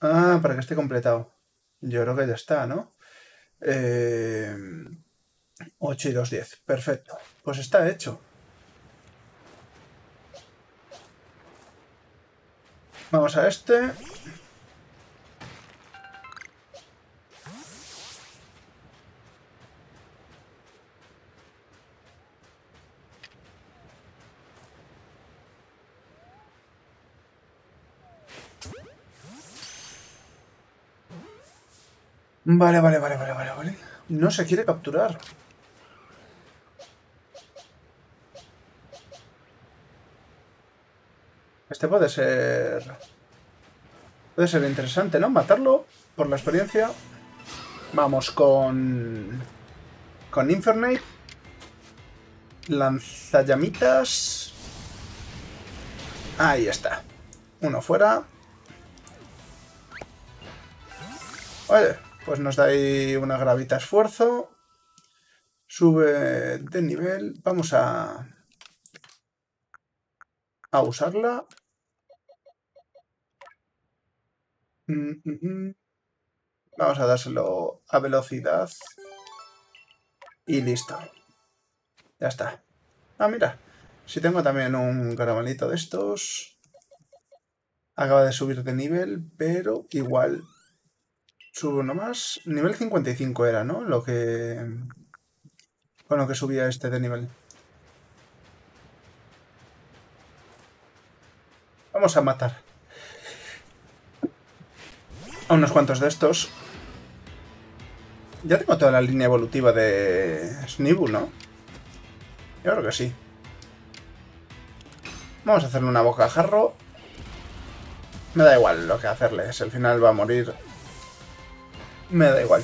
Ah, para que esté completado. Yo creo que ya está, ¿no? Eh, 8 y 2, 10. Perfecto. Pues está hecho. Vamos a este. Vale, vale, vale, vale, vale, vale. No se quiere capturar. Este puede ser... Puede ser interesante, ¿no? Matarlo por la experiencia. Vamos con... Con Infernate. Lanzallamitas. Ahí está. Uno fuera. Oye, pues nos da ahí una gravita esfuerzo. Sube de nivel. Vamos a... A usarla. Mm, mm, mm. Vamos a dárselo a velocidad. Y listo. Ya está. Ah, mira. Si tengo también un caramelito de estos. Acaba de subir de nivel, pero igual sube uno más. Nivel 55 era, ¿no? Lo que... Lo que subía este de nivel. Vamos a matar a unos cuantos de estos. Ya tengo toda la línea evolutiva de Snibu, ¿no? Yo creo que sí. Vamos a hacerle una boca a jarro. Me da igual lo que hacerle. Si al final va a morir, me da igual.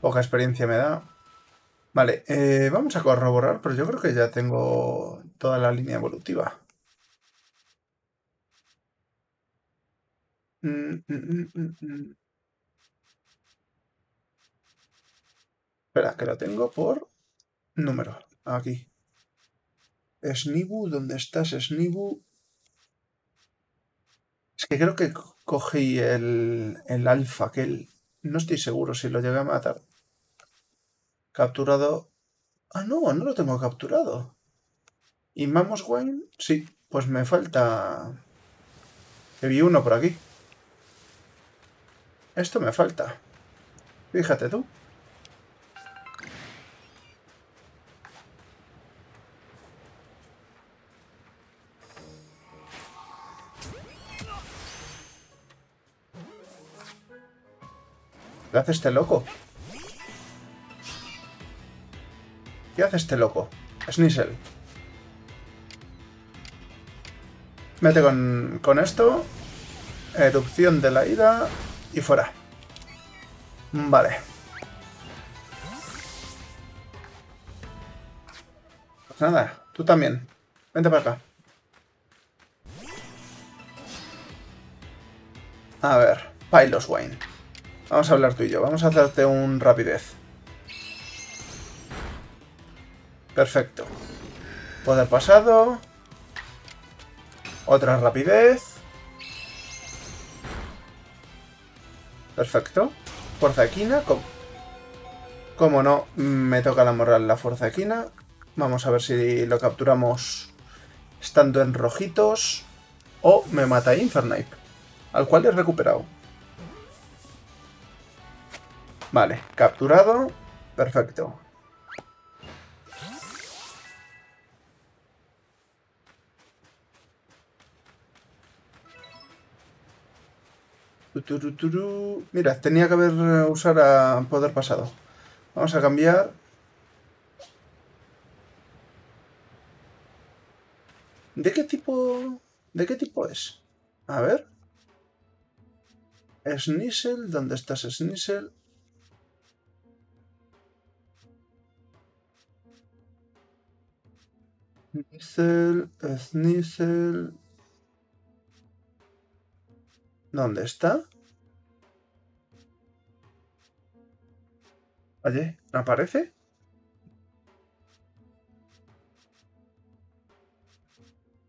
Poca experiencia me da. Vale, eh, vamos a corroborar, pero yo creo que ya tengo toda la línea evolutiva. Mm, mm, mm, Espera, que lo tengo por número. Aquí. Snibu, ¿dónde estás, Snibu? Es que creo que cogí el, el alfa, aquel. No estoy seguro si lo llegué a matar. Capturado. Ah, no, no lo tengo capturado. ¿Y Mamos Wayne? Sí, pues me falta... Que vi uno por aquí. Esto me falta. Fíjate tú. ¿Qué hace este loco? ¿Qué hace este loco? Snizzle. Mete con, con esto. Erupción de la ira. Y fuera. Vale. Pues nada, tú también. Vente para acá. A ver, Pylos Wayne. Vamos a hablar tú y yo. Vamos a hacerte un rapidez. Perfecto. Poder pasado. Otra rapidez. Perfecto. Fuerza equina. Como no, me toca la moral la fuerza equina. Vamos a ver si lo capturamos estando en rojitos. O me mata Infernape. Al cual he recuperado. Vale, capturado. Perfecto. Mira, tenía que haber eh, usar a poder pasado. Vamos a cambiar. ¿De qué tipo? ¿De qué tipo es? A ver. Snizzle, ¿dónde estás Snizzle? Snizzle, Snizzle... ¿Dónde está? Oye, ¿no aparece?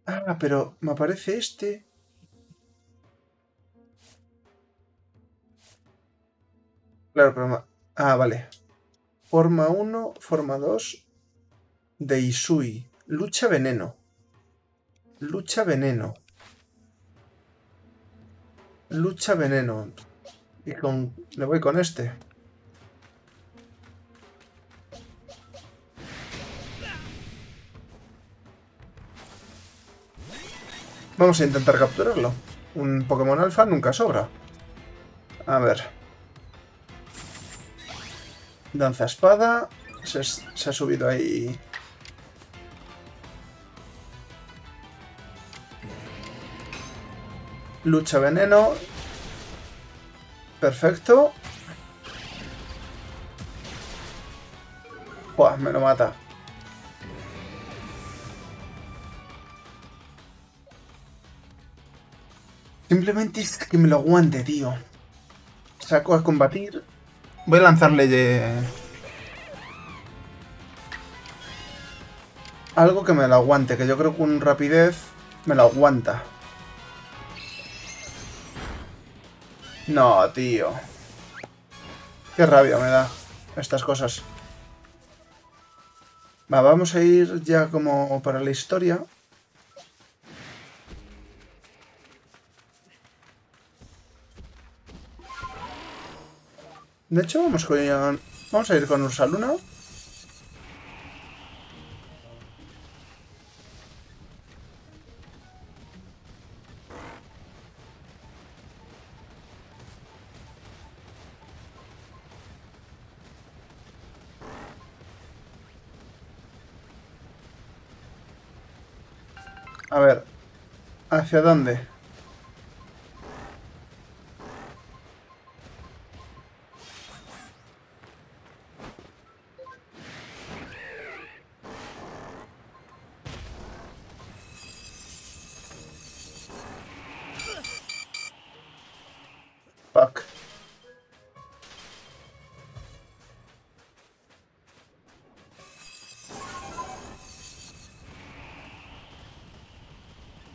Ah, pero me aparece este. Claro. Ah, vale. Forma 1, forma 2 de Isui. Lucha veneno. Lucha veneno. Lucha veneno. Y con... Le voy con este. Vamos a intentar capturarlo. Un Pokémon alfa nunca sobra. A ver. Danza espada. Se, se ha subido ahí. Lucha veneno. Perfecto. Buah, me lo mata. Simplemente es que me lo aguante, tío. Saco a combatir. Voy a lanzarle de... Algo que me lo aguante, que yo creo que un rapidez me lo aguanta. No, tío. Qué rabia me da estas cosas. Va, vamos a ir ya como para la historia. De hecho, vamos, con, vamos a ir con Ursaluna. ¿Hacia dónde?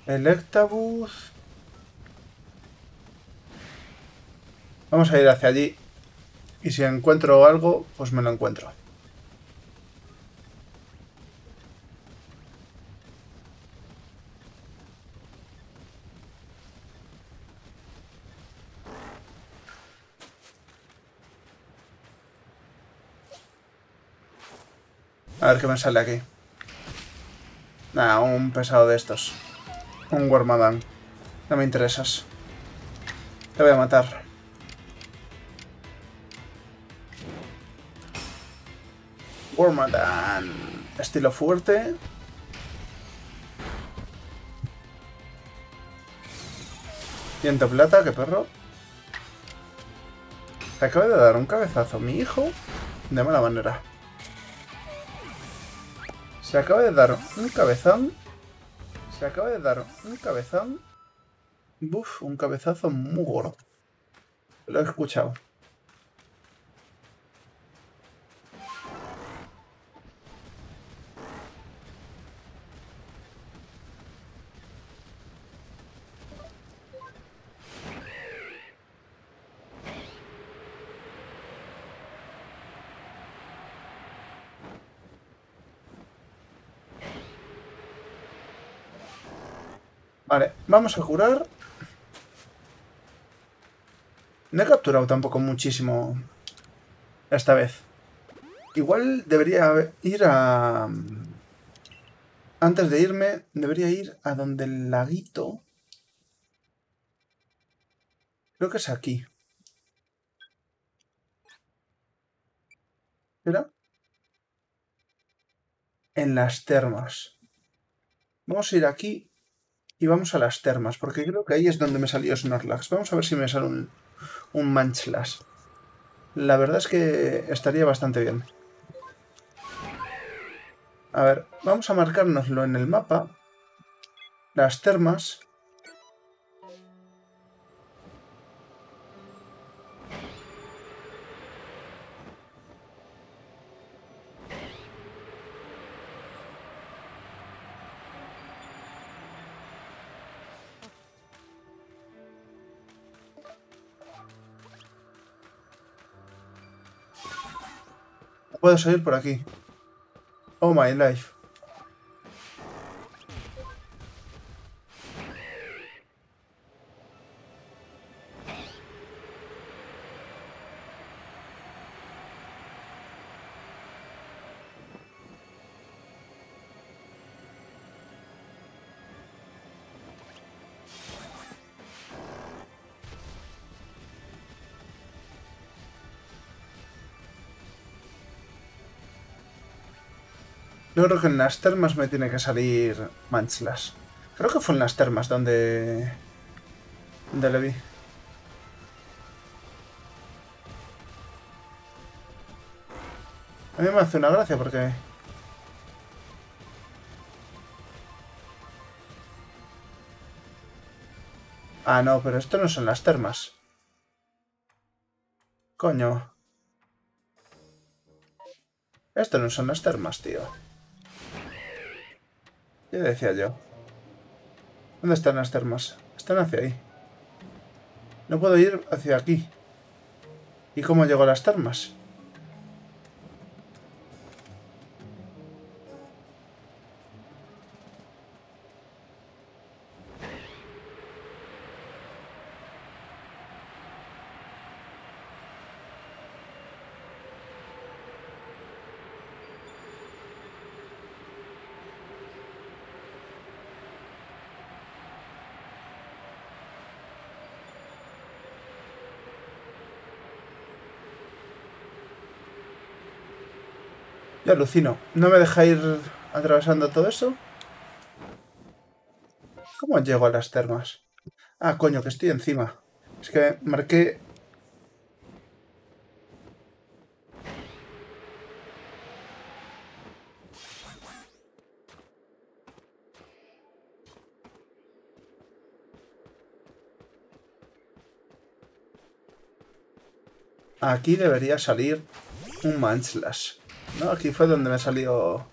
Electabuzz. Vamos a ir hacia allí. Y si encuentro algo, pues me lo encuentro. A ver qué me sale aquí. Nada, un pesado de estos. Un Wormadan. No me interesas. Te voy a matar. Wormadan. Estilo fuerte. Viento plata, qué perro. Se acaba de dar un cabezazo mi hijo de mala manera. Se acaba de dar un cabezón se acaba de dar un cabezón. Buf, un cabezazo muy gordo. Lo he escuchado. Vale, vamos a curar. No he capturado tampoco muchísimo esta vez. Igual debería ir a... Antes de irme, debería ir a donde el laguito... Creo que es aquí. ¿Era? En las termas. Vamos a ir aquí y vamos a las termas, porque creo que ahí es donde me salió Snorlax. Vamos a ver si me sale un, un Manchlas. La verdad es que estaría bastante bien. A ver, vamos a marcárnoslo en el mapa. Las termas. Puedo salir por aquí. Oh my life. Yo creo que en las termas me tiene que salir Manchlas. Creo que fue en las termas donde... Donde le vi. A mí me hace una gracia porque... Ah, no, pero esto no son las termas. Coño. Esto no son las termas, tío. Ya decía yo. ¿Dónde están las termas? Están hacia ahí. No puedo ir hacia aquí. ¿Y cómo llego a las termas? Alucino. ¿No me deja ir atravesando todo eso? ¿Cómo llego a las termas? Ah, coño, que estoy encima. Es que marqué... Aquí debería salir un Manchlas. No, aquí fue donde me salió...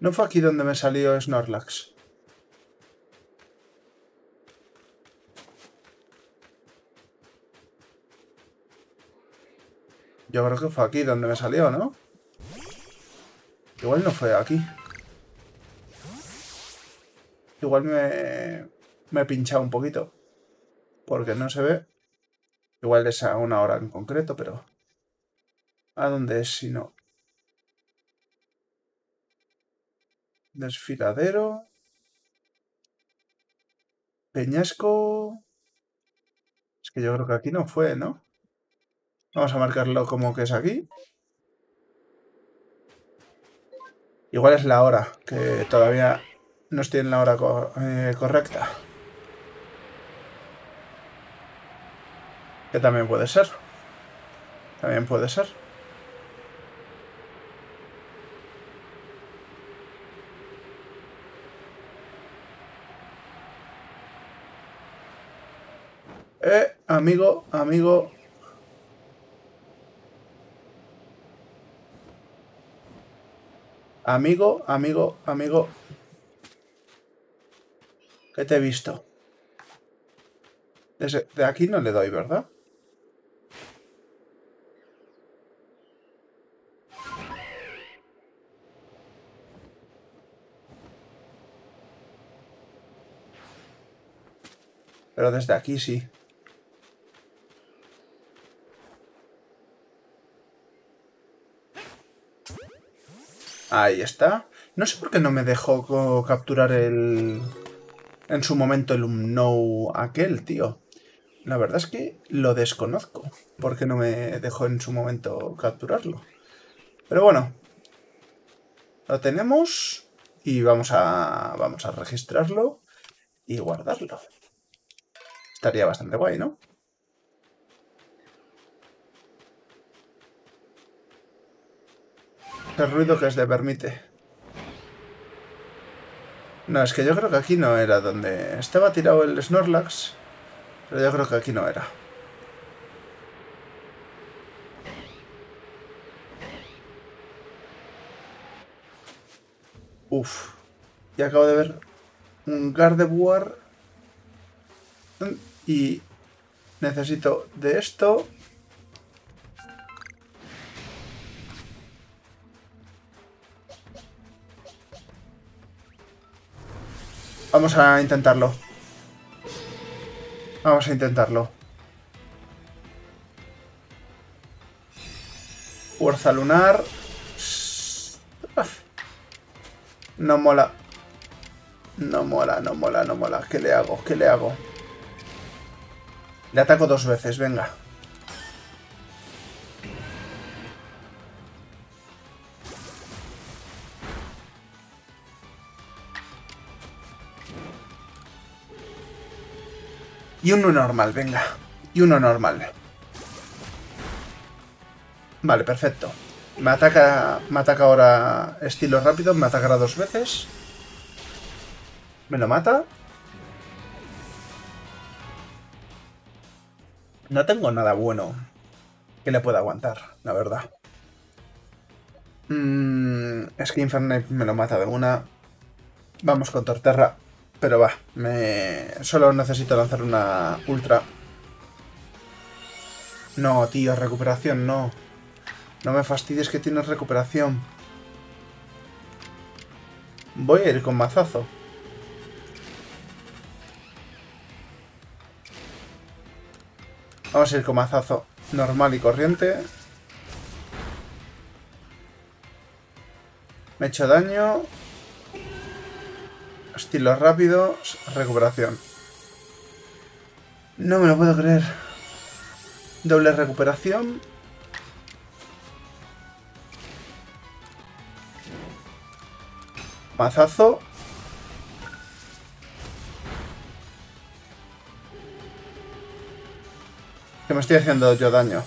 No fue aquí donde me salió Snorlax. Yo creo que fue aquí donde me salió, ¿no? Igual no fue aquí. Igual me... Me he pinchado un poquito. Porque no se ve. Igual es a una hora en concreto, pero... ¿A dónde es si no? Desfiladero. Peñasco. Es que yo creo que aquí no fue, ¿no? Vamos a marcarlo como que es aquí. Igual es la hora, que todavía no estoy en la hora eh, correcta. Que también puede ser. También puede ser. Eh, amigo, amigo. Amigo, amigo, amigo. ¿Qué te he visto? de aquí no le doy, ¿verdad? Pero desde aquí sí. Ahí está. No sé por qué no me dejó capturar el... En su momento el no aquel, tío. La verdad es que lo desconozco. ¿Por qué no me dejó en su momento capturarlo? Pero bueno. Lo tenemos. Y vamos a, vamos a registrarlo y guardarlo. Estaría bastante guay, ¿no? El ruido que se le permite. No, es que yo creo que aquí no era donde... Estaba tirado el Snorlax, pero yo creo que aquí no era. Uf. Y acabo de ver un Gardevoir. Y necesito de esto. Vamos a intentarlo. Vamos a intentarlo. Fuerza lunar. No mola. No mola, no mola, no mola. ¿Qué le hago? ¿Qué le hago? Le ataco dos veces, venga. Y uno normal, venga. Y uno normal. Vale, perfecto. Me ataca, me ataca ahora estilo rápido, me atacará dos veces. Me lo mata. No tengo nada bueno que le pueda aguantar, la verdad. Mm, es que Infernape me lo mata de una. Vamos con Torterra. Pero va, me... solo necesito lanzar una ultra. No, tío, recuperación, no. No me fastidies que tienes recuperación. Voy a ir con mazazo. Vamos a ir con mazazo normal y corriente. Me he hecho daño. Estilo rápido. Recuperación. No me lo puedo creer. Doble recuperación. Mazazo. Que me estoy haciendo yo daño.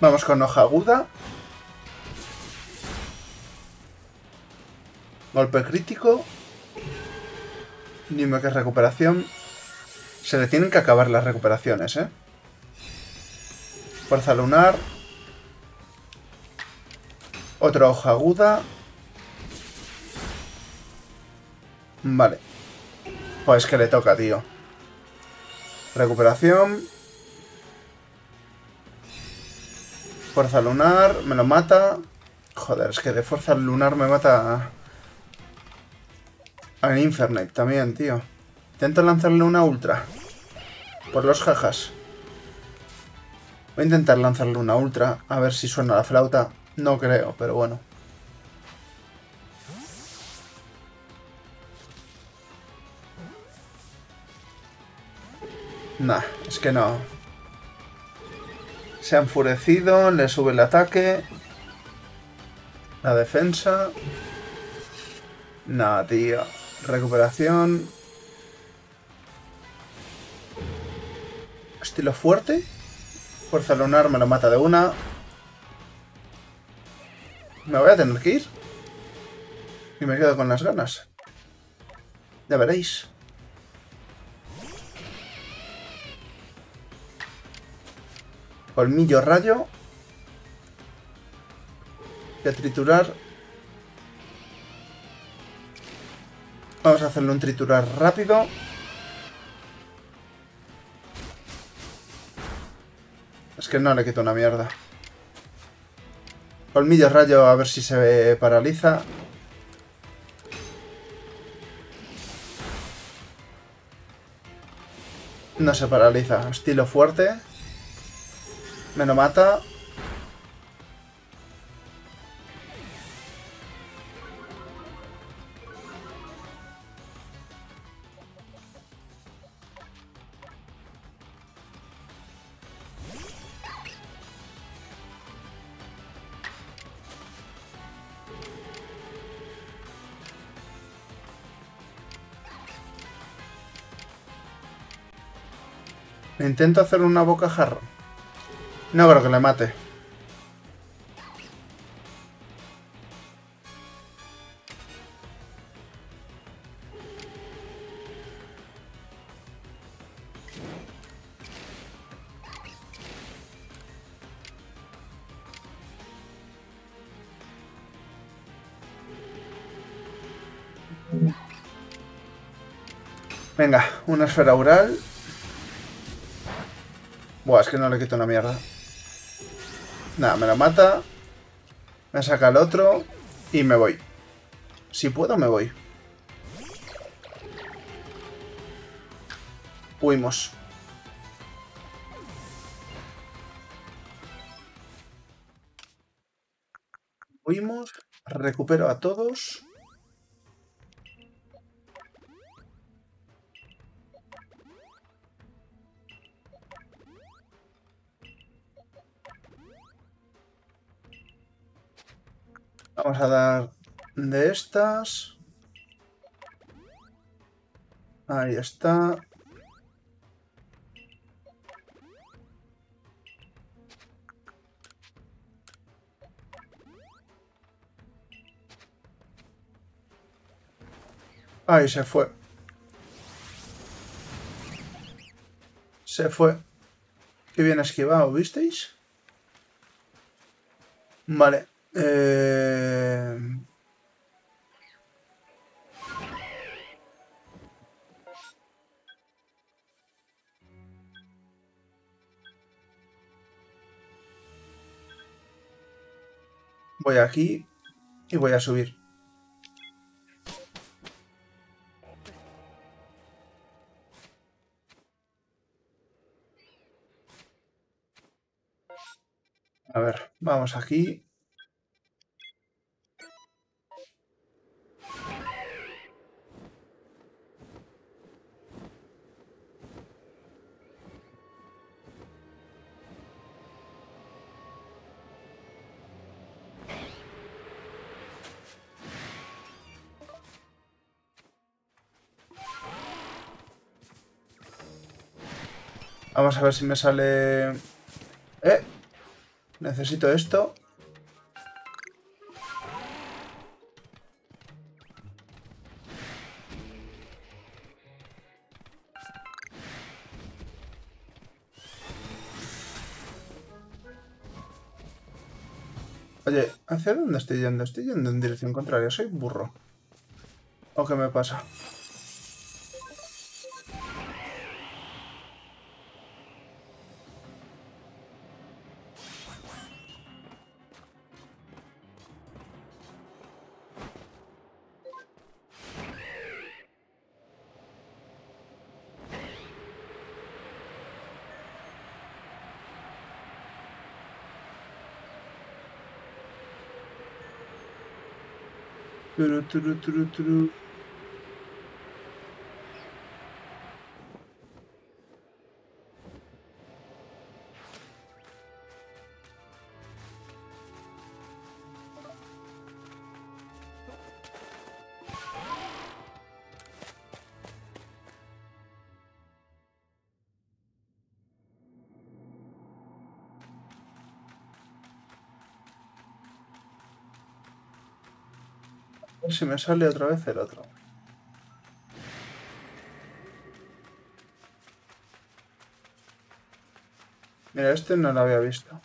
Vamos con hoja aguda. Golpe crítico. Dime que recuperación. Se le tienen que acabar las recuperaciones, ¿eh? Fuerza lunar. Otra hoja aguda. Vale. Pues que le toca, tío. Recuperación. Fuerza lunar. Me lo mata. Joder, es que de fuerza lunar me mata... A Infernape también, tío. Intento lanzarle una ultra. Por los jajas. Voy a intentar lanzarle una ultra, a ver si suena la flauta. No creo, pero bueno. Nah, es que no. Se ha enfurecido, le sube el ataque. La defensa. Nah, tío. Recuperación. Estilo fuerte. Fuerza lunar me lo mata de una. Me voy a tener que ir. Y me quedo con las ganas. Ya veréis. Colmillo rayo. Voy a triturar. Vamos a hacerle un triturar rápido. Es que no le quito una mierda. Colmillo rayo a ver si se paraliza. No se paraliza. Estilo fuerte. Me lo mata. Intento hacer una bocajarra. No creo que le mate. Venga, una esfera oral. Buah, es que no le quito una mierda. Nada, me lo mata. Me saca el otro. Y me voy. Si puedo, me voy. Huimos. Huimos. Recupero a todos. Vamos a dar de estas. Ahí está. Ahí se fue. Se fue. Qué bien esquivado, ¿visteis? Vale. Eh... Voy aquí y voy a subir. A ver, vamos aquí. Vamos a ver si me sale... ¡Eh! Necesito esto. Oye, ¿hacia dónde estoy yendo? Estoy yendo en dirección contraria. Soy burro. ¿O qué me pasa? Turu, turu, turu, turu. A ver si me sale otra vez el otro. Mira, este no lo había visto.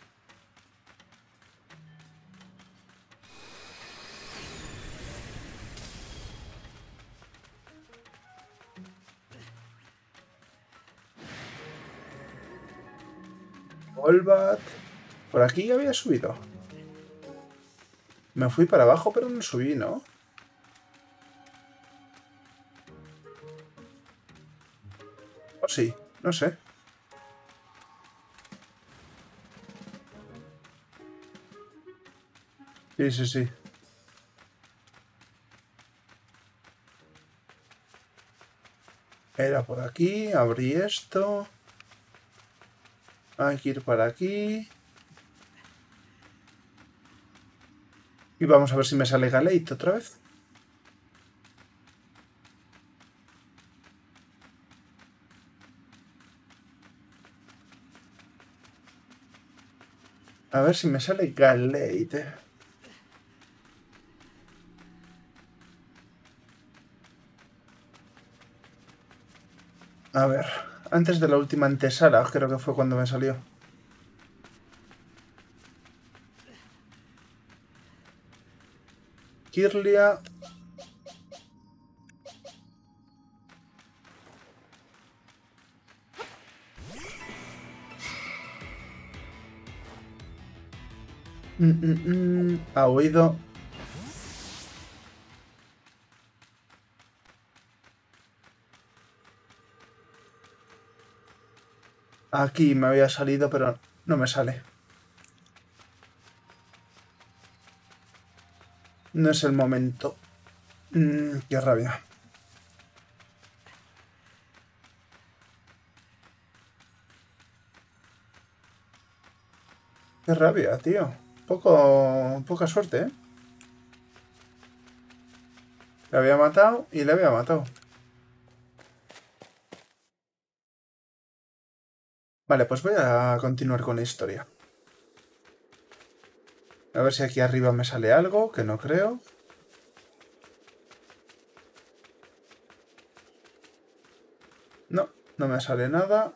Volvat. Por aquí ya había subido. Me fui para abajo, pero no subí, ¿no? Sí, no sé. Sí, sí, sí. Era por aquí, abrí esto. Hay que ir para aquí. Y vamos a ver si me sale Galate otra vez. Si me sale Galate. A ver, antes de la última antesala, creo que fue cuando me salió. Kirlia. Mm, mm, mm, Ha oído. Aquí me había salido, pero no me sale. No es el momento. Qué rabia. Qué rabia, tío. Poco, poca suerte, ¿eh? Le había matado y le había matado. Vale, pues voy a continuar con la historia. A ver si aquí arriba me sale algo, que no creo. No, no me sale nada.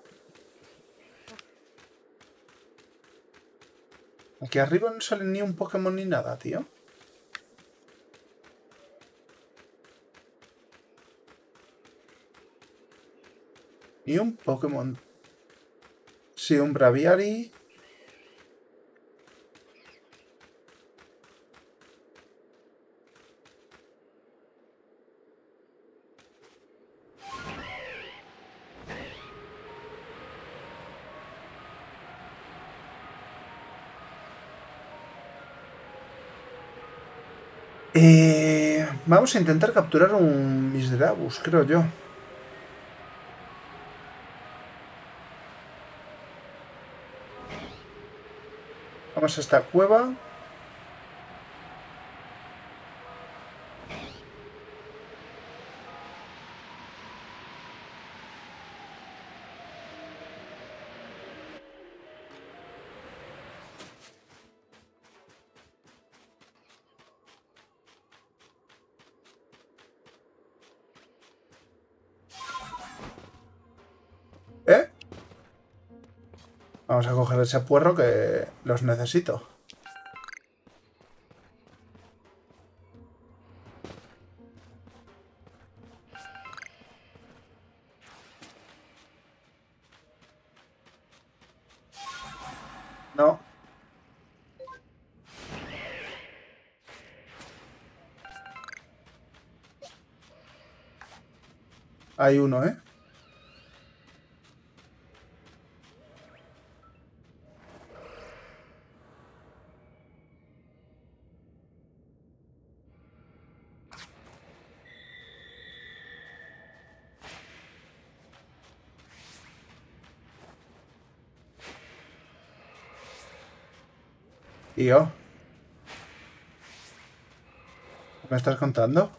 Aquí arriba no sale ni un Pokémon ni nada, tío. Ni un Pokémon. Sí, un Braviary. Eh, vamos a intentar capturar un Misdravus, creo yo. Vamos a esta cueva. Ese puerro que los necesito. No. Hay uno, ¿eh? Tío. ¿Qué ¿Me estás contando?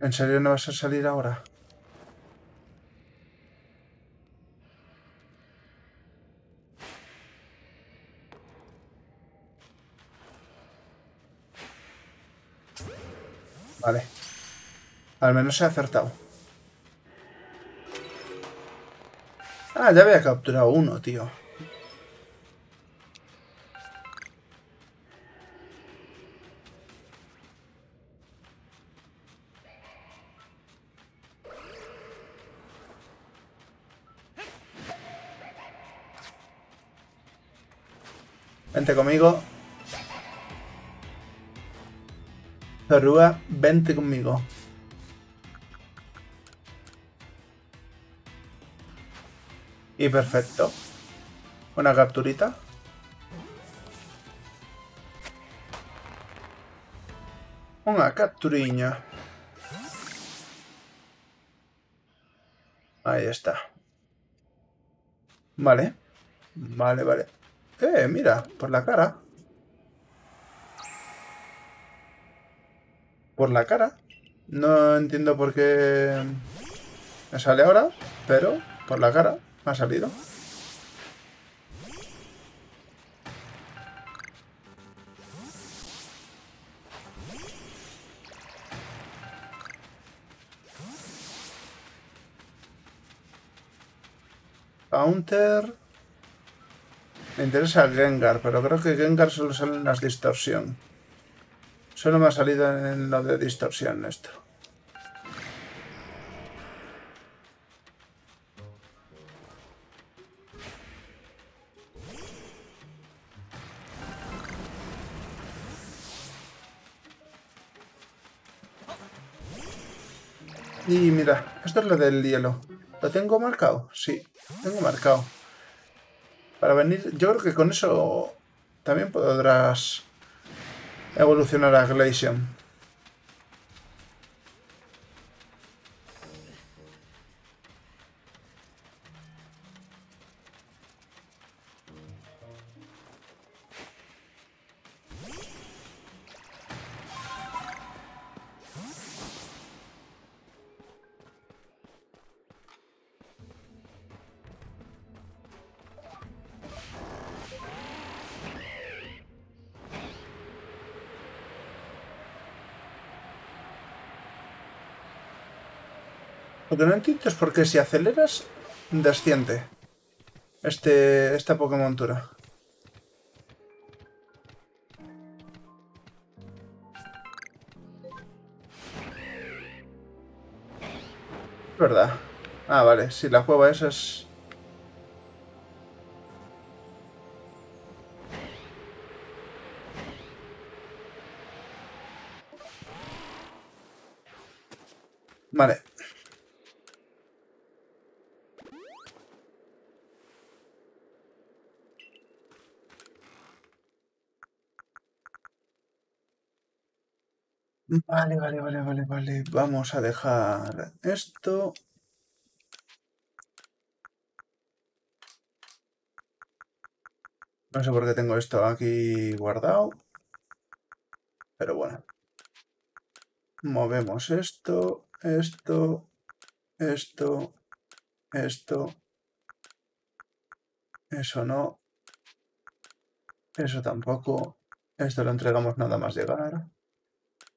¿En serio no vas a salir ahora? Al menos he acertado. Ah, ya había capturado uno, tío. Vente conmigo. Zorúa, vente conmigo. Y perfecto. Una capturita. Una capturiña. Ahí está. Vale. Vale, vale. Eh, mira, por la cara. por la cara. No entiendo por qué me sale ahora, pero por la cara me ha salido. Counter. Me interesa Gengar, pero creo que Gengar solo sale en las distorsión. Solo me ha salido en lo de distorsión esto. Y mira, esto es lo del hielo. ¿Lo tengo marcado? Sí, tengo marcado. Para venir, yo creo que con eso también podrás evolucionar a Glacian. Que no entiendo es por qué si aceleras, desciende este, esta Pokémontura. ¿Verdad? Ah, vale. Si la cueva esa es... Vale, vale, vale, vale, vale. Vamos a dejar esto. No sé por qué tengo esto aquí guardado. Pero bueno. Movemos esto, esto, esto, esto. Eso no. Eso tampoco. Esto lo entregamos nada más llegar.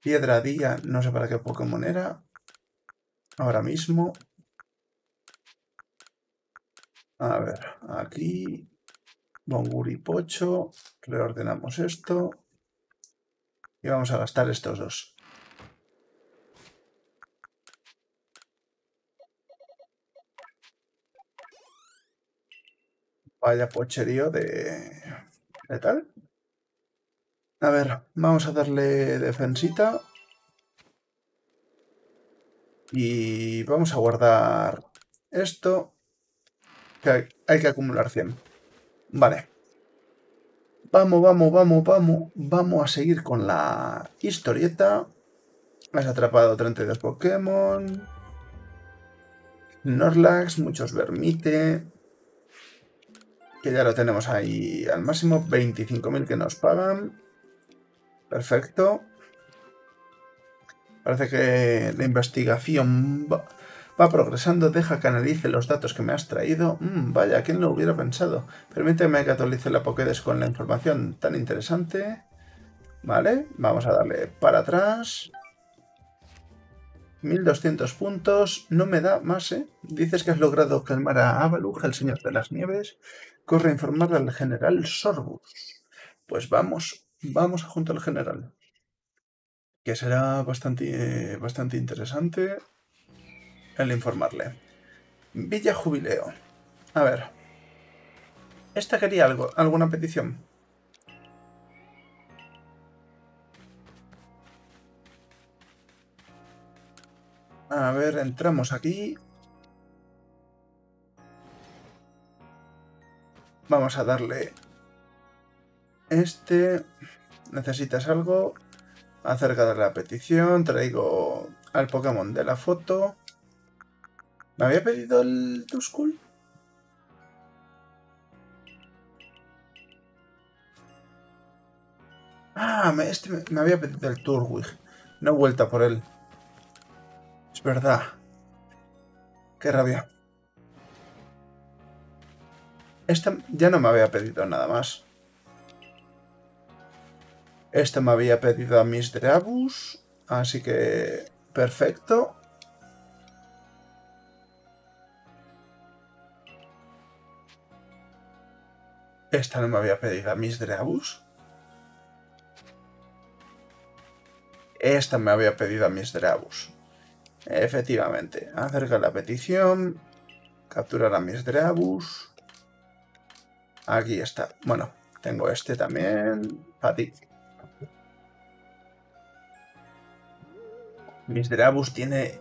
Piedra Día, no sé para qué Pokémon era. Ahora mismo. A ver, aquí. Bonguri Pocho. Reordenamos esto. Y vamos a gastar estos dos. Vaya pocherío de... ¿De tal? A ver, vamos a darle defensita. Y vamos a guardar esto. Que hay, que acumular 100. Vale. Vamos, vamos, vamos, vamos. Vamos a seguir con la historieta. Has atrapado 32 Pokémon. Norlax, muchos Vermite. Que ya lo tenemos ahí al máximo. 25.000 que nos pagan. Perfecto. Parece que la investigación va, progresando. Deja que analice los datos que me has traído. Mm, vaya, ¿quién lo hubiera pensado? Permíteme que actualice la Pokédex con la información tan interesante. Vale, vamos a darle para atrás. 1200 puntos. No me da más, ¿eh? Dices que has logrado calmar a Avalug, el señor de las nieves. Corre a informarle al general Sorbus. Pues vamos vamos a junto al general. Que será bastante, bastante interesante el informarle. Villa Jubileo. A ver. ¿Esta quería algo, alguna petición? A ver, entramos aquí. Vamos a darle este... ¿Necesitas algo? Acerca de la petición, traigo al Pokémon de la foto. ¿Me había pedido el Duskull? Ah, este me, había pedido el Turwig. No he vuelto por él. Es verdad. Qué rabia. Esta ya no me había pedido nada más. Este me había pedido a mis Dreabus. Así que... Perfecto. Esta no me había pedido a mis Dreabus. Esta me había pedido a mis Dreabus. Efectivamente. Acerca la petición. Capturar a mis Dreabus. Aquí está. Bueno, tengo este también. Para ti. Misderabus tiene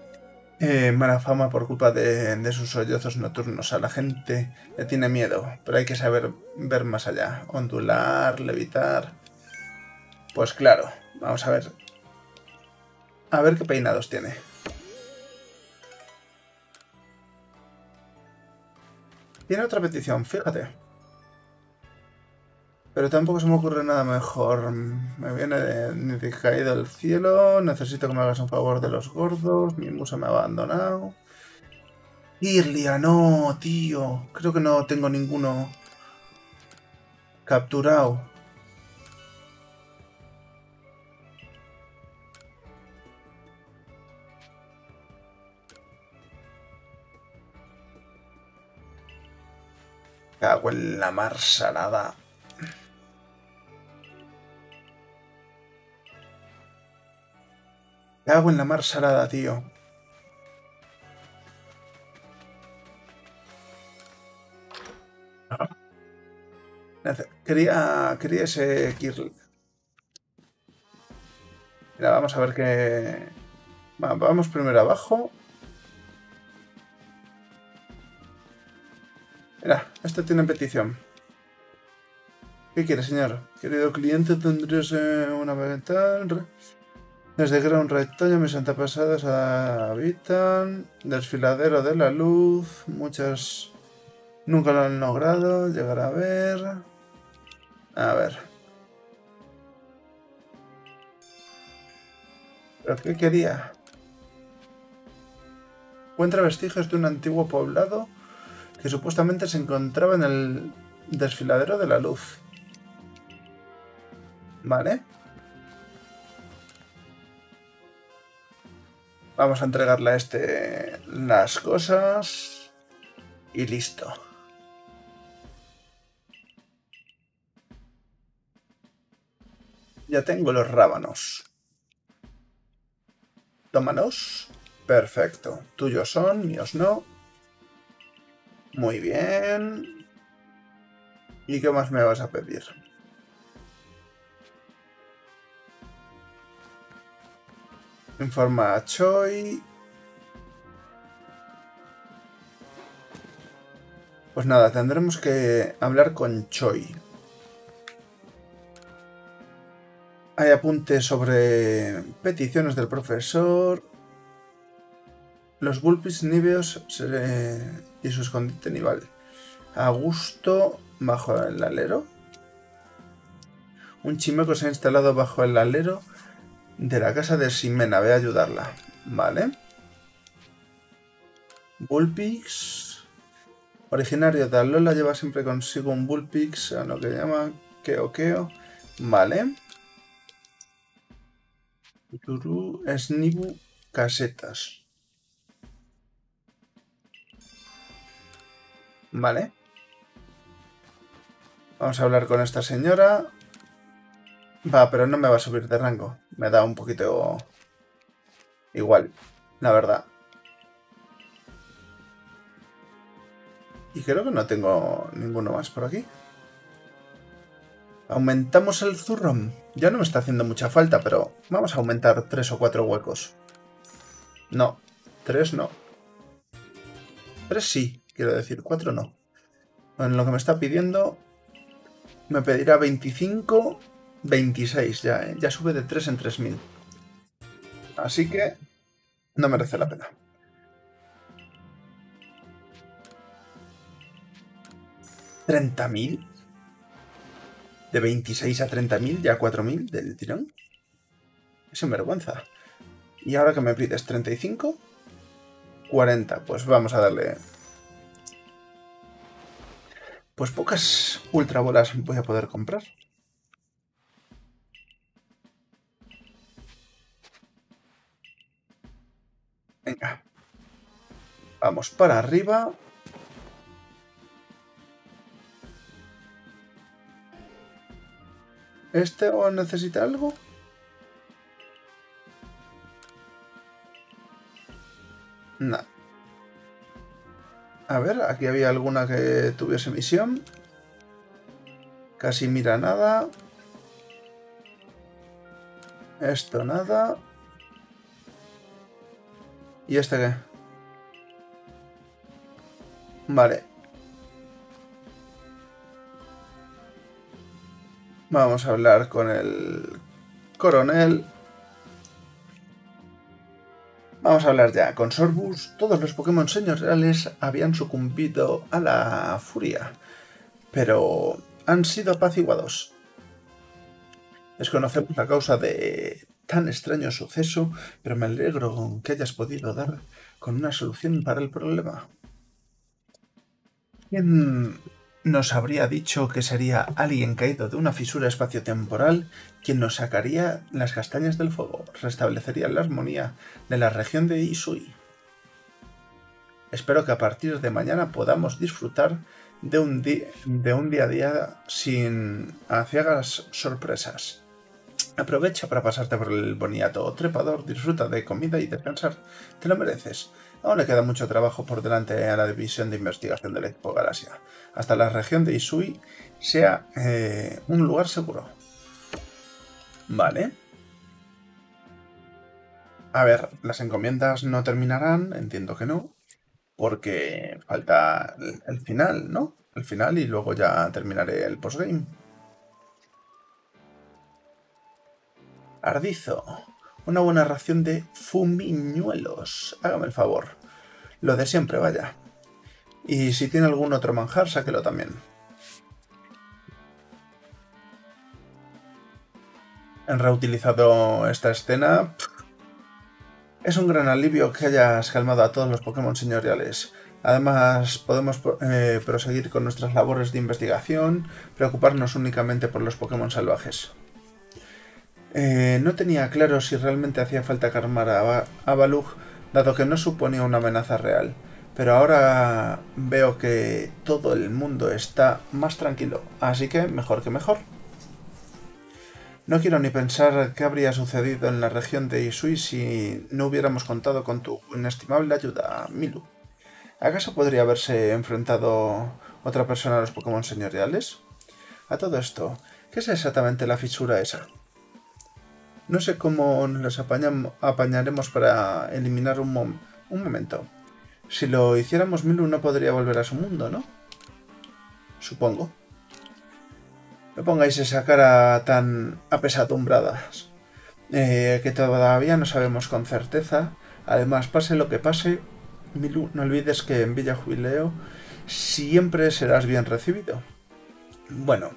eh, mala fama por culpa de, sus sollozos nocturnos. A la gente le tiene miedo, pero hay que saber ver más allá. Ondular, levitar. Pues claro, vamos a ver. A ver qué peinados tiene. Tiene otra petición, fíjate. Pero tampoco se me ocurre nada mejor. Me viene de, caído del cielo. Necesito que me hagas un favor de los gordos. Mi musa me ha abandonado. Irlia, no, tío. Creo que no tengo ninguno capturado. Cago en la mar salada. Cago en la mar salada, tío. Quería, quería ese Kirl. Mira, vamos a ver qué... Vamos primero abajo. Mira, este tiene petición. ¿Qué quiere, señor? Querido cliente, tendrías eh, una ventana... Desde que era un rectoño, mis antepasados habitan. Desfiladero de la luz. Muchas nunca lo han logrado llegar a ver. A ver. ¿Pero qué quería? Encuentra vestigios de un antiguo poblado que supuestamente se encontraba en el desfiladero de la luz. ¿Vale? Vamos a entregarle a este las cosas. Y listo. Ya tengo los rábanos. Tómanos. Perfecto. Tuyos son, míos no. Muy bien. ¿Y qué más me vas a pedir? Informa a Choi. Pues nada, tendremos que hablar con Choi. Hay apuntes sobre peticiones del profesor. Los Bulpis Niveos y su escondite nivel. Augusto bajo el alero. Un chimeco se ha instalado bajo el alero de la casa de Simena. Voy a ayudarla. Vale. Bullpix. Originario de Alola lleva siempre consigo un Bullpix, a lo que llama Keo Keo. Vale. Snibu Casetas. Vale. Vamos a hablar con esta señora. Va, pero no me va a subir de rango. Me da un poquito igual, la verdad. Y creo que no tengo ninguno más por aquí. Aumentamos el zurrón. Ya no me está haciendo mucha falta, pero vamos a aumentar tres o cuatro huecos. No, tres no. Tres sí, quiero decir, cuatro no. En lo que me está pidiendo, me pedirá 25 26 ya, ¿eh? Ya sube de 3 en 3000. Así que no merece la pena. ¿30.000? ¿De 26 a 30.000? ¿Ya 4.000 del tirón? Es vergüenza. Y ahora que me pides 35, 40. Pues vamos a darle... Pues pocas ultra bolas voy a poder comprar. Venga. Vamos para arriba. ¿Este o necesita algo? No. A ver, aquí había alguna que tuviese misión. Casi mira nada. Esto nada. ¿Y este qué? Vale. Vamos a hablar con el coronel. Vamos a hablar ya. Con Sorbus, todos los Pokémon señoriales habían sucumbido a la furia, pero han sido apaciguados. Desconocemos la causa de tan extraño suceso, pero me alegro que hayas podido dar con una solución para el problema. ¿Quién nos habría dicho que sería alguien caído de una fisura espaciotemporal quien nos sacaría las castañas del fuego, restablecería la armonía de la región de Isui? Espero que a partir de mañana podamos disfrutar de un, de un día a día sin aciagas sorpresas. Aprovecha para pasarte por el boniato trepador, disfruta de comida y descansar. Te lo mereces. Aún le queda mucho trabajo por delante a la división de investigación de la Expo Galaxia, hasta la región de Isui sea eh, un lugar seguro. Vale. A ver, las encomiendas no terminarán, entiendo que no, porque falta el final, ¿no? El final y luego ya terminaré el postgame. Ardizo. Una buena ración de fumiñuelos. Hágame el favor. Lo de siempre, vaya. Y si tiene algún otro manjar, sáquelo también. Han reutilizado esta escena. Es un gran alivio que hayas calmado a todos los Pokémon señoriales. Además, podemos eh, proseguir con nuestras labores de investigación, preocuparnos únicamente por los Pokémon salvajes. Eh, no tenía claro si realmente hacía falta calmar a, a Balug, dado que no suponía una amenaza real. Pero ahora veo que todo el mundo está más tranquilo, así que mejor que mejor. No quiero ni pensar qué habría sucedido en la región de Isui si no hubiéramos contado con tu inestimable ayuda, Milu. ¿Acaso podría haberse enfrentado otra persona a los Pokémon señoriales? A todo esto, ¿qué es exactamente la fisura esa? No sé cómo nos apañaremos para eliminar un, un momento. Si lo hiciéramos, Milu no podría volver a su mundo, ¿no? Supongo. No pongáis esa cara tan apesadumbradas. Eh, que todavía no sabemos con certeza. Además, pase lo que pase, Milu, no olvides que en Villa Jubileo siempre serás bien recibido. Bueno,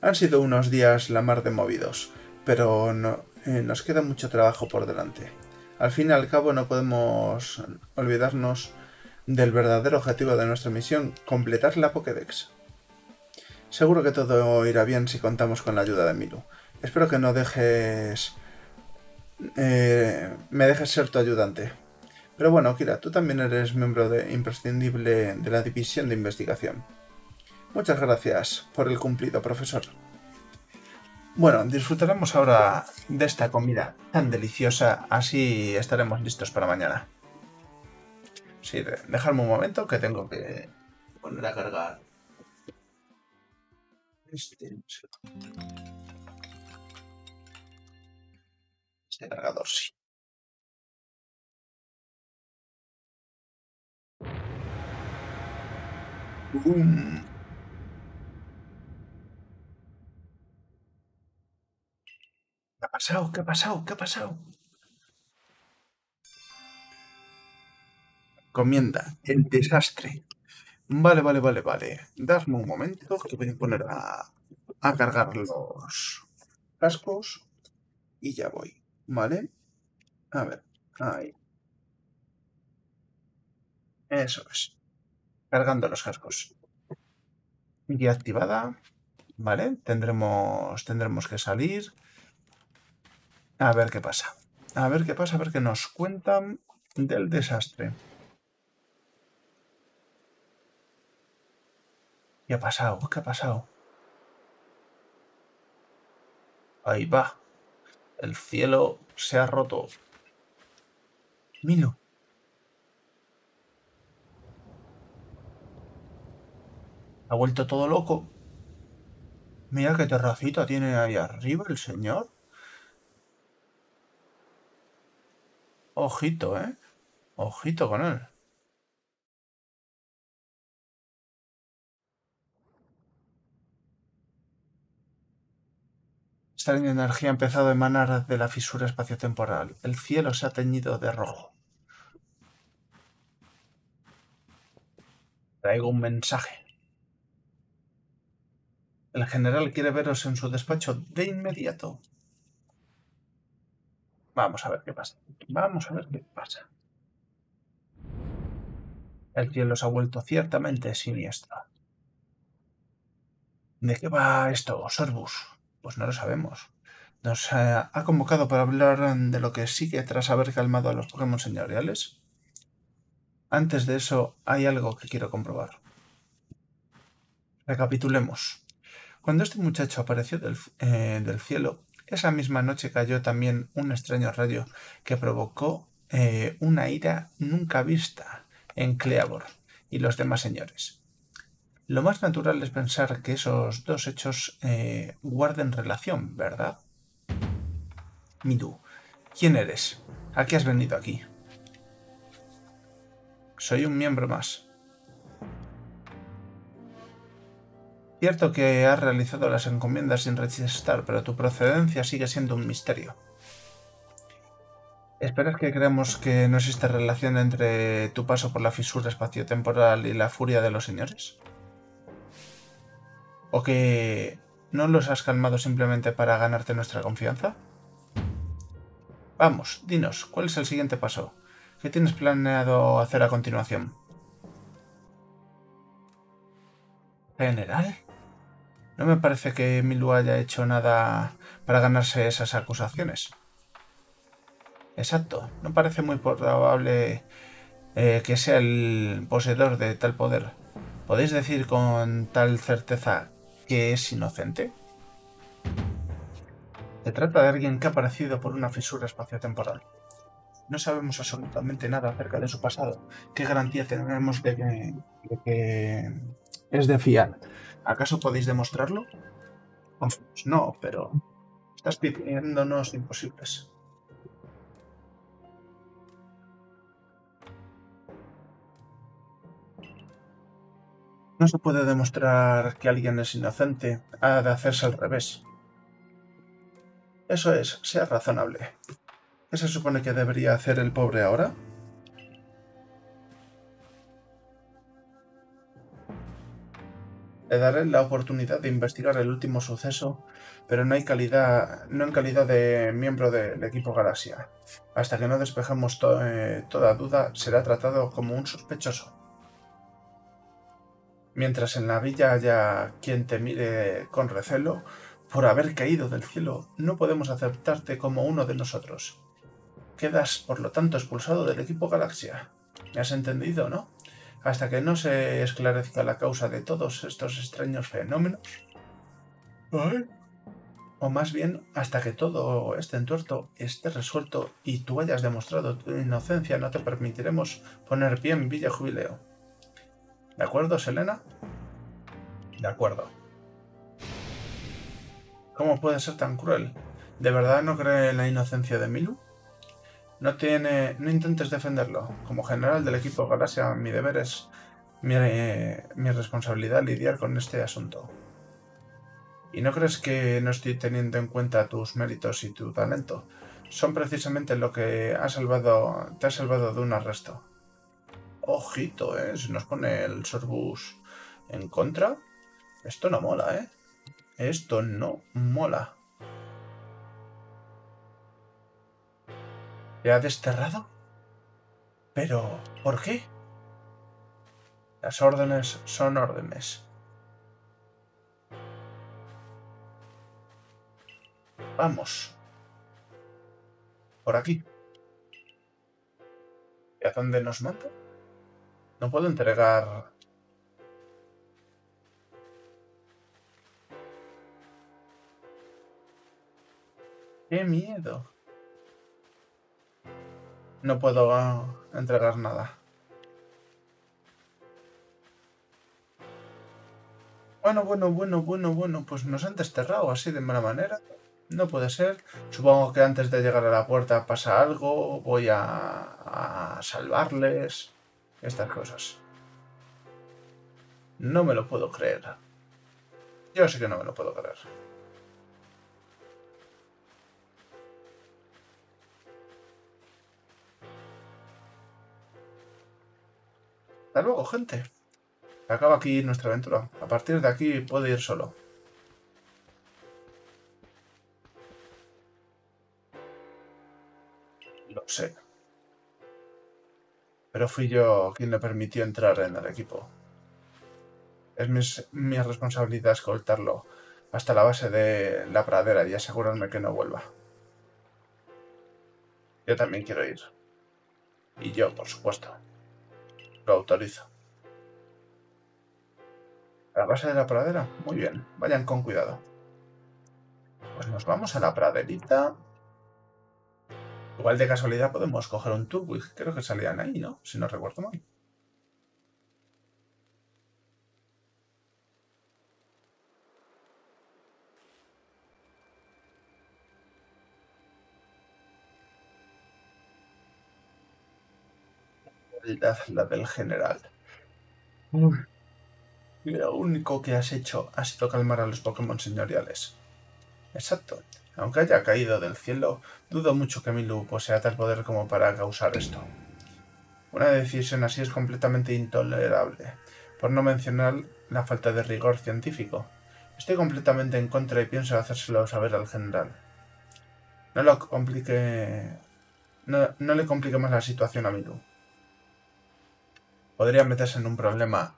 han sido unos días la mar de movidos, pero no, eh, nos queda mucho trabajo por delante. Al fin y al cabo no podemos olvidarnos del verdadero objetivo de nuestra misión, completar la Pokédex. Seguro que todo irá bien si contamos con la ayuda de Milu. Espero que no dejes... Eh, me dejes ser tu ayudante. Pero bueno, Kira, tú también eres miembro de, imprescindible de la División de Investigación. Muchas gracias por el cumplido, profesor. Bueno, disfrutaremos ahora de esta comida tan deliciosa, así estaremos listos para mañana. Sí, dejadme un momento que tengo que poner a cargar. Este, este cargador, sí. ¿Qué ha pasado? ¿Qué ha pasado? ¿Qué ha pasado? Comienda, el desastre. Vale, vale, vale, vale. Dadme un momento que voy a poner a, a cargar los cascos y ya voy. ¿Vale? A ver. Ahí. Eso es. Cargando los cascos. Guía activada. Vale, tendremos, tendremos que salir. A ver qué pasa. A ver qué pasa, a ver qué nos cuentan del desastre. ¿Qué ha pasado? ¿Qué ha pasado? Ahí va. El cielo se ha roto. Milo. Ha vuelto todo loco. Mira qué terracita tiene ahí arriba el señor. Ojito, ¿eh? Ojito con él. Esta energía ha empezado a emanar de la fisura espaciotemporal. El cielo se ha teñido de rojo. Traigo un mensaje. El general quiere veros en su despacho de inmediato. Vamos a ver qué pasa. Vamos a ver qué pasa. El cielo se ha vuelto ciertamente siniestro. ¿De qué va esto, Sorbus? Pues no lo sabemos. Nos ha convocado para hablar de lo que sigue tras haber calmado a los Pokémon señoriales. Antes de eso, hay algo que quiero comprobar. Recapitulemos. Cuando este muchacho apareció del, eh, del cielo, esa misma noche cayó también un extraño rayo que provocó eh, una ira nunca vista en Cleavor y los demás señores. Lo más natural es pensar que esos dos hechos eh, guarden relación, ¿verdad? Midu, ¿quién eres? ¿A qué has venido aquí? Soy un miembro más. Cierto que has realizado las encomiendas sin rechistar, pero tu procedencia sigue siendo un misterio. ¿Esperas que creamos que no existe relación entre tu paso por la fisura espaciotemporal y la furia de los señores? ¿O que no los has calmado simplemente para ganarte nuestra confianza? Vamos, dinos, ¿cuál es el siguiente paso? ¿Qué tienes planeado hacer a continuación? General, no me parece que Milu haya hecho nada para ganarse esas acusaciones. Exacto, no parece muy probable eh, que sea el poseedor de tal poder. ¿Podéis decir con tal certeza que es inocente? Se trata de alguien que ha aparecido por una fisura espaciotemporal. No sabemos absolutamente nada acerca de su pasado. ¿Qué garantía tenemos de que es de fiar? ¿Acaso podéis demostrarlo? Pues no, pero estás pidiéndonos imposibles. No se puede demostrar que alguien es inocente, ha de hacerse al revés. Eso es, sea razonable. ¿Qué se supone que debería hacer el pobre ahora? Le daré la oportunidad de investigar el último suceso, pero no, hay calidad, no en calidad de miembro del equipo Galaxia. Hasta que no despejemos eh, toda duda, será tratado como un sospechoso. Mientras en la villa haya quien te mire con recelo, por haber caído del cielo, no podemos aceptarte como uno de nosotros. Quedas, por lo tanto, expulsado del equipo Galaxia. ¿Me has entendido, no? Hasta que no se esclarezca la causa de todos estos extraños fenómenos. O más bien, hasta que todo este entuerto esté resuelto y tú hayas demostrado tu inocencia, no te permitiremos poner pie en Villa Jubileo. ¿De acuerdo, Selena? De acuerdo. ¿Cómo puede ser tan cruel? ¿De verdad no cree en la inocencia de Milu? No, tiene, no intentes defenderlo. Como general del equipo Galaxia, mi deber es mi, mi responsabilidad lidiar con este asunto. ¿Y no crees que no estoy teniendo en cuenta tus méritos y tu talento? Son precisamente lo que ha salvado, te ha salvado de un arresto. Ojito, ¿eh? Si nos pone el Sorbus en contra, esto no mola, ¿eh? Esto no mola. ¿Le ha desterrado? Pero, ¿por qué? Las órdenes son órdenes. Vamos. Por aquí. ¿Y a dónde nos manda? No puedo entregar... ¡Qué miedo! No puedo ah, entregar nada. Bueno, bueno, bueno, bueno, bueno, pues nos han desterrado así de mala manera. No puede ser. Supongo que antes de llegar a la puerta pasa algo, voy a, a salvarles, estas cosas. No me lo puedo creer. Yo sí que no me lo puedo creer. Hasta luego, gente. Acaba aquí nuestra aventura. A partir de aquí puedo ir solo. Lo sé. Pero fui yo quien le permitió entrar en el equipo. Es mi responsabilidad escoltarlo hasta la base de la pradera y asegurarme que no vuelva. Yo también quiero ir. Y yo, por supuesto. Lo autorizo. ¿A la base de la pradera? Muy bien. Vayan con cuidado. Pues nos vamos a la praderita. Igual de casualidad podemos coger un Turwig. Creo que salían ahí, ¿no? Si no recuerdo mal. La del general. Y lo único que has hecho ha sido calmar a los Pokémon señoriales. Exacto. Aunque haya caído del cielo, dudo mucho que Milu posea tal poder como para causar esto. Una decisión así es completamente intolerable, por no mencionar la falta de rigor científico. Estoy completamente en contra y pienso hacérselo saber al general. No lo complique... No, no le complique más la situación a Milu podría meterse en un problema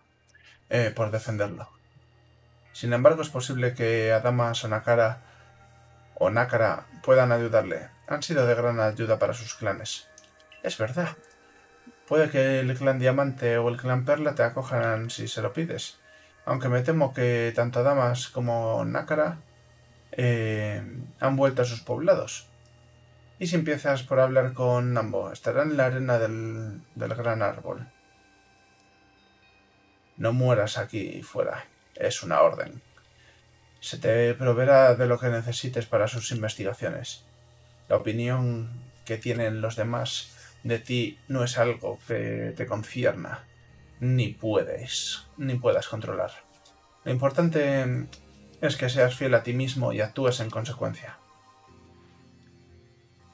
eh, por defenderlo. Sin embargo, es posible que Adama Sonakara o Nakara puedan ayudarle. Han sido de gran ayuda para sus clanes. Es verdad. Puede que el clan Diamante o el clan Perla te acojan si se lo pides. Aunque me temo que tanto Adamas como Nakara eh, han vuelto a sus poblados. Y si empiezas por hablar con Nambo, estarán en la arena del, del gran árbol. No mueras aquí fuera. Es una orden. Se te proveerá de lo que necesites para sus investigaciones. La opinión que tienen los demás de ti no es algo que te concierna, ni puedes, ni puedas controlar. Lo importante es que seas fiel a ti mismo y actúes en consecuencia.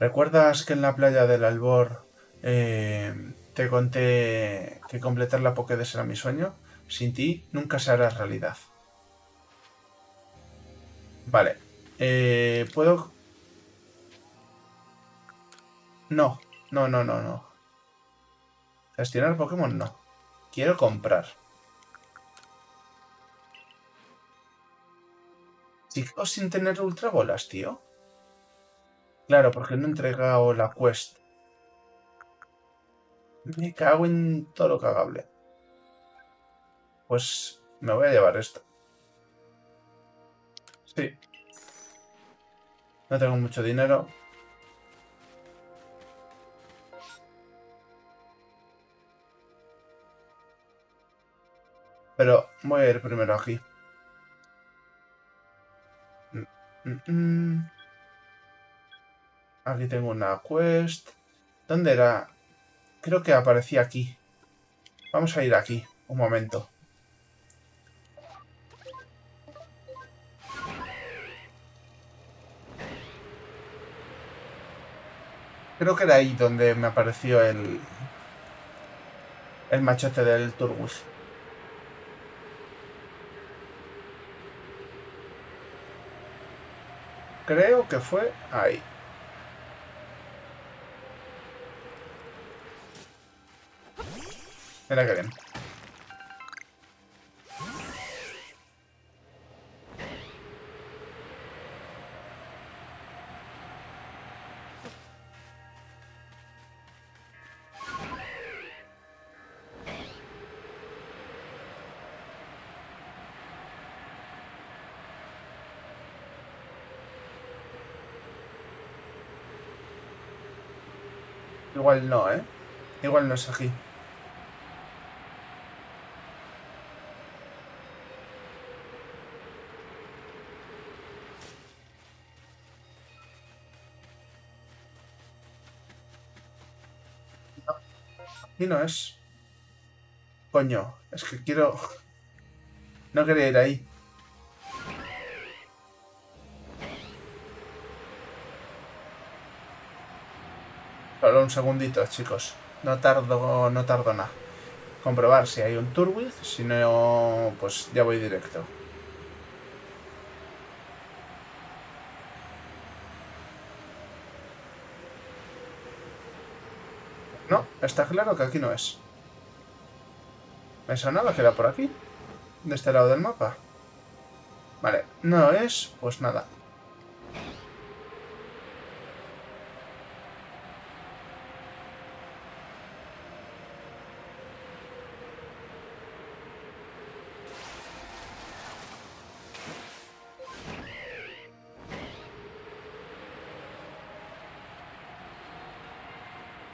¿Recuerdas que en la playa del Albor eh, te conté que completar la Pokédex era mi sueño? Sin ti nunca se hará realidad. Vale. Eh, ¿Puedo...? No. No, no, no, no. Gestionar Pokémon no. Quiero comprar. Sigo sin tener ultra bolas, tío. Claro, porque no he entregado la quest. Me cago en todo lo cagable. Pues me voy a llevar esto. Sí. No tengo mucho dinero. Pero voy a ir primero aquí. Aquí tengo una quest. ¿Dónde era? Creo que aparecía aquí. Vamos a ir aquí. Un momento. Creo que era ahí donde me apareció el... El machote del Turgus. Creo que fue ahí. Mira que bien. Igual no, ¿eh? Igual no es aquí. Aquí no es. Coño, es que quiero... No quería ir ahí. Solo un segundito, chicos. No tardo, no tardo nada. Comprobar si hay un Turwith, si no, pues ya voy directo. No, está claro que aquí no es. Me sonaba que era por aquí. De este lado del mapa. Vale, no es, pues nada.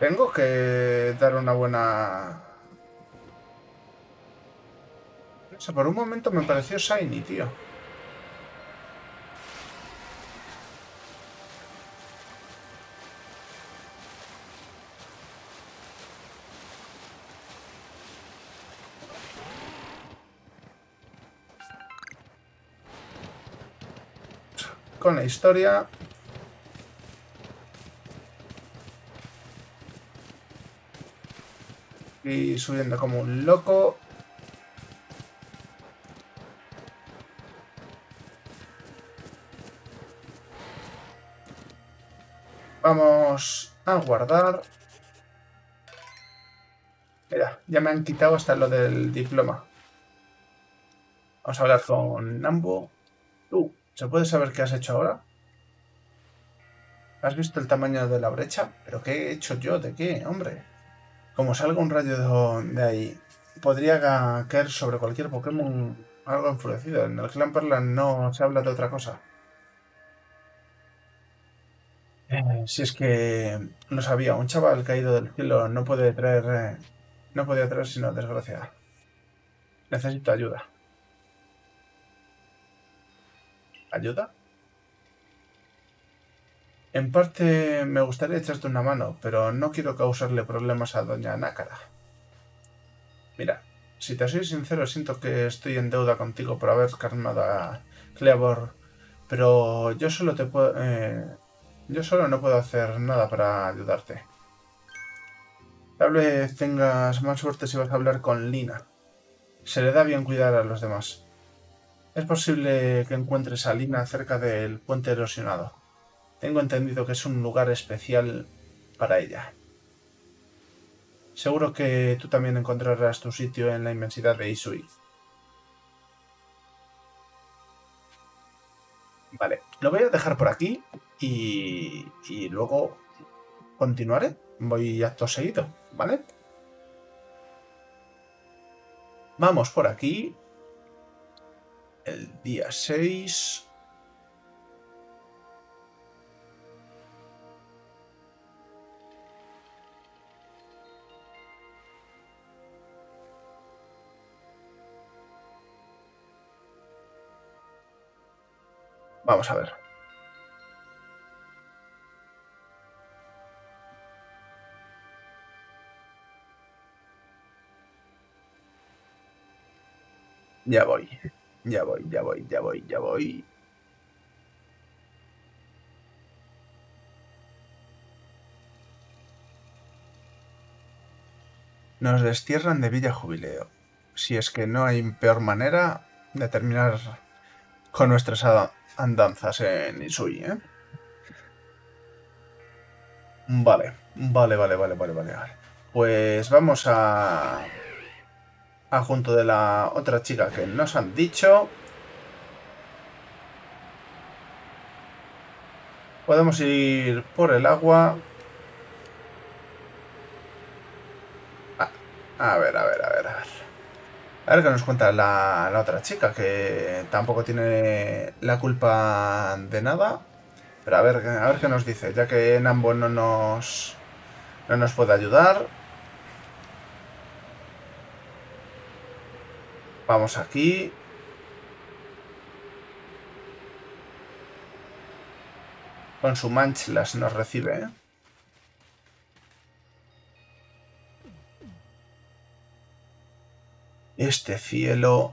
Tengo que dar una buena... Por un momento me pareció Shiny, tío. Con la historia Y subiendo como un loco. Vamos a guardar. Mira, ya me han quitado hasta lo del diploma. Vamos a hablar con Nambo. Tú, ¿se puede saber qué has hecho ahora? ¿Has visto el tamaño de la brecha? ¿Pero qué he hecho yo? ¿De qué, hombre? Como salga un rayo de, ahí, podría caer sobre cualquier Pokémon algo enfurecido. En el clan Perla no se habla de otra cosa. Eh, si es que lo sabía, un chaval caído del cielo no puede traer. Eh, no podía traer sino desgracia. Necesito ayuda. ¿Ayuda? En parte me gustaría echarte una mano, pero no quiero causarle problemas a doña Nácara. Mira, si te soy sincero, siento que estoy en deuda contigo por haber calmado a Cleavor, pero yo solo te puedo... Eh, yo solo no puedo hacer nada para ayudarte. Tal vez tengas más suerte si vas a hablar con Lina. Se le da bien cuidar a los demás. Es posible que encuentres a Lina cerca del puente erosionado. Tengo entendido que es un lugar especial para ella. Seguro que tú también encontrarás tu sitio en la inmensidad de Isui. Vale, lo voy a dejar por aquí y, y luego continuaré. Voy acto seguido, ¿vale? Vamos por aquí. El día 6. Vamos a ver. Ya voy, ya voy, ya voy, ya voy, ya voy. Nos destierran de Villa Jubileo. Si es que no hay peor manera de terminar con nuestras andanzas en Isui, ¿eh? Vale, vale, vale, vale, vale, vale. Pues vamos a... a junto de la otra chica que nos han dicho. Podemos ir por el agua. A ver, a ver, a ver, a ver. A ver qué nos cuenta la, otra chica, que tampoco tiene la culpa de nada. Pero a ver, a ver qué nos dice, ya que Nambo no nos, no nos puede ayudar. Vamos aquí. Con su manchlas nos recibe, ¿eh? Este cielo...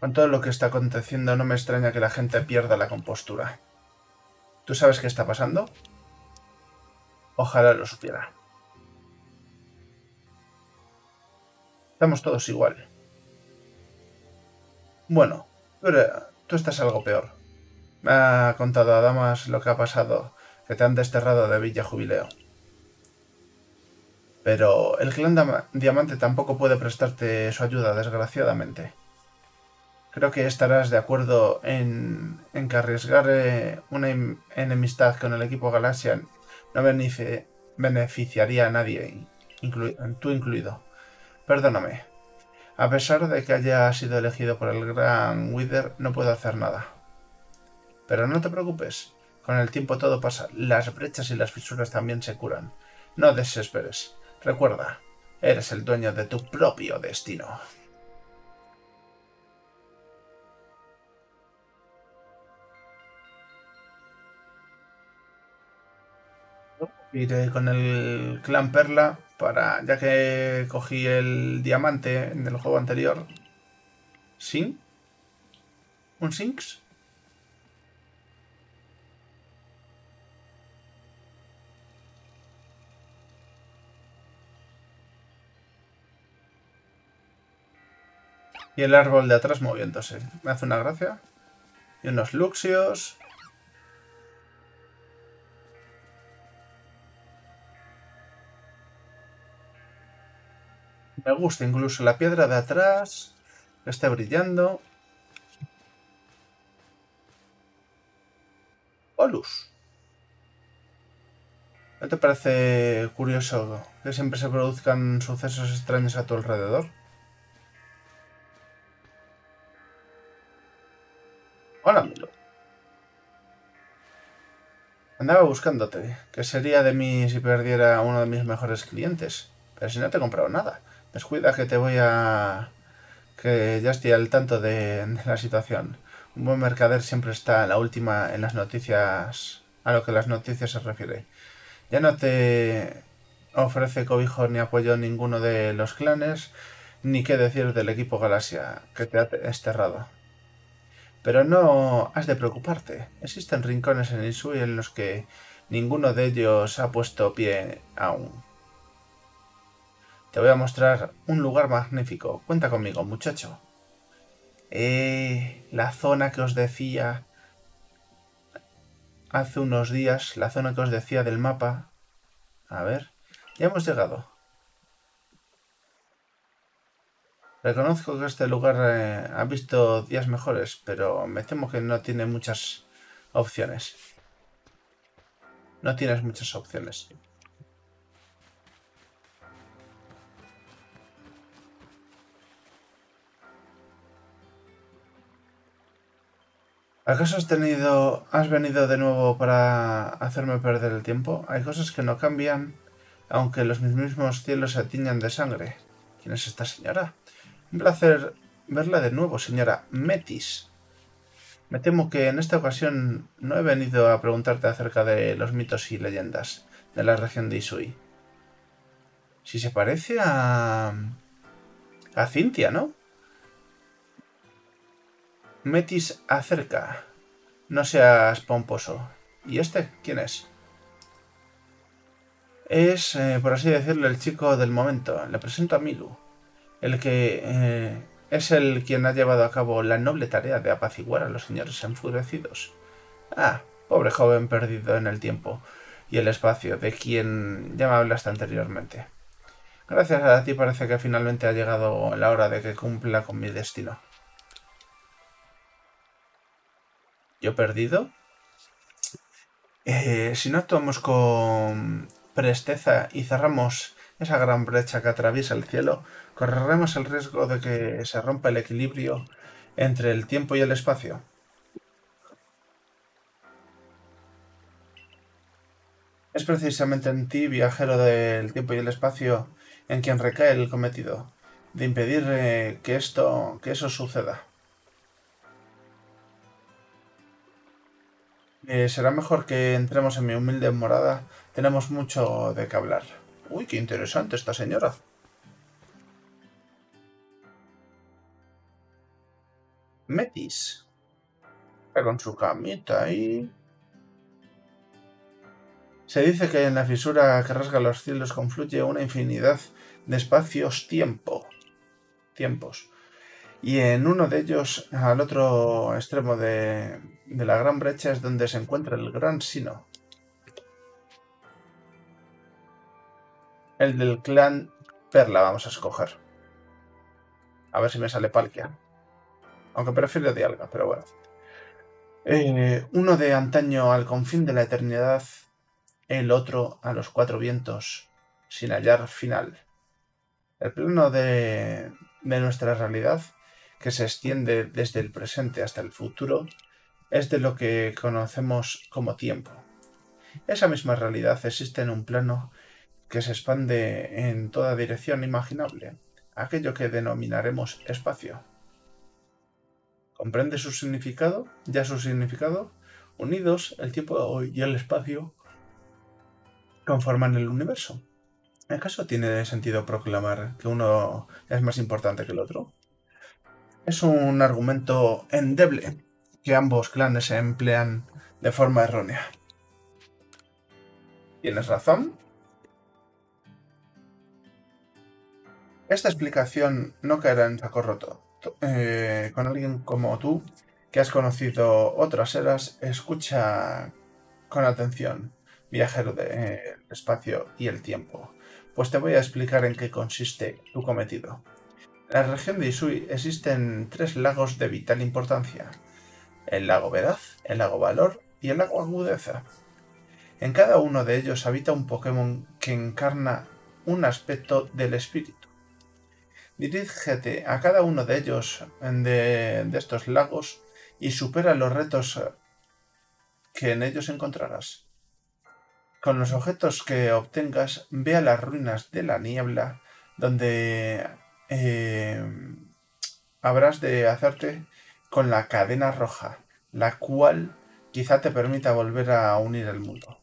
Con todo lo que está aconteciendo no me extraña que la gente pierda la compostura. ¿Tú sabes qué está pasando? Ojalá lo supiera. Estamos todos igual. Bueno, pero tú estás algo peor. Me ha contado a Damas lo que ha pasado, que te han desterrado de Villa Jubileo. Pero el clan Diamante tampoco puede prestarte su ayuda, desgraciadamente. Creo que estarás de acuerdo en, que arriesgar eh, una enemistad con el equipo Galaxia no beneficiaría a nadie, tú incluido. Perdóname. A pesar de que haya sido elegido por el gran Wither, no puedo hacer nada. Pero no te preocupes. Con el tiempo todo pasa. Las brechas y las fisuras también se curan. No desesperes. Recuerda, eres el dueño de tu propio destino. Iré con el clan Perla para, ya que cogí el diamante en el juego anterior. ¿Sin? ¿Un Sinks? Y el árbol de atrás moviéndose. Me hace una gracia. Y unos Luxios. Me gusta incluso la piedra de atrás, que esté brillando. Olus. ¿No te parece curioso que siempre se produzcan sucesos extraños a tu alrededor? Hola. Andaba buscándote. ¿Qué sería de mí si perdiera uno de mis mejores clientes? Pero si no te he comprado nada. Descuida que te voy a... que ya estoy al tanto de, la situación. Un buen mercader siempre está en la última en las noticias, a lo que las noticias se refiere. Ya no te ofrece cobijo ni apoyo ninguno de los clanes, ni qué decir del equipo Galaxia, que te ha desterrado. Pero no has de preocuparte. Existen rincones en Isui en los que ninguno de ellos ha puesto pie aún. Te voy a mostrar un lugar magnífico. Cuenta conmigo, muchacho. Eh, la zona que os decía hace unos días, la zona que os decía del mapa. A ver, ya hemos llegado. Reconozco que este lugar eh, ha visto días mejores, pero me temo que no tiene muchas opciones. No tienes muchas opciones. ¿Acaso has tenido, has venido de nuevo para hacerme perder el tiempo? Hay cosas que no cambian, aunque los mismos cielos se tiñan de sangre. ¿Quién es esta señora? Un placer verla de nuevo, señora Metis. Me temo que en esta ocasión no he venido a preguntarte acerca de los mitos y leyendas de la región de Isui. Si se parece a... a Cintia, ¿no? Metis acerca. No seas pomposo. ¿Y este? ¿Quién es? Es, eh, por así decirlo, el chico del momento. Le presento a Milu. El que eh, es el quien ha llevado a cabo la noble tarea de apaciguar a los señores enfurecidos. Ah, pobre joven perdido en el tiempo y el espacio, de quien ya me hablaste anteriormente. Gracias a ti parece que finalmente ha llegado la hora de que cumpla con mi destino. ¿Yo perdido? Eh, si no actuamos con presteza y cerramos esa gran brecha que atraviesa el cielo, correremos el riesgo de que se rompa el equilibrio entre el tiempo y el espacio. Es precisamente en ti, viajero del tiempo y el espacio, en quien recae el cometido de impedir eh, que esto, que eso suceda. Eh, será mejor que entremos en mi humilde morada. Tenemos mucho de qué hablar. Uy, qué interesante esta señora. Metis. Con su camita ahí. Se dice que en la fisura que rasga los cielos confluye una infinidad de espacios-tiempo. Tiempos. Y en uno de ellos, al otro extremo de, de la gran brecha, es donde se encuentra el gran sino. El del clan Perla vamos a escoger. A ver si me sale Palkia. Aunque prefiero Dialga, pero bueno. Eh, uno de antaño al confín de la eternidad, el otro a los cuatro vientos, sin hallar final. El plano de, de nuestra realidad que se extiende desde el presente hasta el futuro, es de lo que conocemos como tiempo. Esa misma realidad existe en un plano que se expande en toda dirección imaginable, aquello que denominaremos espacio. ¿Comprende su significado? ¿Ya su significado? Unidos, el tiempo y el espacio conforman el universo. ¿Acaso tiene sentido proclamar que uno es más importante que el otro? Es un argumento endeble que ambos clanes se emplean de forma errónea. ¿Tienes razón? Esta explicación no caerá en saco roto. Eh, con alguien como tú, que has conocido otras eras, escucha con atención, viajero del espacio y el tiempo, pues te voy a explicar en qué consiste tu cometido. En la región de Isui existen tres lagos de vital importancia. El lago Veraz, el lago Valor y el lago Agudeza. En cada uno de ellos habita un Pokémon que encarna un aspecto del espíritu. Dirígete a cada uno de ellos, de, estos lagos, y supera los retos que en ellos encontrarás. Con los objetos que obtengas, ve a las ruinas de la niebla, donde eh, habrás de hacerte con la cadena roja, la cual quizá te permita volver a unir el mundo.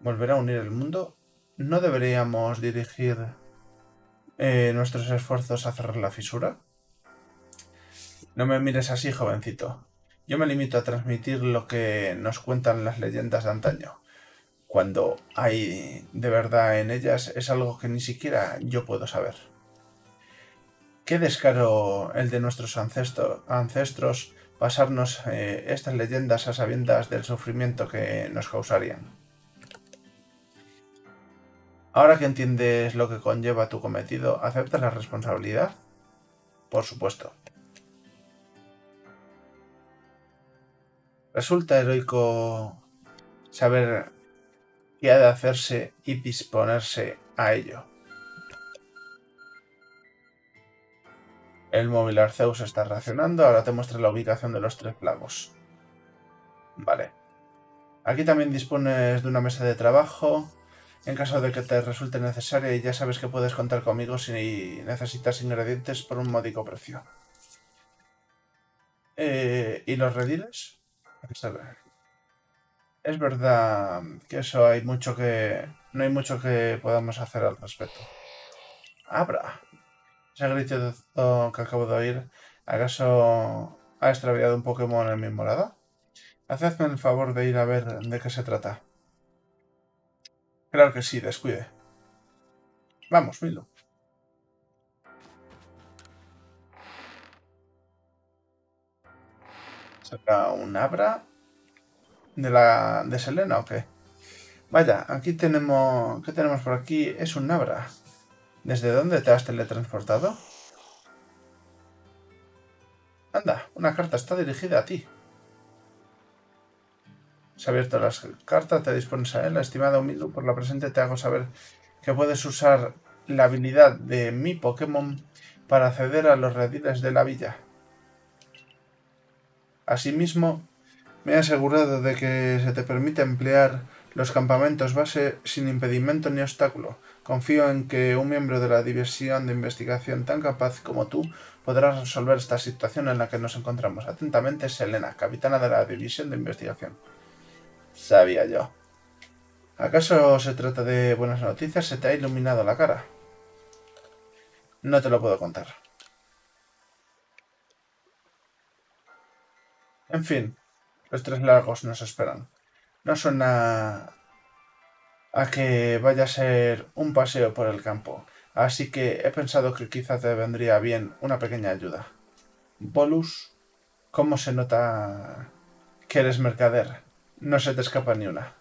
¿Volver a unir el mundo? ¿No deberíamos dirigir eh, nuestros esfuerzos a cerrar la fisura? No me mires así, jovencito. Yo me limito a transmitir lo que nos cuentan las leyendas de antaño cuando hay de verdad en ellas es algo que ni siquiera yo puedo saber. Qué descaro el de nuestros ancestros pasarnos eh, estas leyendas a sabiendas del sufrimiento que nos causarían. Ahora que entiendes lo que conlleva tu cometido, ¿aceptas la responsabilidad? Por supuesto. Resulta heroico saber que ha de hacerse y disponerse a ello. El móvil Arceus está reaccionando, ahora te muestra la ubicación de los tres lagos. Vale. Aquí también dispones de una mesa de trabajo. En caso de que te resulte necesaria, ya sabes que puedes contar conmigo si necesitas ingredientes por un módico precio. Eh, ¿Y los rediles? Es verdad que eso hay mucho que... No hay mucho que podamos hacer al respecto. ¡Abra! Ese grito que acabo de oír, ¿acaso ha extraviado un Pokémon en mi morada? Hacedme el favor de ir a ver de qué se trata. Claro que sí, descuide. Vamos, Milo. Saca un Abra ¿De la de Selena o qué? Vaya, aquí tenemos... ¿Qué tenemos por aquí? Es un Nabra. ¿Desde dónde te has teletransportado? Anda, una carta está dirigida a ti. Se ha abierto las cartas, te dispones a él. Estimado Milu, por la presente te hago saber que puedes usar la habilidad de mi Pokémon para acceder a los rediles de la villa. Asimismo, me he asegurado de que se te permite emplear los campamentos base sin impedimento ni obstáculo. Confío en que un miembro de la división de investigación tan capaz como tú podrá resolver esta situación en la que nos encontramos. Atentamente, Selena, capitana de la división de investigación. Sabía yo. ¿Acaso se trata de buenas noticias? Se te ha iluminado la cara. No te lo puedo contar. En fin, los tres lagos nos esperan. No suena a que vaya a ser un paseo por el campo, así que he pensado que quizá te vendría bien una pequeña ayuda. Bolus, ¿cómo se nota que eres mercader? No se te escapa ni una.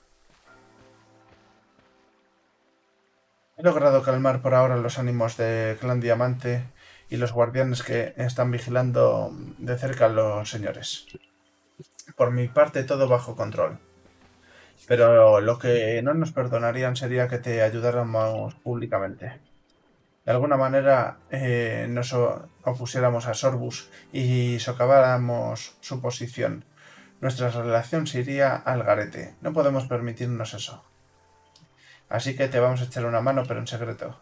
He logrado calmar por ahora los ánimos de Clan Diamante y los guardianes que están vigilando de cerca a los señores. Por mi parte, todo bajo control. Pero lo que no nos perdonarían sería que te ayudáramos públicamente. De alguna manera eh, nos opusiéramos a Sorbus y socaváramos su posición nuestra relación se iría al garete. No podemos permitirnos eso. Así que te vamos a echar una mano, pero en secreto.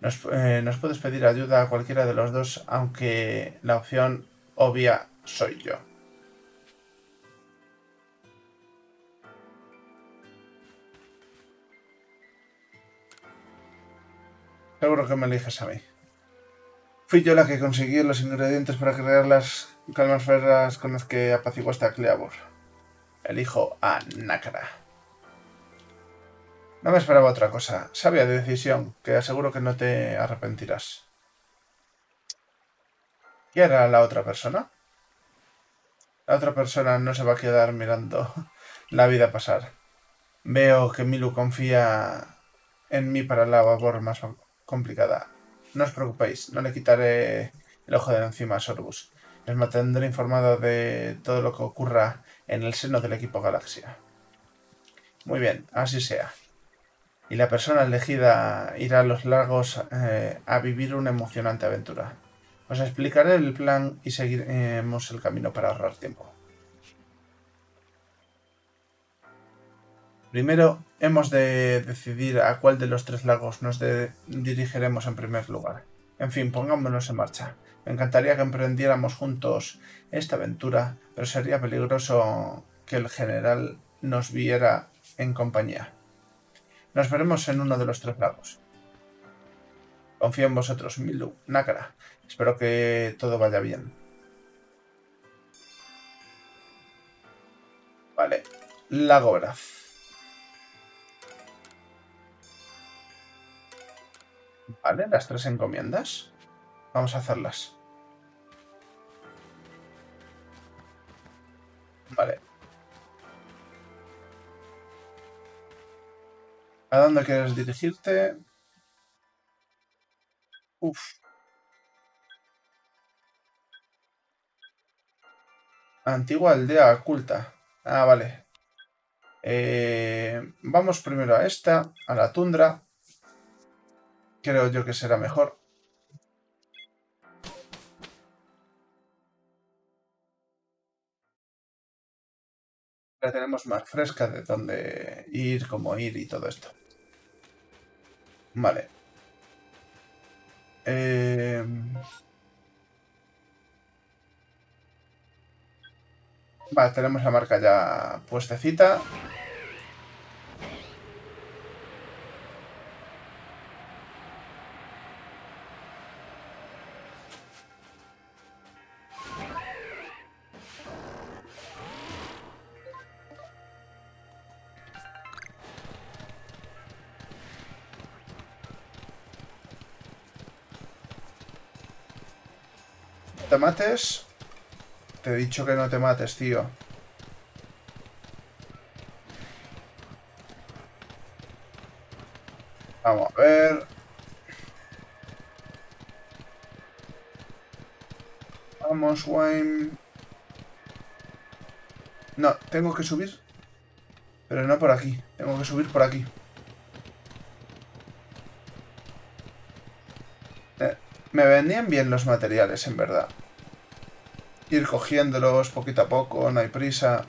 Nos, eh, nos puedes pedir ayuda a cualquiera de los dos, aunque la opción obvia soy yo. Seguro que me eliges a mí. Fui yo la que consiguió los ingredientes para crear las calmas ferras con las que apaciguaste a Cleavor. Elijo a Nakara. No me esperaba otra cosa. Sabia decisión, que aseguro que no te arrepentirás. ¿Qué era la otra persona? La otra persona no se va a quedar mirando la vida pasar. Veo que Milu confía en mí para la labor más complicada. No os preocupéis, no le quitaré el ojo de encima a Sorbus. Les mantendré informado de todo lo que ocurra en el seno del equipo Galaxia. Muy bien, así sea. Y la persona elegida irá a los lagos eh, a vivir una emocionante aventura. Os explicaré el plan y seguiremos el camino para ahorrar tiempo. Primero, hemos de decidir a cuál de los tres lagos nos dirigiremos en primer lugar. En fin, pongámonos en marcha. Me encantaría que emprendiéramos juntos esta aventura, pero sería peligroso que el general nos viera en compañía. Nos veremos en uno de los tres lagos. Confío en vosotros, Milu, Nakara. Espero que todo vaya bien. Vale. Lago. Vale, las tres encomiendas. Vamos a hacerlas. Vale. ¿A dónde quieres dirigirte? Uf. Antigua aldea oculta. Ah, vale. Eh, vamos primero a esta, a la tundra. Creo yo que será mejor. Tenemos más fresca de dónde ir, cómo ir y todo esto. Vale. Em, vale, tenemos la marca ya puestecita. Mates. Te he dicho que no te mates, tío. Vamos a ver. Vamos, Wayne. No, tengo que subir. Pero no por aquí. Tengo que subir por aquí. Eh, me vendían bien los materiales, en verdad. Ir cogiéndolos poquito a poco, no hay prisa.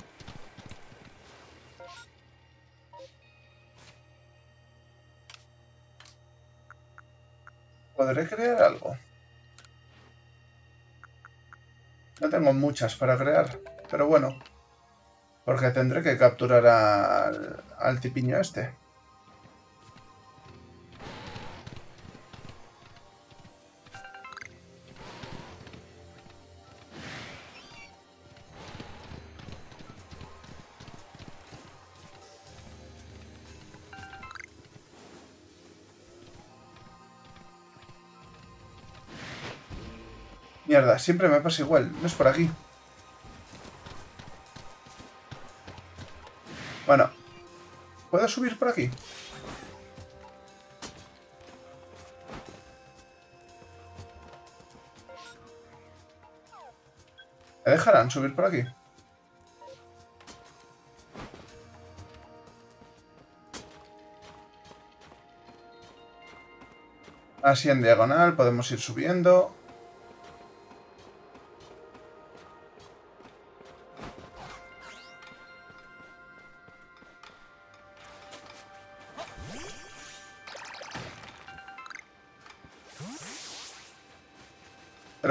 ¿Podré crear algo? No tengo muchas para crear, pero bueno. Porque tendré que capturar al, al tipiño este. Siempre me pasa igual. No es por aquí. Bueno. ¿Puedo subir por aquí? ¿Me dejarán subir por aquí? Así en diagonal podemos ir subiendo.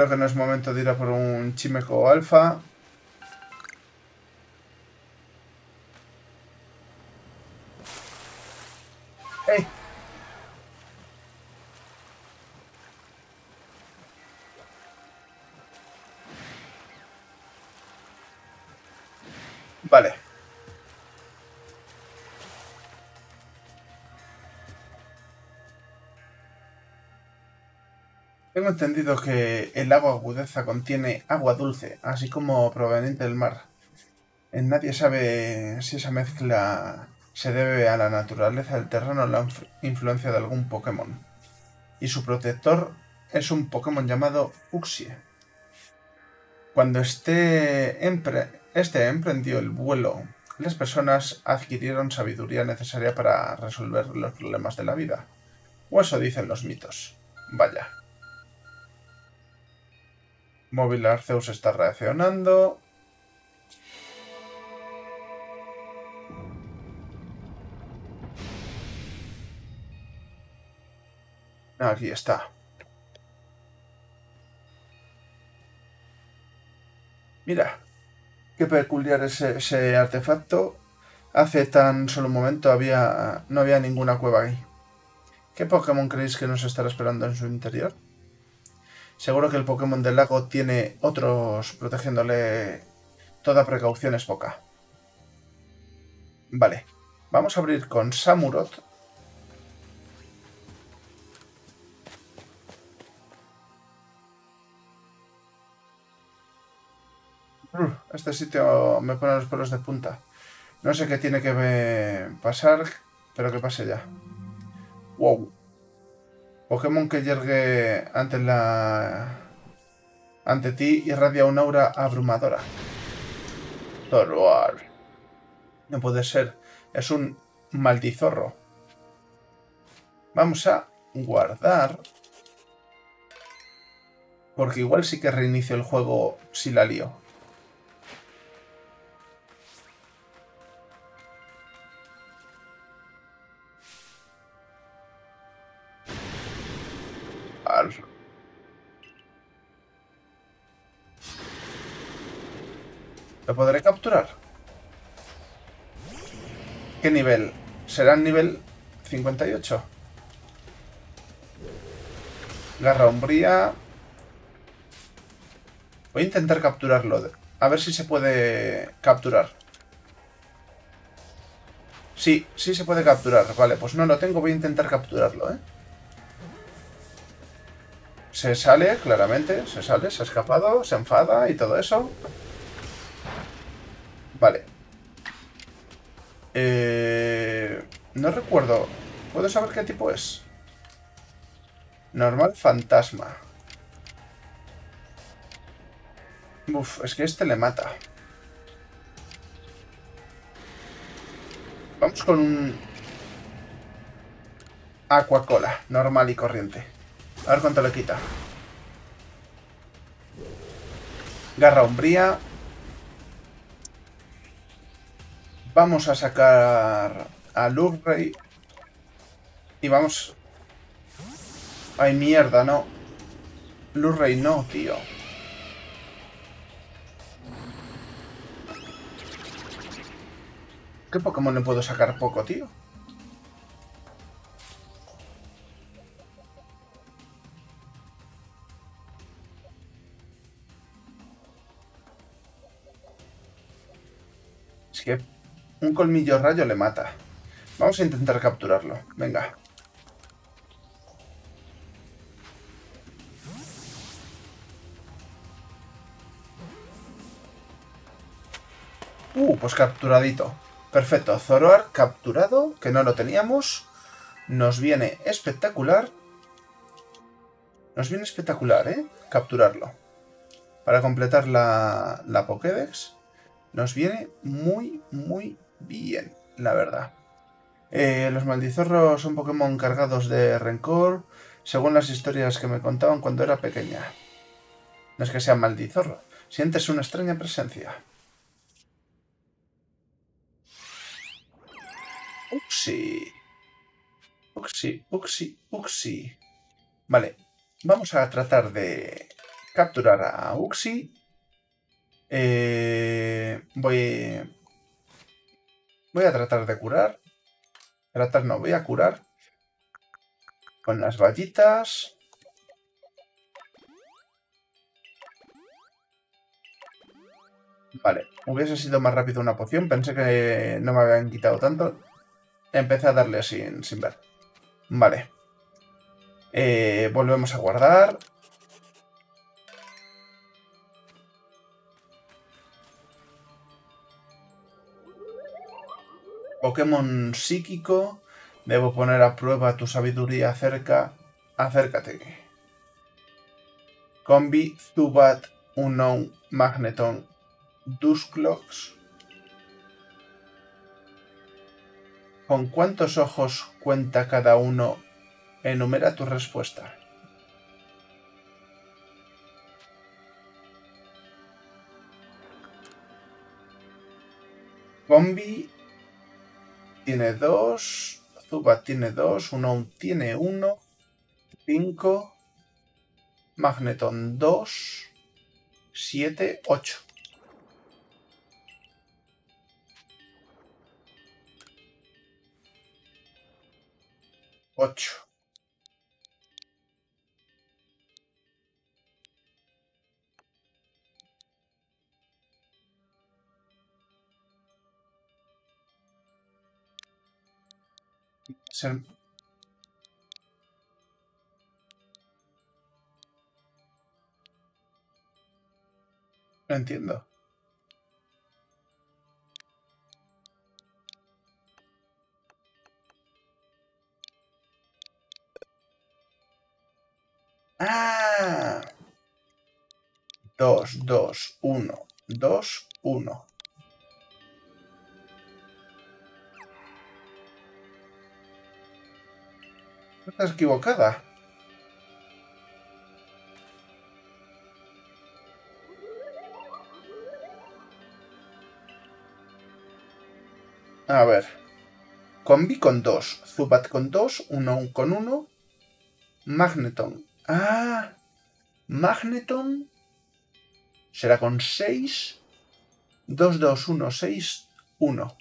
Que no es momento de ir a por un Chimeco Alfa. Tengo entendido que el lago Agudeza contiene agua dulce, así como proveniente del mar. Nadie sabe si esa mezcla se debe a la naturaleza del terreno o la influencia de algún Pokémon. Y su protector es un Pokémon llamado Uxie. Cuando este, este emprendió el vuelo, las personas adquirieron sabiduría necesaria para resolver los problemas de la vida. O eso dicen los mitos. Vaya. Móvil Arceus está reaccionando. Aquí está. Mira, qué peculiar es ese, artefacto. Hace tan solo un momento había, no había ninguna cueva ahí. ¿Qué Pokémon creéis que nos estará esperando en su interior? Seguro que el Pokémon del lago tiene otros protegiéndole. Toda precaución es poca. Vale. Vamos a abrir con Samurot. Este sitio me pone los pelos de punta. No sé qué tiene que pasar, pero que pase ya. Wow. Pokémon que yergue ante la... Ante ti irradia una aura abrumadora. Zoroar. No puede ser. Es un maldizorro. Vamos a guardar. Porque igual sí que reinicio el juego si la lío. ¿Lo podré capturar? ¿Qué nivel? ¿Será el nivel 58? Garra umbría. Voy a intentar capturarlo. A ver si se puede capturar. Sí, sí se puede capturar. Vale, pues no lo tengo. Voy a intentar capturarlo, ¿eh? Se sale, claramente. Se sale, se ha escapado, se enfada y todo eso. Vale. Eh, no recuerdo ¿Puedo saber qué tipo es? Normal fantasma. Uf, es que este le mata. Vamos con un... Aquacola, normal y corriente. A ver cuánto le quita. Garra umbría. Vamos a sacar a Lurray. Y vamos... Ay, mierda, no. Lurray no, tío. ¿Qué Pokémon le puedo sacar poco, tío? Un colmillo rayo le mata. Vamos a intentar capturarlo. Venga. Uh, pues capturadito. Perfecto, Zoroark capturado, que no lo teníamos. Nos viene espectacular. Nos viene espectacular, ¿eh? Capturarlo. Para completar la, la Pokédex. Nos viene muy, muy bien, la verdad. Eh, los maldizorros son Pokémon cargados de rencor, según las historias que me contaban cuando era pequeña. No es que sea maldizorro, sientes una extraña presencia. Uxi. Uxi, Uxi, Uxi. Vale, vamos a tratar de capturar a Uxi. Eh, voy... Voy a tratar de curar. Tratar no, voy a curar. Con las vallitas. Vale, hubiese sido más rápido una poción. Pensé que no me habían quitado tanto. Empecé a darle sin, sin ver. Vale. Eh, volvemos a guardar. Pokémon psíquico. Debo poner a prueba tu sabiduría cerca. Acércate. Combi, Zubat, Unknown, Magneton, Dusclox. ¿Con cuántos ojos cuenta cada uno? Enumera tu respuesta. Combi tiene dos. Zubat tiene dos. Uno tiene uno. Cinco. Magneton dos. Siete, ocho. Ser... Entiendo. Ah. 2, 2, 1, 2, 1. Estás equivocada. A ver. Combi con 2, Zubat con 2, 1 con 1, Magneton Ah, Magneton será con 6. 2, 2, 1, 6, 1.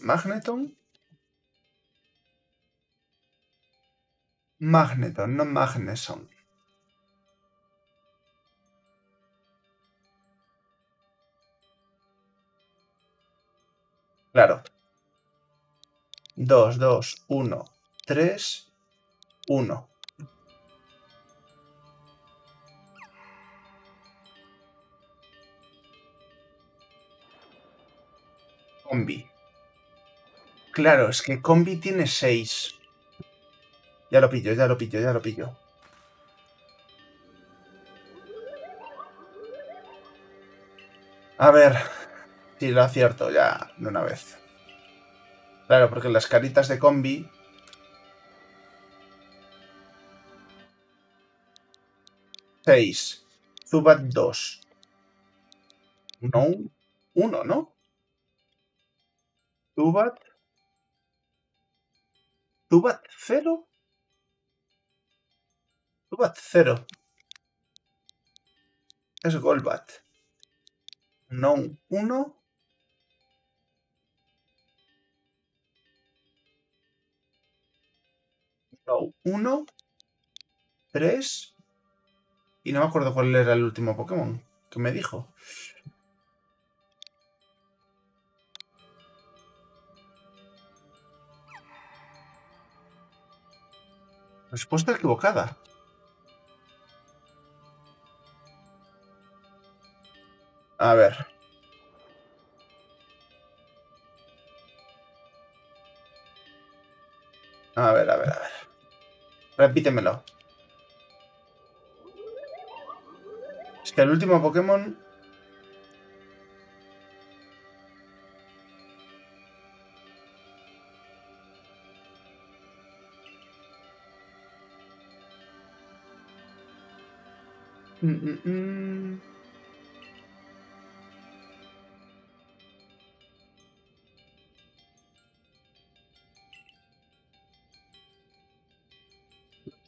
Magneton. Magneton, no Magneson. Claro. 2, 2, 1, 3, 1. Combi. Claro, es que Combi tiene 6. Ya lo pillo, ya lo pillo, ya lo pillo. A ver, si lo acierto ya de una vez. Claro, porque las caritas de combi... Seis. Zubat 2. No, uno, ¿no? Zubat. Zubat 0. Zubat 0. Es Golbat. No, 1. No, 1. 3. Y no me acuerdo cuál era el último Pokémon que me dijo. Respuesta equivocada. A ver. A ver, a ver, a ver. Repítemelo. Es que el último Pokémon... Mm,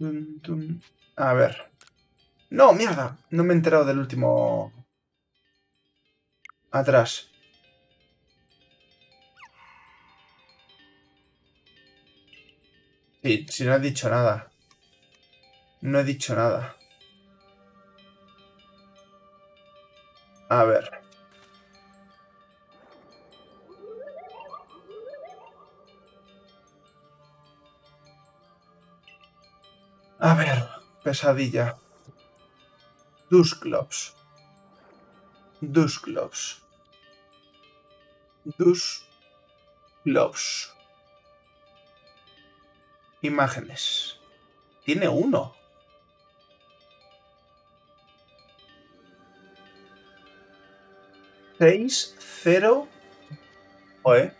mm, mm. A ver. No, mierda. No me he enterado del último... Atrás. Sí, si no he dicho nada. No he dicho nada. A ver. A ver, pesadilla. Dusclops. Dusclops. Dusclops. Imágenes. Tiene uno. 6, 0. Joder.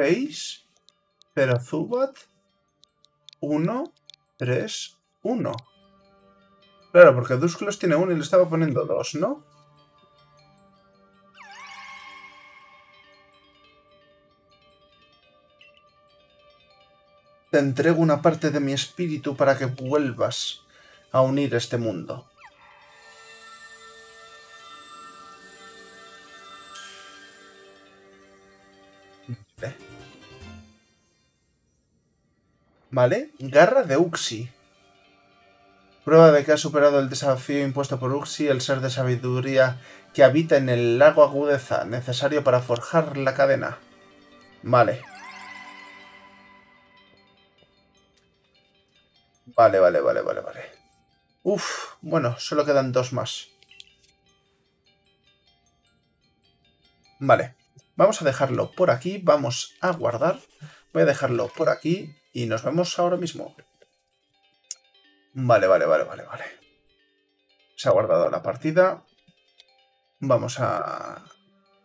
6, 0 Zubat, 1, 3, 1. Claro, porque Dusclos tiene 1 y le estaba poniendo 2, ¿no? Te entrego una parte de mi espíritu para que vuelvas a unir este mundo. ¿Vale? Garra de Uxi. Prueba de que ha superado el desafío impuesto por Uxi, el ser de sabiduría que habita en el lago Agudeza, necesario para forjar la cadena. Vale. Vale, vale, vale, vale, vale. Uf, bueno, solo quedan dos más. Vale, vamos a dejarlo por aquí, vamos a guardar. Voy a dejarlo por aquí y nos vemos ahora mismo. Vale, vale, vale, vale, vale. Se ha guardado la partida. Vamos a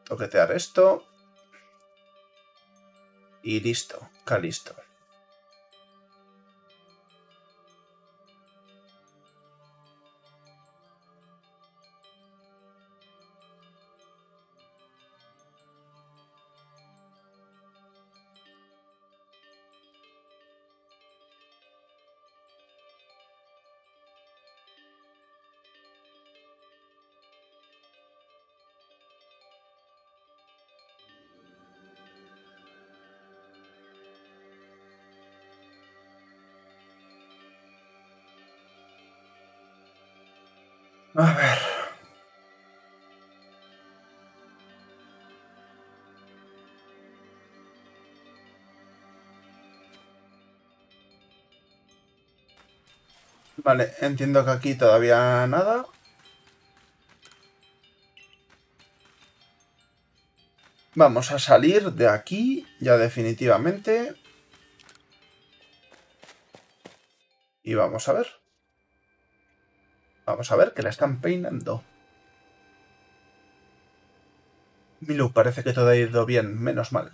toquetear esto. Y listo, listo. A ver. Vale, entiendo que aquí todavía nada. Vamos a salir de aquí ya definitivamente. Y vamos a ver. Vamos a ver que la están peinando. Milu, parece que todo ha ido bien, menos mal.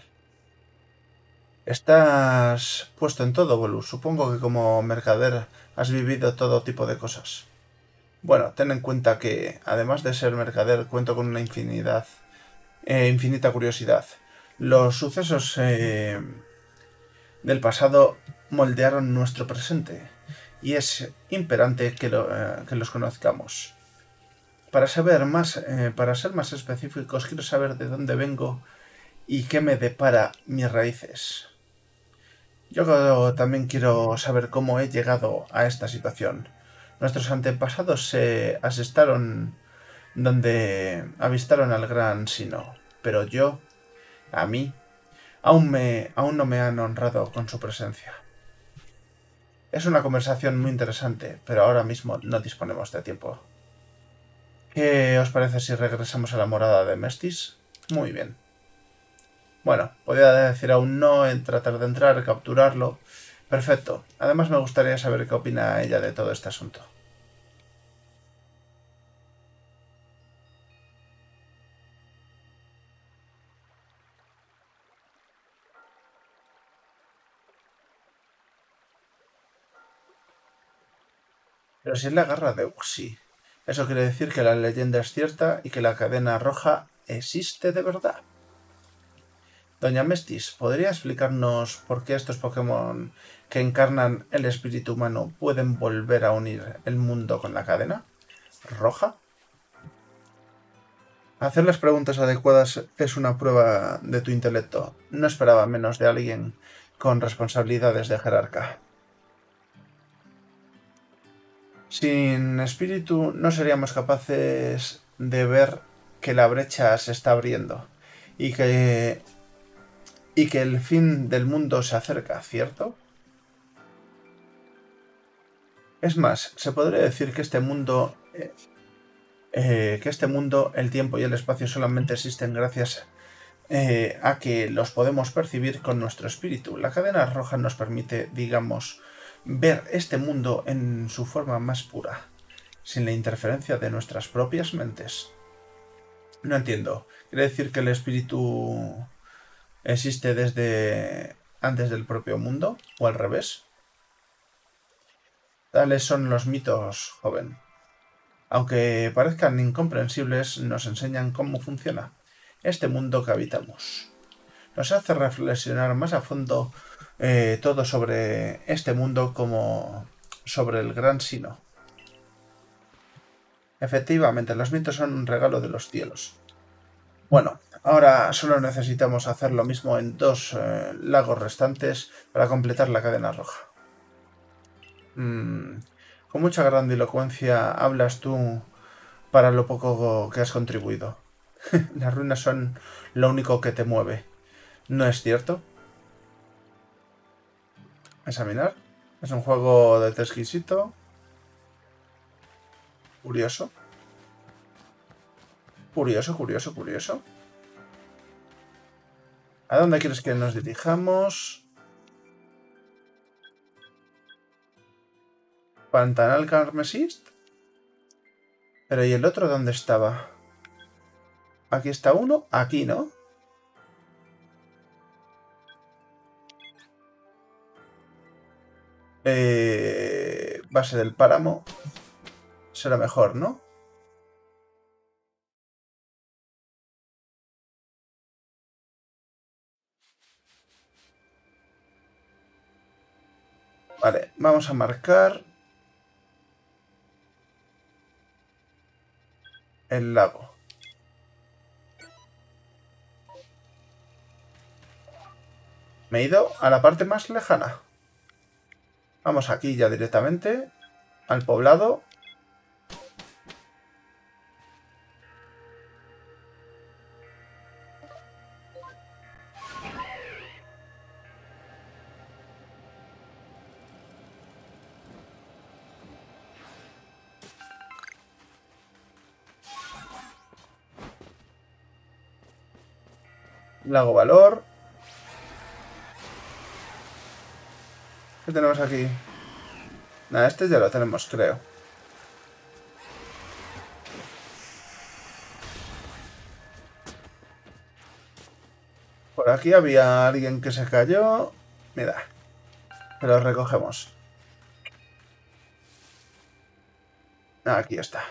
Estás puesto en todo, Bolu. Supongo que como mercader has vivido todo tipo de cosas. Bueno, ten en cuenta que, además de ser mercader, cuento con una infinidad eh, infinita curiosidad. Los sucesos eh, del pasado moldearon nuestro presente y es imperante que, eh, que los conozcamos. Para saber más, para ser más específicos, quiero saber de dónde vengo y qué me depara mis raíces. Yo también quiero saber cómo he llegado a esta situación. Nuestros antepasados se asestaron donde avistaron al gran Sino, pero yo, a mí, aún, me, aún no me han honrado con su presencia. Es una conversación muy interesante, pero ahora mismo no disponemos de tiempo. ¿Qué os parece si regresamos a la morada de Mestis? Muy bien. Bueno, podría decir aún no en tratar de entrar, capturarlo. Perfecto. Además me gustaría saber qué opina ella de todo este asunto. Pero si es la garra de Uxi. Eso quiere decir que la leyenda es cierta y que la cadena roja existe de verdad. Doña Mestis, ¿podría explicarnos por qué estos Pokémon que encarnan el espíritu humano pueden volver a unir el mundo con la cadena roja? Hacer las preguntas adecuadas es una prueba de tu intelecto. No esperaba menos de alguien con responsabilidades de jerarca. Sin espíritu no seríamos capaces de ver que la brecha se está abriendo y que y que el fin del mundo se acerca, ¿cierto? Es más, se podría decir que este mundo eh, eh, que este mundo, el tiempo y el espacio solamente existen gracias eh, a que los podemos percibir con nuestro espíritu. La cadena roja nos permite, digamos, ver este mundo en su forma más pura, sin la interferencia de nuestras propias mentes. No entiendo. ¿Quiere decir que el espíritu existe desde antes del propio mundo o al revés? Tales son los mitos, joven. Aunque parezcan incomprensibles, nos enseñan cómo funciona este mundo que habitamos. Nos hace reflexionar más a fondo eh, todo sobre este mundo como sobre el gran sino. Efectivamente, los mitos son un regalo de los cielos. Bueno, ahora solo necesitamos hacer lo mismo en dos eh, lagos restantes para completar la cadena roja. Mm, con mucha grandilocuencia hablas tú para lo poco que has contribuido. Las ruinas son lo único que te mueve. ¿No es cierto? Examinar. Es un juego de exquisito. Curioso. Curioso, curioso, curioso. ¿A dónde quieres que nos dirijamos? Pantanal Carmesist. Pero ¿y el otro dónde estaba? Aquí está uno, aquí, ¿no? Eh, base del páramo será mejor, ¿no? Vale, vamos a marcar el lago. Me he ido a la parte más lejana. Vamos aquí ya directamente, al poblado. Lago Valor. ¿Qué tenemos aquí? Nada, este ya lo tenemos, creo. Por aquí había alguien que se cayó. Mira. Pero recogemos. Aquí está.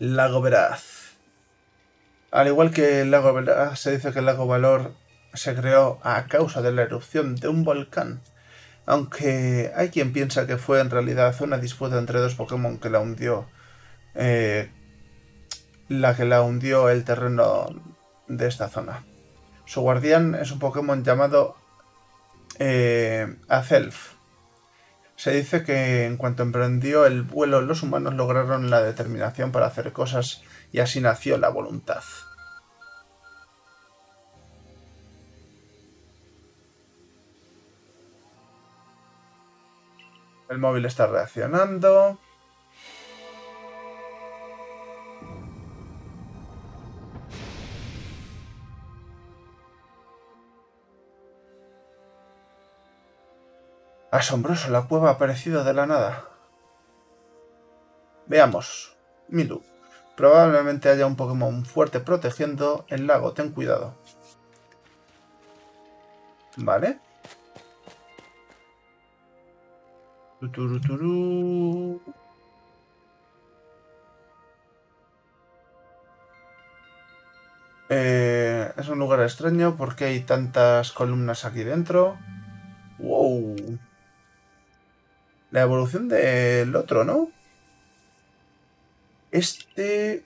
Lago Veraz. Al igual que el lago Veraz, se dice que el lago Valor se creó a causa de la erupción de un volcán. Aunque hay quien piensa que fue en realidad una disputa entre dos Pokémon que la hundió. Eh, la que la hundió el terreno de esta zona. Su guardián es un Pokémon llamado eh, Azelf. Se dice que en cuanto emprendió el vuelo los humanos lograron la determinación para hacer cosas y así nació la voluntad. El móvil está reaccionando. Asombroso, la cueva ha aparecido de la nada. Veamos. Milu. Probablemente haya un Pokémon fuerte protegiendo el lago. Ten cuidado. Vale. Eh, es un lugar extraño porque hay tantas columnas aquí dentro. Wow. La evolución del otro, ¿no? Este...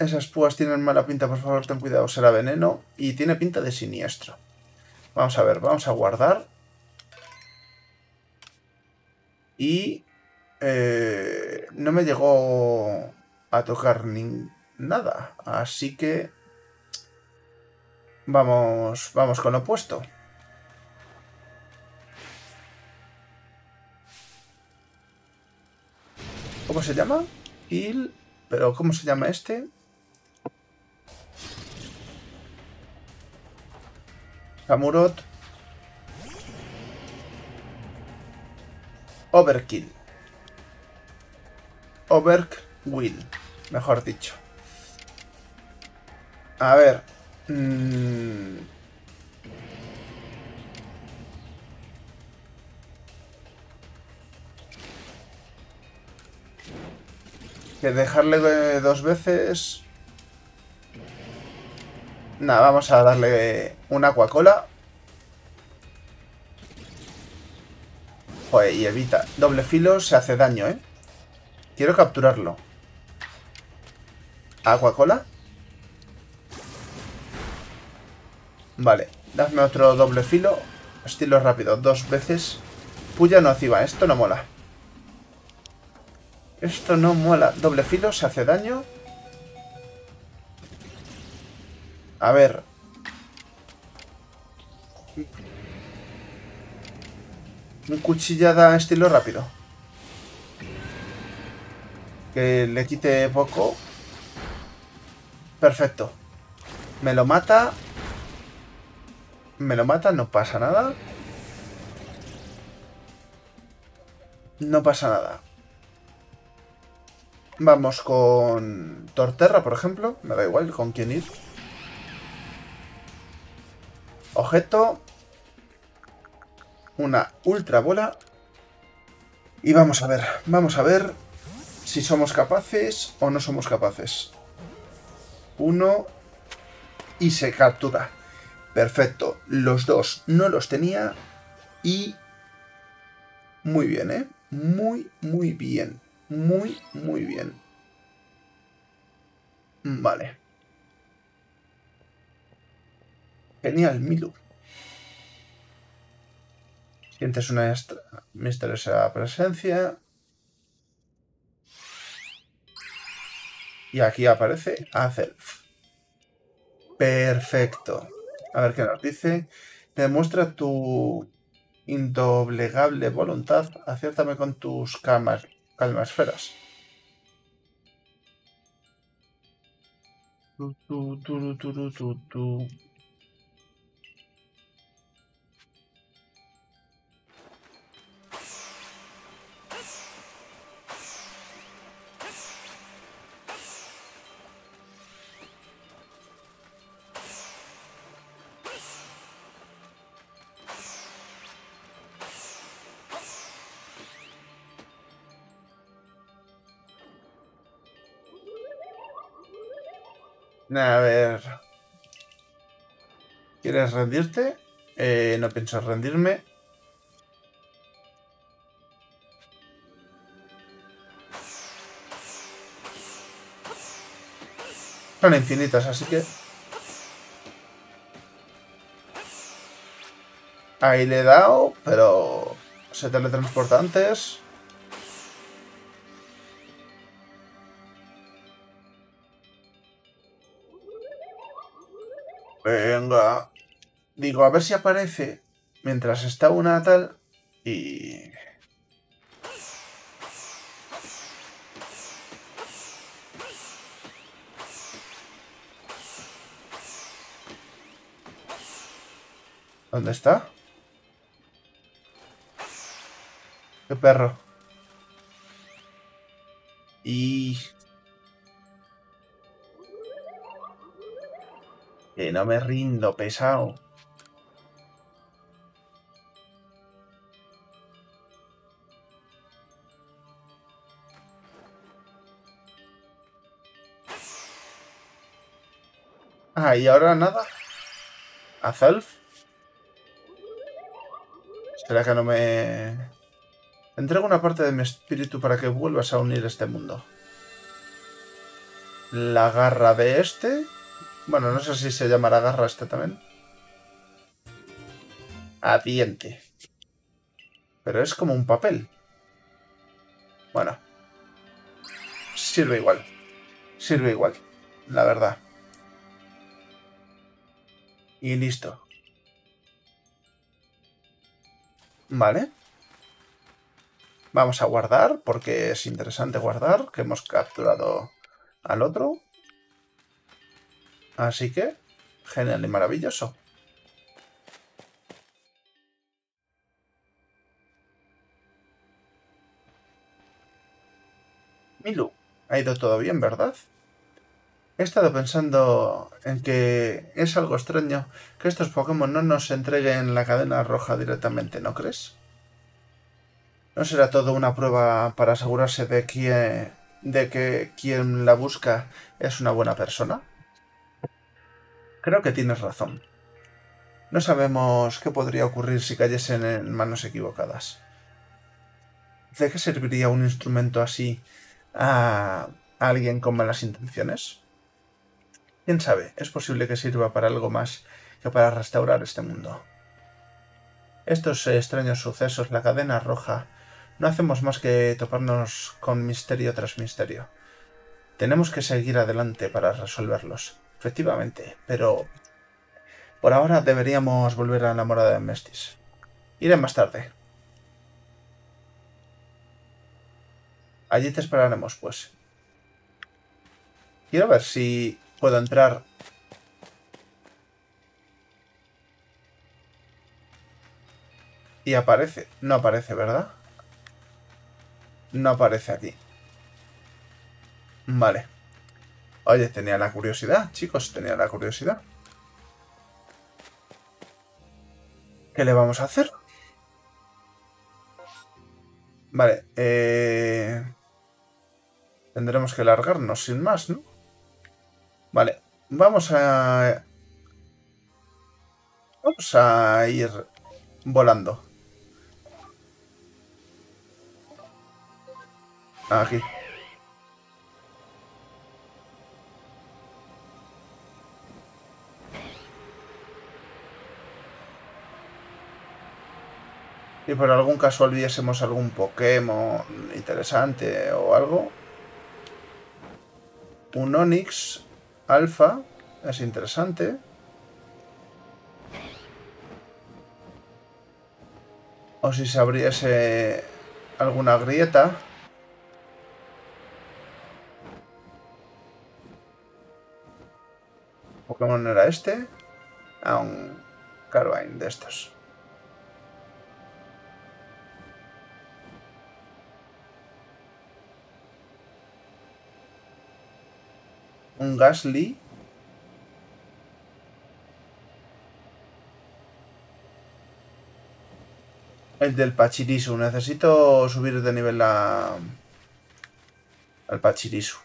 Esas púas tienen mala pinta, por favor, ten cuidado, será veneno. Y tiene pinta de siniestro. Vamos a ver, vamos a guardar. Y... Eh, no me llegó a tocar ni nada. Así que... Vamos, vamos con lo opuesto. ¿Cómo se llama? Il... ¿Pero cómo se llama este? Samurot. Overkill. Overkill. Mejor dicho. A ver. Mmm... Que dejarle dos veces... Nada, vamos a darle una Coca-Cola. Y evita. Doble filo se hace daño, ¿eh? Quiero capturarlo. ¿Aquacola? Vale, dame otro doble filo. Estilo rápido, dos veces. Puya nociva, esto no mola. Esto no mola. Doble filo, se hace daño. A ver. Cuchillada estilo rápido. Que le quite poco. Perfecto. Me lo mata. Me lo mata, no pasa nada. No pasa nada. Vamos con Torterra, por ejemplo. Me da igual con quién ir. Objeto. Una ultra bola. Y vamos a ver, vamos a ver si somos capaces o no somos capaces. Uno. Y se captura. Perfecto. Los dos no los tenía. Y... Muy bien, ¿eh? Muy, muy bien. Muy, muy bien. Vale. Genial, Milu. Sientes una misteriosa presencia. Y aquí aparece Azelf. Perfecto. A ver qué nos dice. Demuestra tu indoblegable voluntad. Aciértame con tus camas esferas. Tu, tu, tu, A ver. ¿Quieres rendirte? Eh, no pienso rendirme. Son infinitas, así que... Ahí le he dado, pero se teletransporta antes. Venga. Digo, a ver si aparece mientras está una tal y... ¿Dónde está? ¿Qué perro? Y... Que no me rindo, pesado. Ah, y ahora nada. A Zelf. ¿Será que no me... Entrego una parte de mi espíritu para que vuelvas a unir este mundo. La garra de este bueno, no sé si se llamará garra este también. Adiente. Pero es como un papel. Bueno. Sirve igual. Sirve igual. La verdad. Y listo. Vale. Vamos a guardar, porque es interesante guardar, que hemos capturado al otro. Así que, genial y maravilloso. Milu, ha ido todo bien, ¿verdad? He estado pensando en que es algo extraño que estos Pokémon no nos entreguen la cadena roja directamente, ¿no crees? ¿No será todo una prueba para asegurarse de que, de que quien la busca es una buena persona? Creo que tienes razón. No sabemos qué podría ocurrir si cayesen en manos equivocadas. ¿De qué serviría un instrumento así a alguien con malas intenciones? Quién sabe, es posible que sirva para algo más que para restaurar este mundo. Estos extraños sucesos, la cadena roja, no hacemos más que toparnos con misterio tras misterio. Tenemos que seguir adelante para resolverlos. Efectivamente, pero por ahora deberíamos volver a la morada de Mestis. Iré más tarde. Allí te esperaremos, pues. Quiero ver si puedo entrar. Y aparece. No aparece, ¿verdad? No aparece aquí. Vale. Oye, tenía la curiosidad, chicos, tenía la curiosidad. ¿Qué le vamos a hacer? Vale, eh... Tendremos que largarnos sin más, ¿no? Vale, vamos a... Vamos a ir volando. Aquí. Y por algún caso olvidásemos algún Pokémon interesante o algo. Un Onix Alpha es interesante. O si se abriese alguna grieta. Pokémon era este. A un Carbine de estos. Un Gasly. El del Pachirisu. Necesito subir de nivel a... al Pachirisu.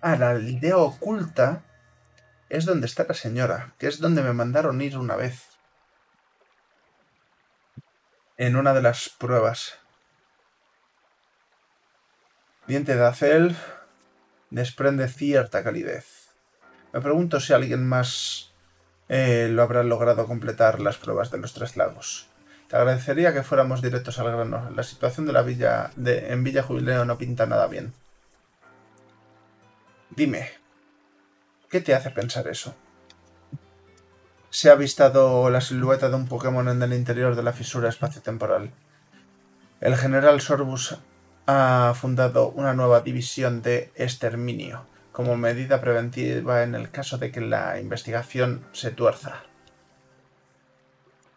Ah, la aldea oculta es donde está la señora, que es donde me mandaron ir una vez. En una de las pruebas. Diente de Acel desprende cierta calidez. Me pregunto si alguien más eh, lo habrá logrado completar las pruebas de los tres lagos. Te agradecería que fuéramos directos al grano. La situación de la villa de, en Villa Jubileo no pinta nada bien. Dime, ¿qué te hace pensar eso? Se ha avistado la silueta de un Pokémon en el interior de la fisura espacio-temporal. El general Sorbus ha fundado una nueva división de exterminio como medida preventiva en el caso de que la investigación se tuerza.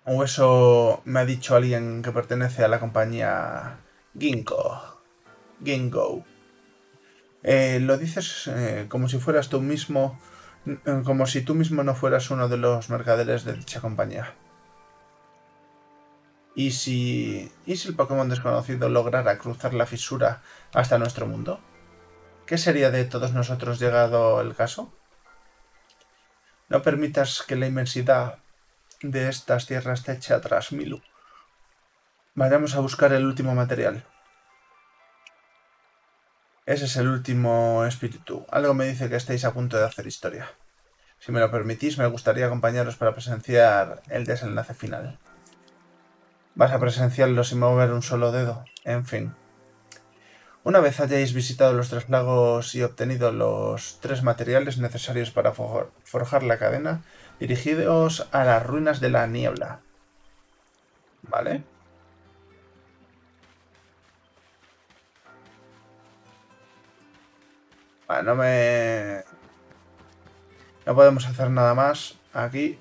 O eso me ha dicho alguien que pertenece a la compañía Ginkgo. Ginkgo. Eh, lo dices eh, como si fueras tú mismo, como si tú mismo no fueras uno de los mercaderes de dicha compañía. ¿Y si, ¿Y si el Pokémon desconocido lograra cruzar la fisura hasta nuestro mundo? ¿Qué sería de todos nosotros llegado el caso? No permitas que la inmensidad de estas tierras te eche atrás, Milu. Vayamos a buscar el último material. Ese es el último espíritu. Algo me dice que estáis a punto de hacer historia. Si me lo permitís, me gustaría acompañaros para presenciar el desenlace final. Vas a presenciarlo sin mover un solo dedo. En fin. Una vez hayáis visitado los tres lagos y obtenido los tres materiales necesarios para forjar la cadena, dirigidos a las ruinas de la niebla. ¿Vale? No me... No podemos hacer nada más aquí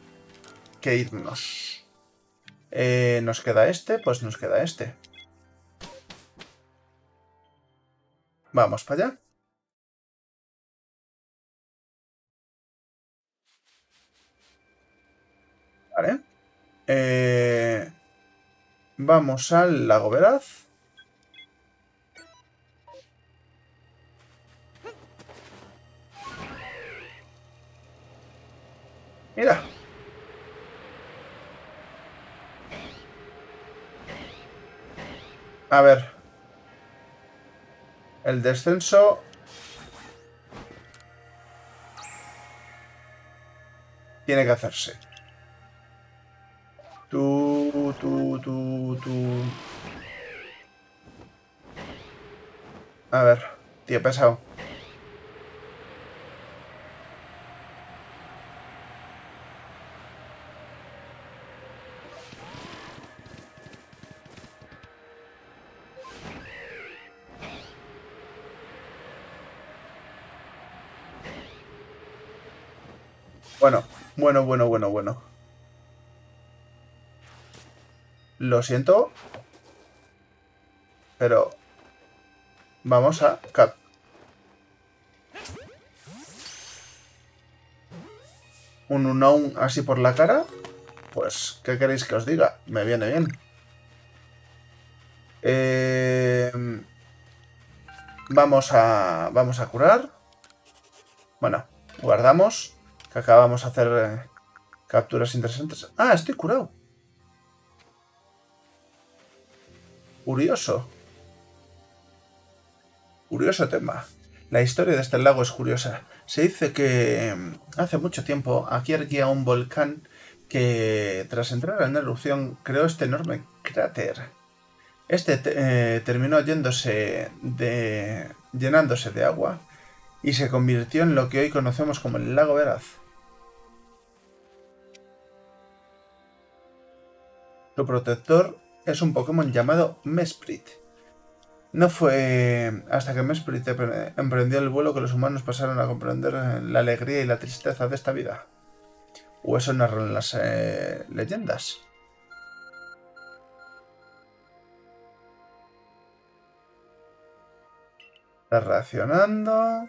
que irnos. Eh, ¿Nos queda este? Pues nos queda este. Vamos para allá. Vale. Eh, vamos al lago Veraz. Mira. A ver. El descenso... Tiene que hacerse. Tú, tú, tú, tú... A ver, tío pesado. Bueno, bueno, bueno, bueno. Lo siento. Pero... Vamos a... Cap un unknown así por la cara. Pues, ¿qué queréis que os diga? Me viene bien. Eh, vamos a... Vamos a curar. Bueno, guardamos. Que acabamos de hacer eh, capturas interesantes. Ah, estoy curado. Curioso. Curioso tema. La historia de este lago es curiosa. Se dice que mm, hace mucho tiempo aquí erguía un volcán que tras entrar en erupción creó este enorme cráter. Este eh, terminó yéndose de, llenándose de agua y se convirtió en lo que hoy conocemos como el lago Veraz. Su protector es un Pokémon llamado Mesprit. No fue hasta que Mesprit emprendió el vuelo que los humanos pasaron a comprender la alegría y la tristeza de esta vida. O eso narran las eh, leyendas. Está reaccionando.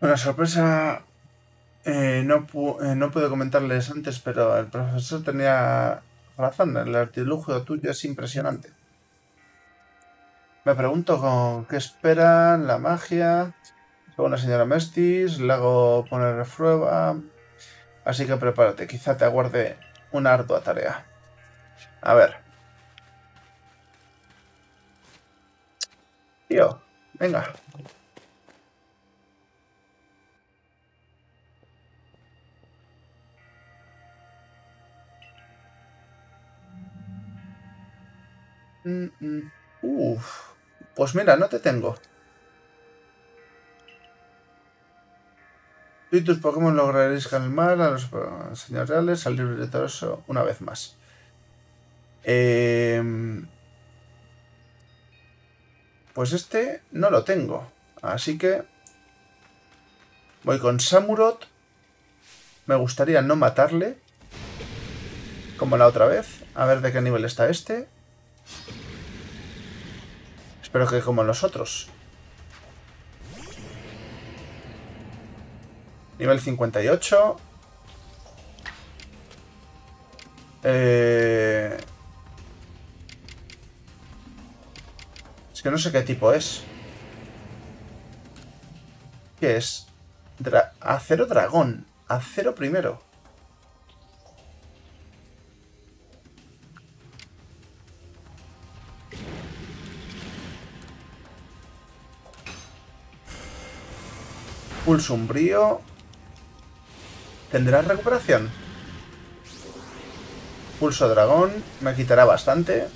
Una sorpresa eh, no, eh, no pude comentarles antes, pero el profesor tenía razón. El artilugio tuyo es impresionante. Me pregunto con qué esperan la magia. Según la señora Mestis, le hago poner prueba. Así que prepárate, quizá te aguarde una ardua tarea. A ver. Tío, venga, Uf. Pues mira, no te tengo. Tú y tus Pokémon lograréis calmar a los señores reales, salir de todo una vez más. Em, pues este no lo tengo. Así que voy con Samurot. Me gustaría no matarle. Como la otra vez. A ver de qué nivel está este. Espero que como los otros. Nivel 58. Eh... Es que no sé qué tipo es. ¿Qué es? Acero dragón. Acero primero. Pulso umbrío. ¿Tendrá recuperación? Pulso dragón. Me quitará bastante.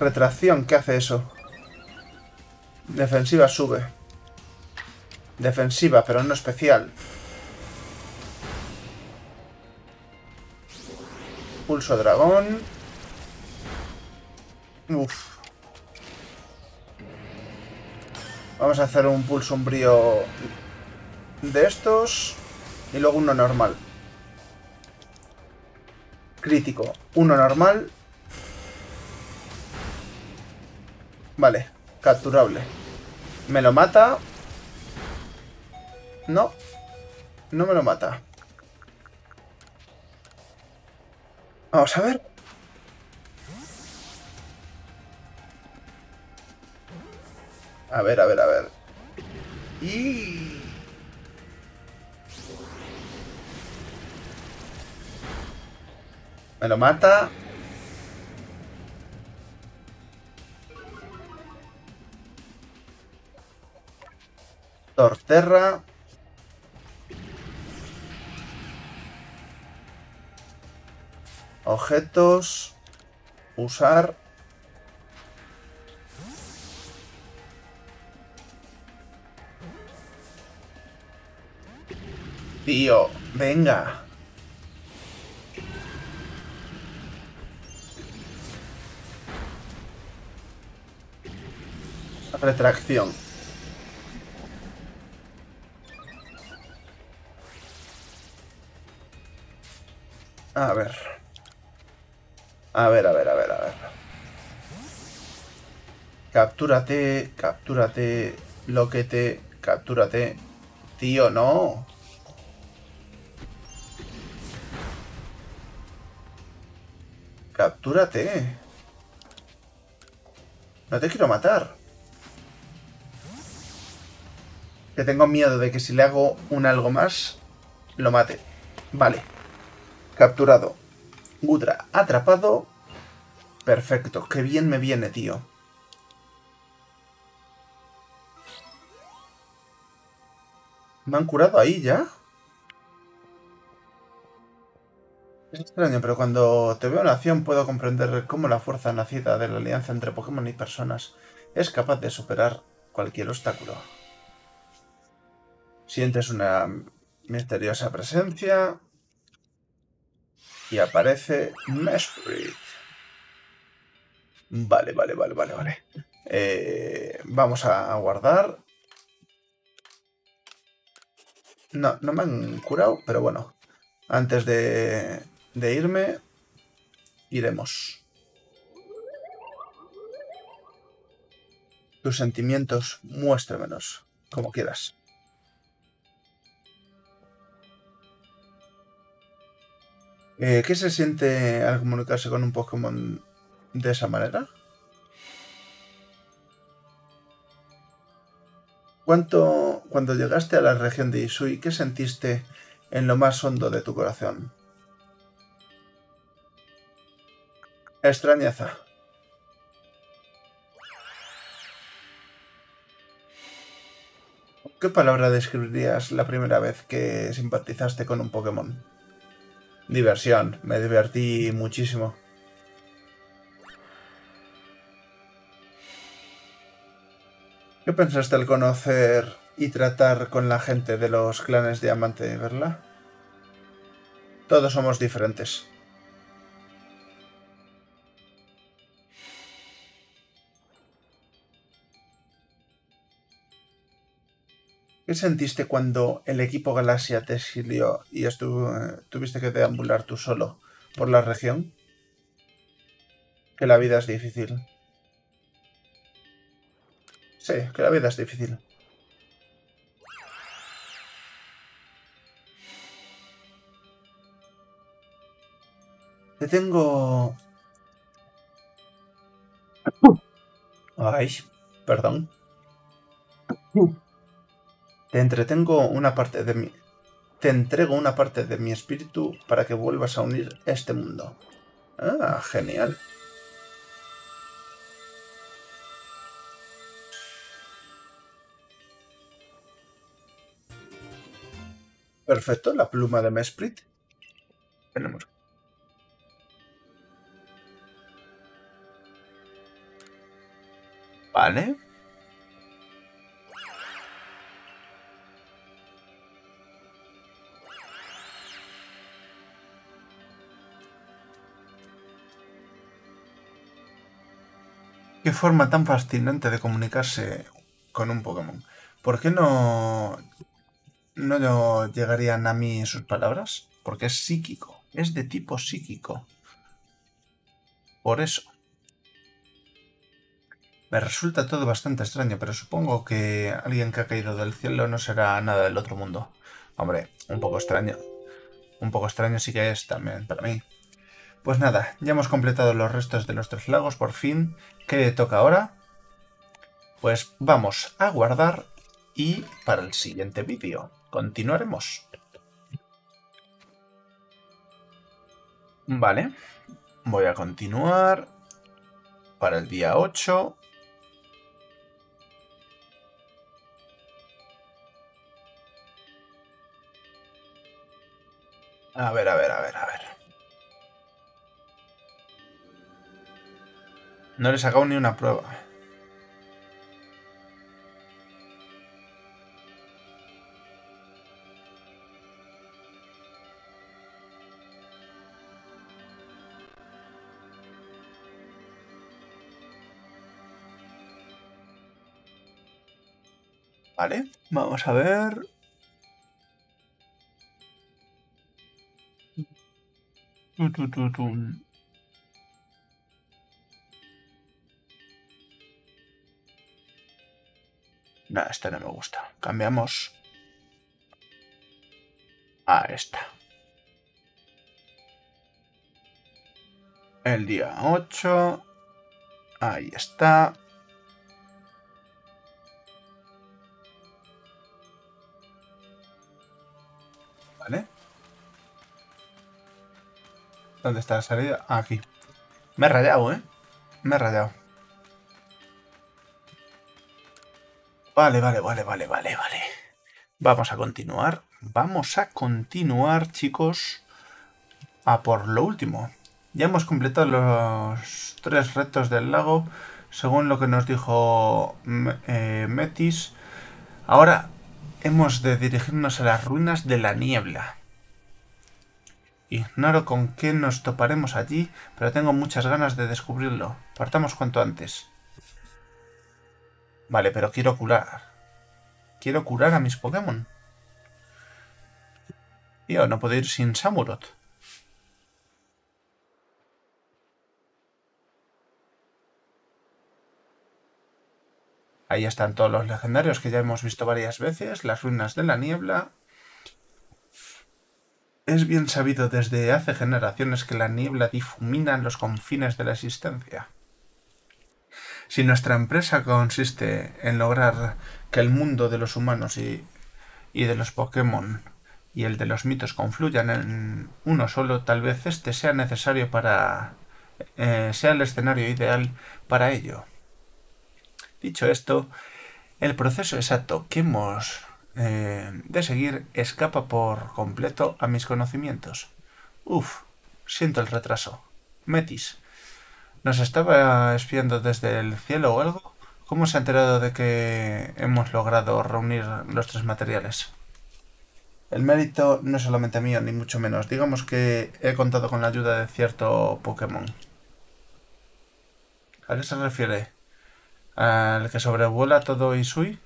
Retracción, ¿qué hace eso? Defensiva sube. Defensiva, pero no especial. Pulso dragón. Uf. Vamos a hacer un pulso umbrío de estos. Y luego uno normal. Crítico. Uno normal. Vale, capturable. Me lo mata. No. No me lo mata. Vamos a ver. A ver, a ver, a ver. Y... Me lo mata. Torterra. Objetos. Usar. Tío, venga. Retracción. A ver. A ver, a ver, a ver, a ver. Captúrate, captúrate, loquete, captúrate. Tío, no. Captúrate. No te quiero matar. Que tengo miedo de que si le hago un algo más, lo mate. Vale. Capturado. Gudra atrapado. Perfecto. Qué bien me viene, tío. ¿Me han curado ahí ya? Es extraño, pero cuando te veo en acción puedo comprender cómo la fuerza nacida de la alianza entre Pokémon y personas es capaz de superar cualquier obstáculo. Sientes una misteriosa presencia y aparece Mesprit. Vale, vale, vale, vale, vale. Eh, vamos a guardar. No, no me han curado, pero bueno. Antes de, de irme, iremos. Tus sentimientos, muéstremelos, como quieras. Eh, ¿Qué se siente al comunicarse con un Pokémon de esa manera? ¿Cuánto, cuando llegaste a la región de Isui, qué sentiste en lo más hondo de tu corazón? Extrañeza. ¿Qué palabra describirías la primera vez que simpatizaste con un Pokémon? Diversión, me divertí muchísimo. ¿Qué pensaste al conocer y tratar con la gente de los clanes Diamante, verdad? Todos somos diferentes. ¿Qué sentiste cuando el equipo Galaxia te exilió y tuviste que deambular tú solo por la región? Que la vida es difícil. Sí, que la vida es difícil. Te tengo... Ay, perdón. Te entretengo una parte de mi... Te entrego una parte de mi espíritu para que vuelvas a unir este mundo. Ah, genial. Perfecto, la pluma de Mesprit. Tenemos. Vale. Qué forma tan fascinante de comunicarse con un Pokémon. ¿Por qué no, no llegarían a mí sus palabras? Porque es psíquico, es de tipo psíquico. Por eso. Me resulta todo bastante extraño, pero supongo que alguien que ha caído del cielo no será nada del otro mundo. Hombre, un poco extraño. Un poco extraño sí que es también para mí. Pues nada, ya hemos completado los restos de los tres lagos por fin. ¿Qué toca ahora? Pues vamos a guardar y para el siguiente vídeo continuaremos. Vale, voy a continuar para el día 8. A ver, a ver, a ver, a ver. No le he ni una prueba. Vale, vamos a ver. No, este no me gusta. Cambiamos a esta. El día 8. Ahí está. Vale. ¿Dónde está la salida? aquí. Me he rayado, ¿eh? Me he rayado. Vale, vale, vale, vale, vale, vale. Vamos a continuar. Vamos a continuar, chicos. a por lo último. Ya hemos completado los tres retos del lago, según lo que nos dijo eh, Metis. Ahora hemos de dirigirnos a las ruinas de la niebla. Ignoro con qué nos toparemos allí, pero tengo muchas ganas de descubrirlo. Partamos cuanto antes. Vale, pero quiero curar. Quiero curar a mis Pokémon. Tío, no puedo ir sin Samurot. Ahí están todos los legendarios que ya hemos visto varias veces. Las ruinas de la niebla. Es bien sabido desde hace generaciones que la niebla difumina los confines de la existencia. Si nuestra empresa consiste en lograr que el mundo de los humanos y, de los Pokémon y el de los mitos confluyan en uno solo, tal vez este sea necesario para... Eh, sea el escenario ideal para ello. Dicho esto, el proceso exacto que hemos eh, de seguir escapa por completo a mis conocimientos. Uf, siento el retraso. Metis, ¿nos estaba espiando desde el cielo o algo? ¿Cómo se ha enterado de que hemos logrado reunir los tres materiales? El mérito no es solamente mío, ni mucho menos. Digamos que he contado con la ayuda de cierto Pokémon. ¿A qué se refiere? ¿Al que sobrevuela todo Isui?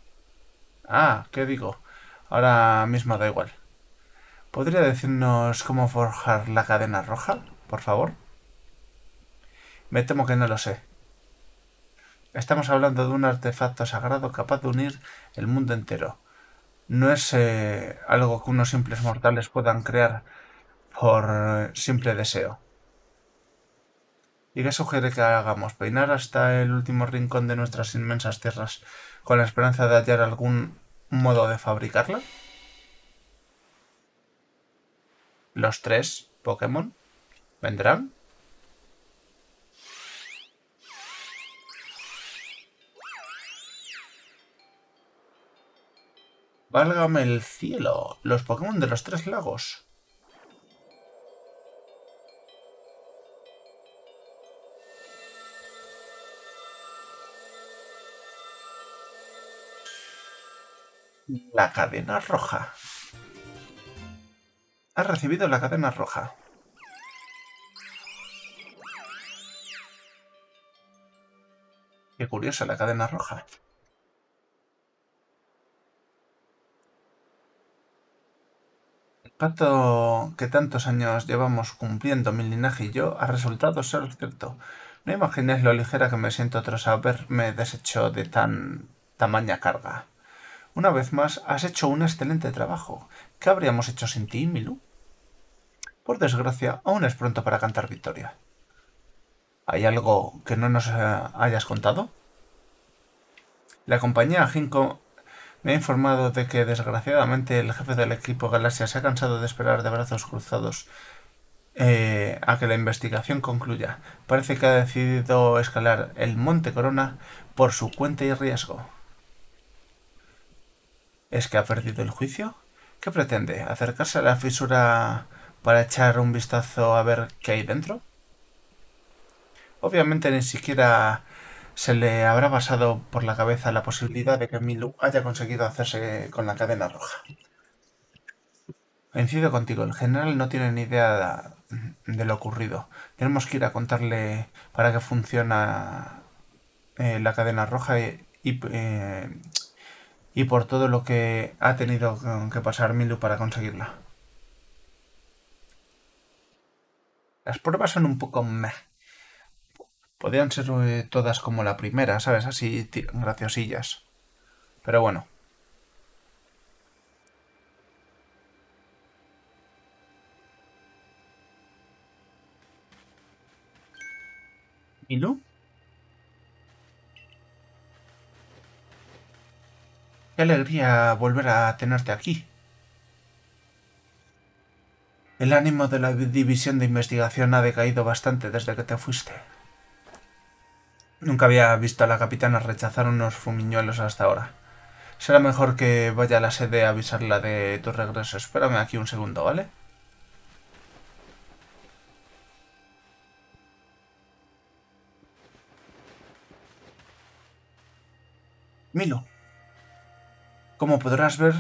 Ah, ¿qué digo? Ahora mismo da igual. ¿Podría decirnos cómo forjar la cadena roja, por favor? Me temo que no lo sé. Estamos hablando de un artefacto sagrado capaz de unir el mundo entero. No es eh, algo que unos simples mortales puedan crear por eh, simple deseo. ¿Y qué sugiere que hagamos? ¿Peinar hasta el último rincón de nuestras inmensas tierras con la esperanza de hallar algún modo de fabricarla? ¿Los tres Pokémon vendrán? Válgame el cielo, los Pokémon de los tres lagos. La cadena roja. Has recibido la cadena roja. Qué curiosa la cadena roja. Pacto que tantos años llevamos cumpliendo mi linaje y yo ha resultado ser cierto. No imaginéis lo ligera que me siento tras haberme deshecho de tan tamaña carga. Una vez más, has hecho un excelente trabajo. ¿Qué habríamos hecho sin ti, Milu? Por desgracia, aún es pronto para cantar victoria. ¿Hay algo que no nos eh, hayas contado? La compañía Ginkgo me ha informado de que desgraciadamente el jefe del equipo Galaxia se ha cansado de esperar de brazos cruzados eh, a que la investigación concluya. Parece que ha decidido escalar el Monte Corona por su cuenta y riesgo. ¿Es que ha perdido el juicio? ¿Qué pretende? ¿Acercarse a la fisura para echar un vistazo a ver qué hay dentro? Obviamente ni siquiera se le habrá pasado por la cabeza la posibilidad de que Milu haya conseguido hacerse con la cadena roja. Coincido contigo, el general no tiene ni idea de lo ocurrido. Tenemos que ir a contarle para qué funciona eh, la cadena roja y, eh, y por todo lo que ha tenido que pasar Milu para conseguirla. Las pruebas son un poco meh. Podrían ser eh, todas como la primera, ¿sabes? Así graciosillas. Pero bueno. ¿Milu? Qué alegría volver a tenerte aquí. El ánimo de la división de investigación ha decaído bastante desde que te fuiste. Nunca había visto a la capitana rechazar unos fumiñuelos hasta ahora. Será mejor que vaya a la sede a avisarla de tu regreso. Espérame aquí un segundo, ¿vale? Milo. Como podrás ver,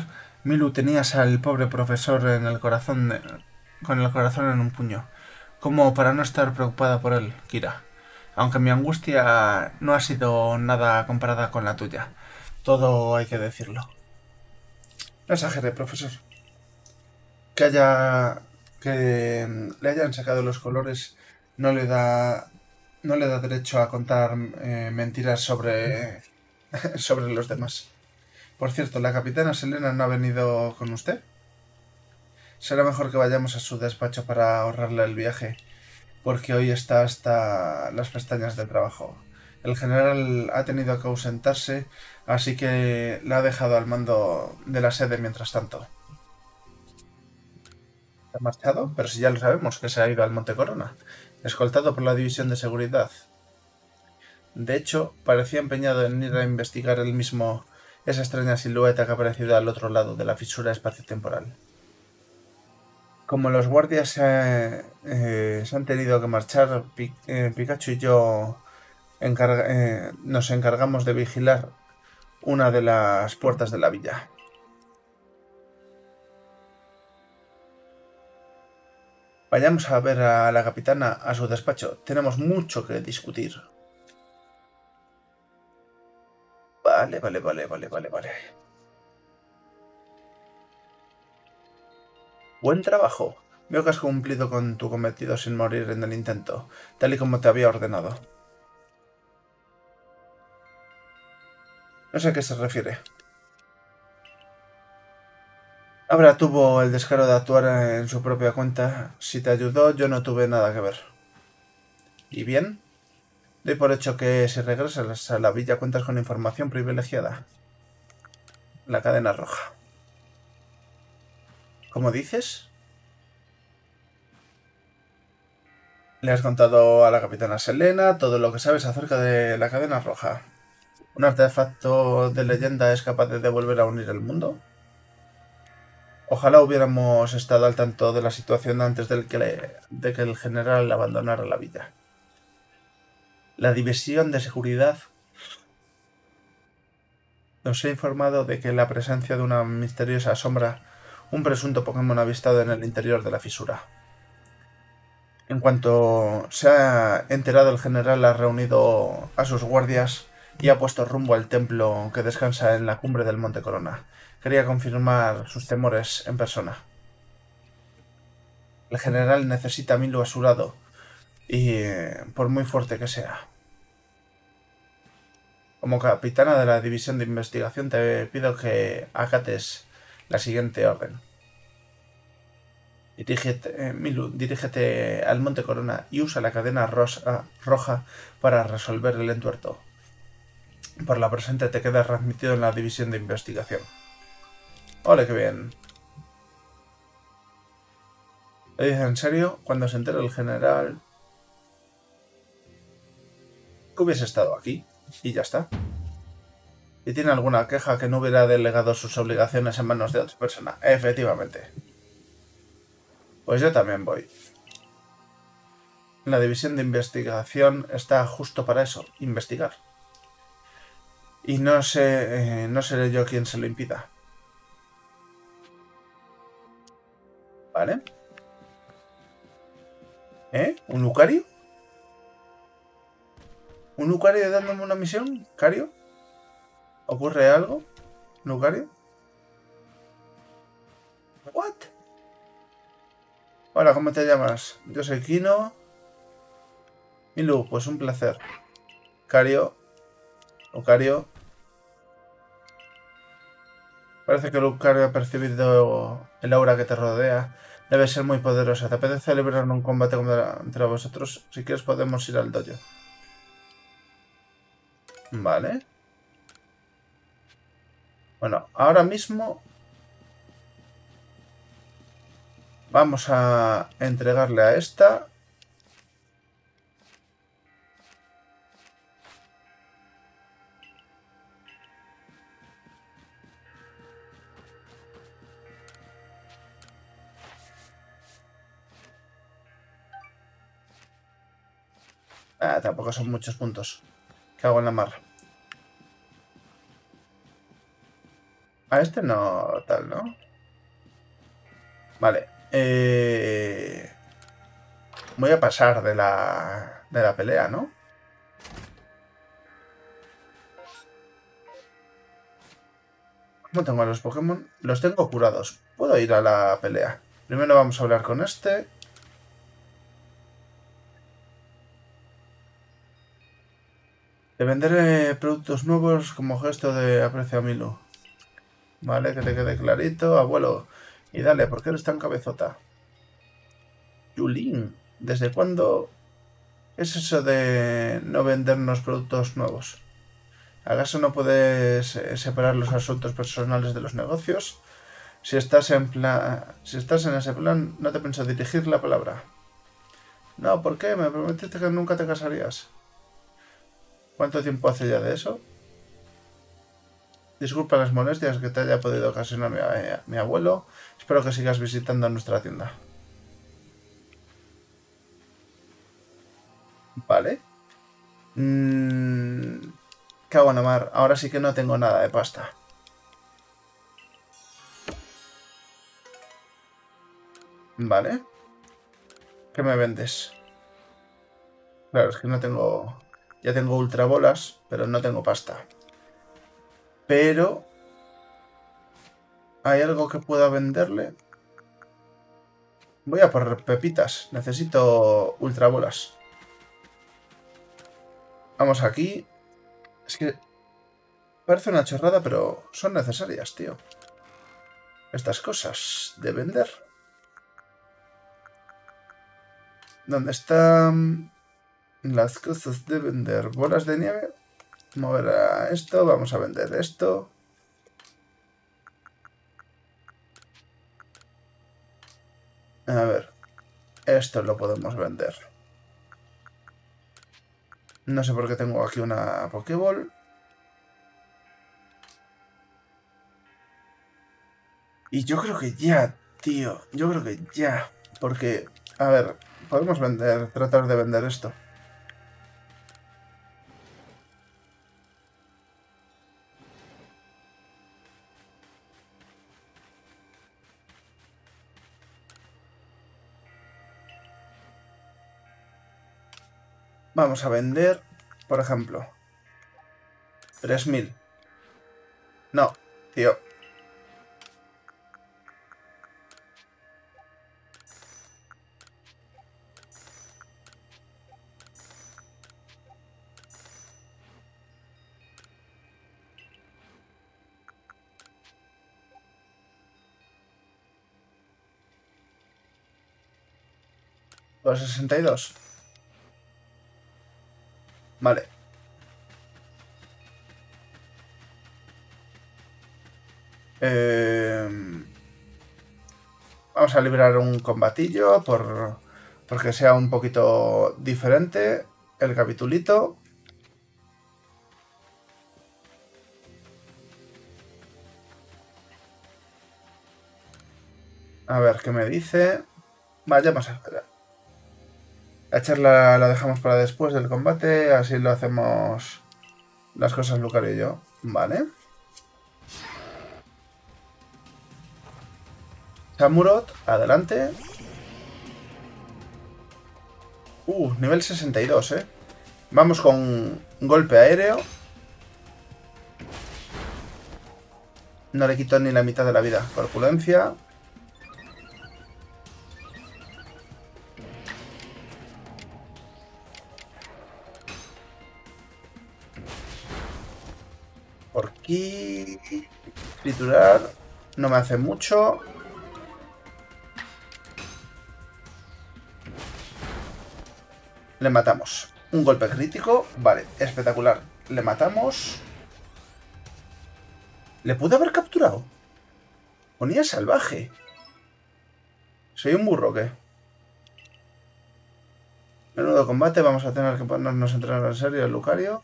Milu tenías al pobre profesor en el corazón de... con el corazón en un puño. Como para no estar preocupada por él, Kira. Aunque mi angustia no ha sido nada comparada con la tuya. Todo hay que decirlo. No exagere, profesor. Que haya. que le hayan sacado los colores no le da. no le da derecho a contar eh, mentiras sobre. sobre los demás. Por cierto, ¿la capitana Selena no ha venido con usted? Será mejor que vayamos a su despacho para ahorrarle el viaje, porque hoy está hasta las pestañas del trabajo. El general ha tenido que ausentarse, así que la ha dejado al mando de la sede mientras tanto. ¿Ha marchado? Pero si ya lo sabemos, que se ha ido al Monte Corona, escoltado por la División de Seguridad. De hecho, parecía empeñado en ir a investigar él mismo esa extraña silueta que ha aparecido al otro lado de la fisura espaciotemporal. Como los guardias eh, se han tenido que marchar, eh, Pikachu y yo eh, nos encargamos de vigilar una de las puertas de la villa. Vayamos a ver a la capitana a su despacho. Tenemos mucho que discutir. Vale, vale, vale, vale, vale, vale. Buen trabajo. Veo que has cumplido con tu cometido sin morir en el intento, tal y como te había ordenado. No sé a qué se refiere. Abra tuvo el descaro de actuar en su propia cuenta. Si te ayudó, yo no tuve nada que ver. ¿Y bien? Doy por hecho que si regresas a la villa cuentas con información privilegiada. La cadena roja. ¿Cómo dices? Le has contado a la capitana Selena todo lo que sabes acerca de la cadena roja. ¿Un artefacto de leyenda es capaz de devolver a unir el mundo? Ojalá hubiéramos estado al tanto de la situación antes de que el general abandonara la villa. La División de Seguridad nos ha informado de que la presencia de una misteriosa sombra, un presunto Pokémon avistado en el interior de la fisura. En cuanto se ha enterado, el general ha reunido a sus guardias y ha puesto rumbo al templo que descansa en la cumbre del Monte Corona. Quería confirmar sus temores en persona. El general necesita a Milo a su lado y por muy fuerte que sea. Como capitana de la división de investigación te pido que acates la siguiente orden. Dirígete, eh, Milu, dirígete al Monte Corona y usa la cadena roja para resolver el entuerto. Por la presente te quedas transmitido en la división de investigación. ¡Ole, qué bien! ¿Lo dices en serio? Cuando se entere el general que hubiese estado aquí y ya está. ¿Y tiene alguna queja que no hubiera delegado sus obligaciones en manos de otra persona? Efectivamente. Pues yo también voy. La división de investigación está justo para eso, investigar. Y no sé, eh, no seré yo quien se lo impida. ¿Vale? ¿Eh? ¿Un Lucario? ¿Un Lucario dándome una misión? ¿Cario? ¿Ocurre algo? ¿Lucario? ¿What? Hola, ¿cómo te llamas? Yo soy Kino. Milu, pues un placer. Cario. Lucario. Parece que Lucario ha percibido el aura que te rodea. Debe ser muy poderosa. ¿Te apetece celebrar un combate entre vosotros? Si quieres podemos ir al dojo. Vale. Bueno, ahora mismo vamos a entregarle a esta. Ah, tampoco son muchos puntos. Cago en la mar. A este no tal, ¿no? Vale. Eh... Voy a pasar de la, de la pelea, ¿no? ¿Cómo tengo a los Pokémon? Los tengo curados. Puedo ir a la pelea. Primero vamos a hablar con este. De vender productos nuevos como gesto de aprecio a Milu. Vale, que te quede clarito. Abuelo. Y dale, ¿por qué eres tan cabezota? Yulín. ¿Desde cuándo es eso de no vendernos productos nuevos? ¿Acaso no puedes eh, separar los asuntos personales de los negocios? Si estás en plan, si estás en ese plan, no te pienso dirigir la palabra. No, ¿por qué? Me prometiste que nunca te casarías. ¿Cuánto tiempo hace ya de eso? Disculpa las molestias que te haya podido ocasionar mi, eh, mi abuelo. Espero que sigas visitando nuestra tienda. Vale. Mmm... Cago en mar. Ahora sí que no tengo nada de pasta. Vale. ¿Qué me vendes? Claro, es que no tengo... Ya tengo ultra bolas, pero no tengo pasta. Pero... ¿Hay algo que pueda venderle? Voy a por pepitas. Necesito ultra bolas. Vamos aquí. Es que parece una chorrada, pero son necesarias, tío. Estas cosas de vender. ¿Dónde están las cosas de vender? Bolas de nieve. Mover a esto. Vamos a vender esto. A ver. Esto lo podemos vender. No sé por qué tengo aquí una Pokéball. Y yo creo que ya, tío. Yo creo que ya. Porque, a ver, podemos vender, tratar de vender esto. Vamos a vender, por ejemplo, 3000. No, tío. Los 62. Vale. Em, vamos a librar un combatillo por, porque sea un poquito diferente el capitulito. A ver qué me dice. Vaya, vamos a la charla la dejamos para después del combate, así lo hacemos las cosas Lucario y yo. Vale. Samurot, adelante. Uh, nivel 62, ¿eh? Vamos con golpe aéreo. No le quito ni la mitad de la vida. Corpulencia. Aquí. Triturar. No me hace mucho. Le matamos. Un golpe crítico. Vale, espectacular. Le matamos. ¿Le pude haber capturado? Ponía salvaje. ¿Soy un burro qué? Menudo combate, vamos a tener que ponernos a entrenar en serio el Lucario.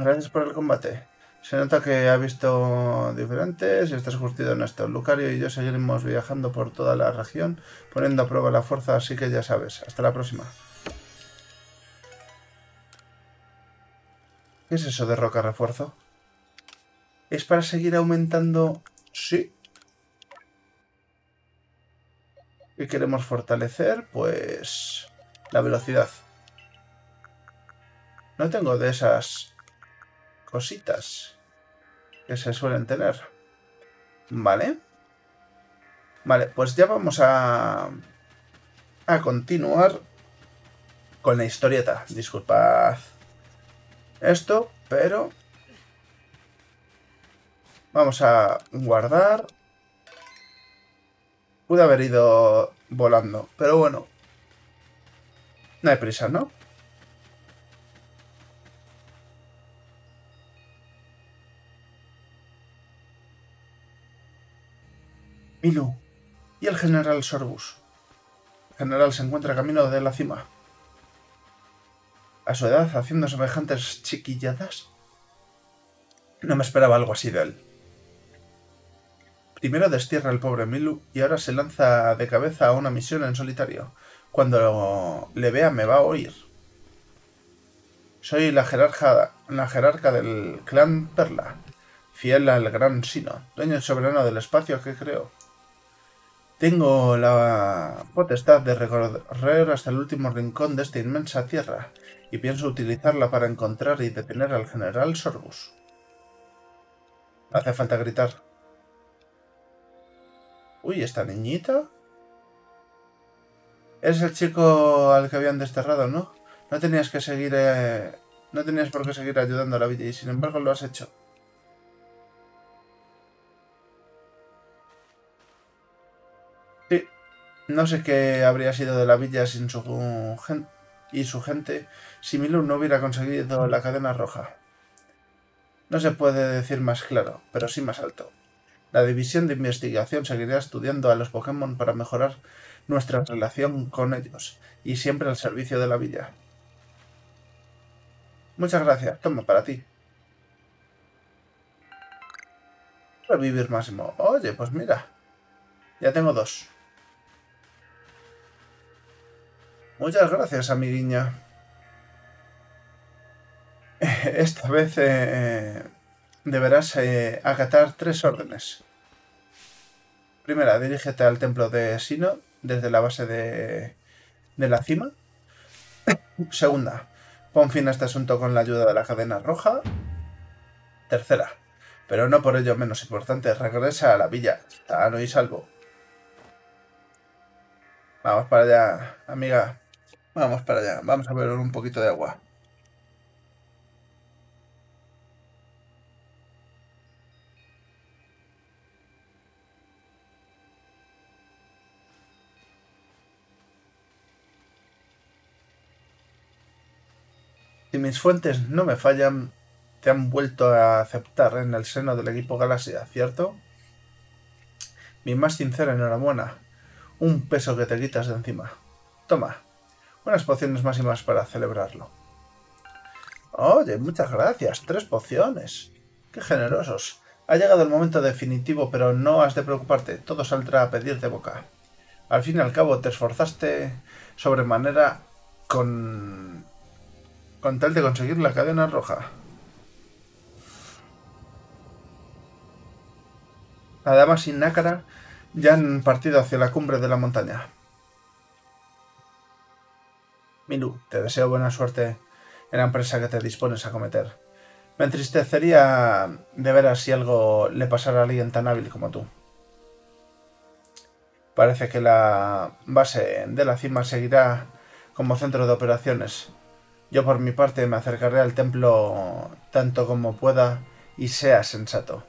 Gracias por el combate. Se nota que ha visto diferentes y estás curtido en esto. Lucario y yo seguiremos viajando por toda la región, poniendo a prueba la fuerza, así que ya sabes. Hasta la próxima. ¿Qué es eso de roca refuerzo? ¿Es para seguir aumentando? Sí. ¿Qué queremos fortalecer? Pues la velocidad. No tengo de esas cositas que se suelen tener. Vale. Vale, pues ya vamos a, a continuar con la historieta. Disculpad esto, pero vamos a guardar. Pude haber ido volando, pero bueno. No hay prisa, ¿no? Milu, ¿y el general Sorbus? El general se encuentra camino de la cima. A su edad, haciendo semejantes chiquilladas. No me esperaba algo así de él. Primero destierra al pobre Milu y ahora se lanza de cabeza a una misión en solitario. Cuando le vea me va a oír. Soy la jerarca, la jerarca del clan Perla, fiel al gran Sino, dueño y soberano del espacio que creó. Tengo la potestad de recorrer hasta el último rincón de esta inmensa tierra y pienso utilizarla para encontrar y detener al general Sorbus. Hace falta gritar. Uy, esta niñita. Es el chico al que habían desterrado, ¿no? No tenías que seguir... Eh, no tenías por qué seguir ayudando a la villa y sin embargo lo has hecho. No sé qué habría sido de la villa sin su gente y su gente si Milur no hubiera conseguido la cadena roja. No se puede decir más claro, pero sí más alto. La división de investigación seguirá estudiando a los Pokémon para mejorar nuestra relación con ellos y siempre al servicio de la villa. Muchas gracias. Toma para ti. Revivir máximo. Oye, pues mira. Ya tengo dos. Muchas gracias, amiguiña. Esta vez eh, deberás eh, acatar tres órdenes. Primera, dirígete al templo de Sino desde la base de, de la cima. Segunda, pon fin a este asunto con la ayuda de la cadena roja. Tercera, pero no por ello menos importante, regresa a la villa, sano y salvo. Vamos para allá, amiga. Vamos para allá, vamos a beber un poquito de agua. Si mis fuentes no me fallan, te han vuelto a aceptar en el seno del equipo Galaxia, ¿cierto? Mi más sincera enhorabuena. Un peso que te quitas de encima. Toma, unas pociones máximas para celebrarlo. Oye, muchas gracias. Tres pociones. Qué generosos. Ha llegado el momento definitivo, pero no has de preocuparte. Todo saldrá a pedir de boca. Al fin y al cabo te esforzaste sobremanera con... con tal de conseguir la cadena roja. La dama sin nácara ya han partido hacia la cumbre de la montaña. Milu, te deseo buena suerte en la empresa que te dispones a cometer. Me entristecería de veras si algo le pasara a alguien tan hábil como tú. Parece que la base de la cima seguirá como centro de operaciones. Yo por mi parte me acercaré al templo tanto como pueda y sea sensato.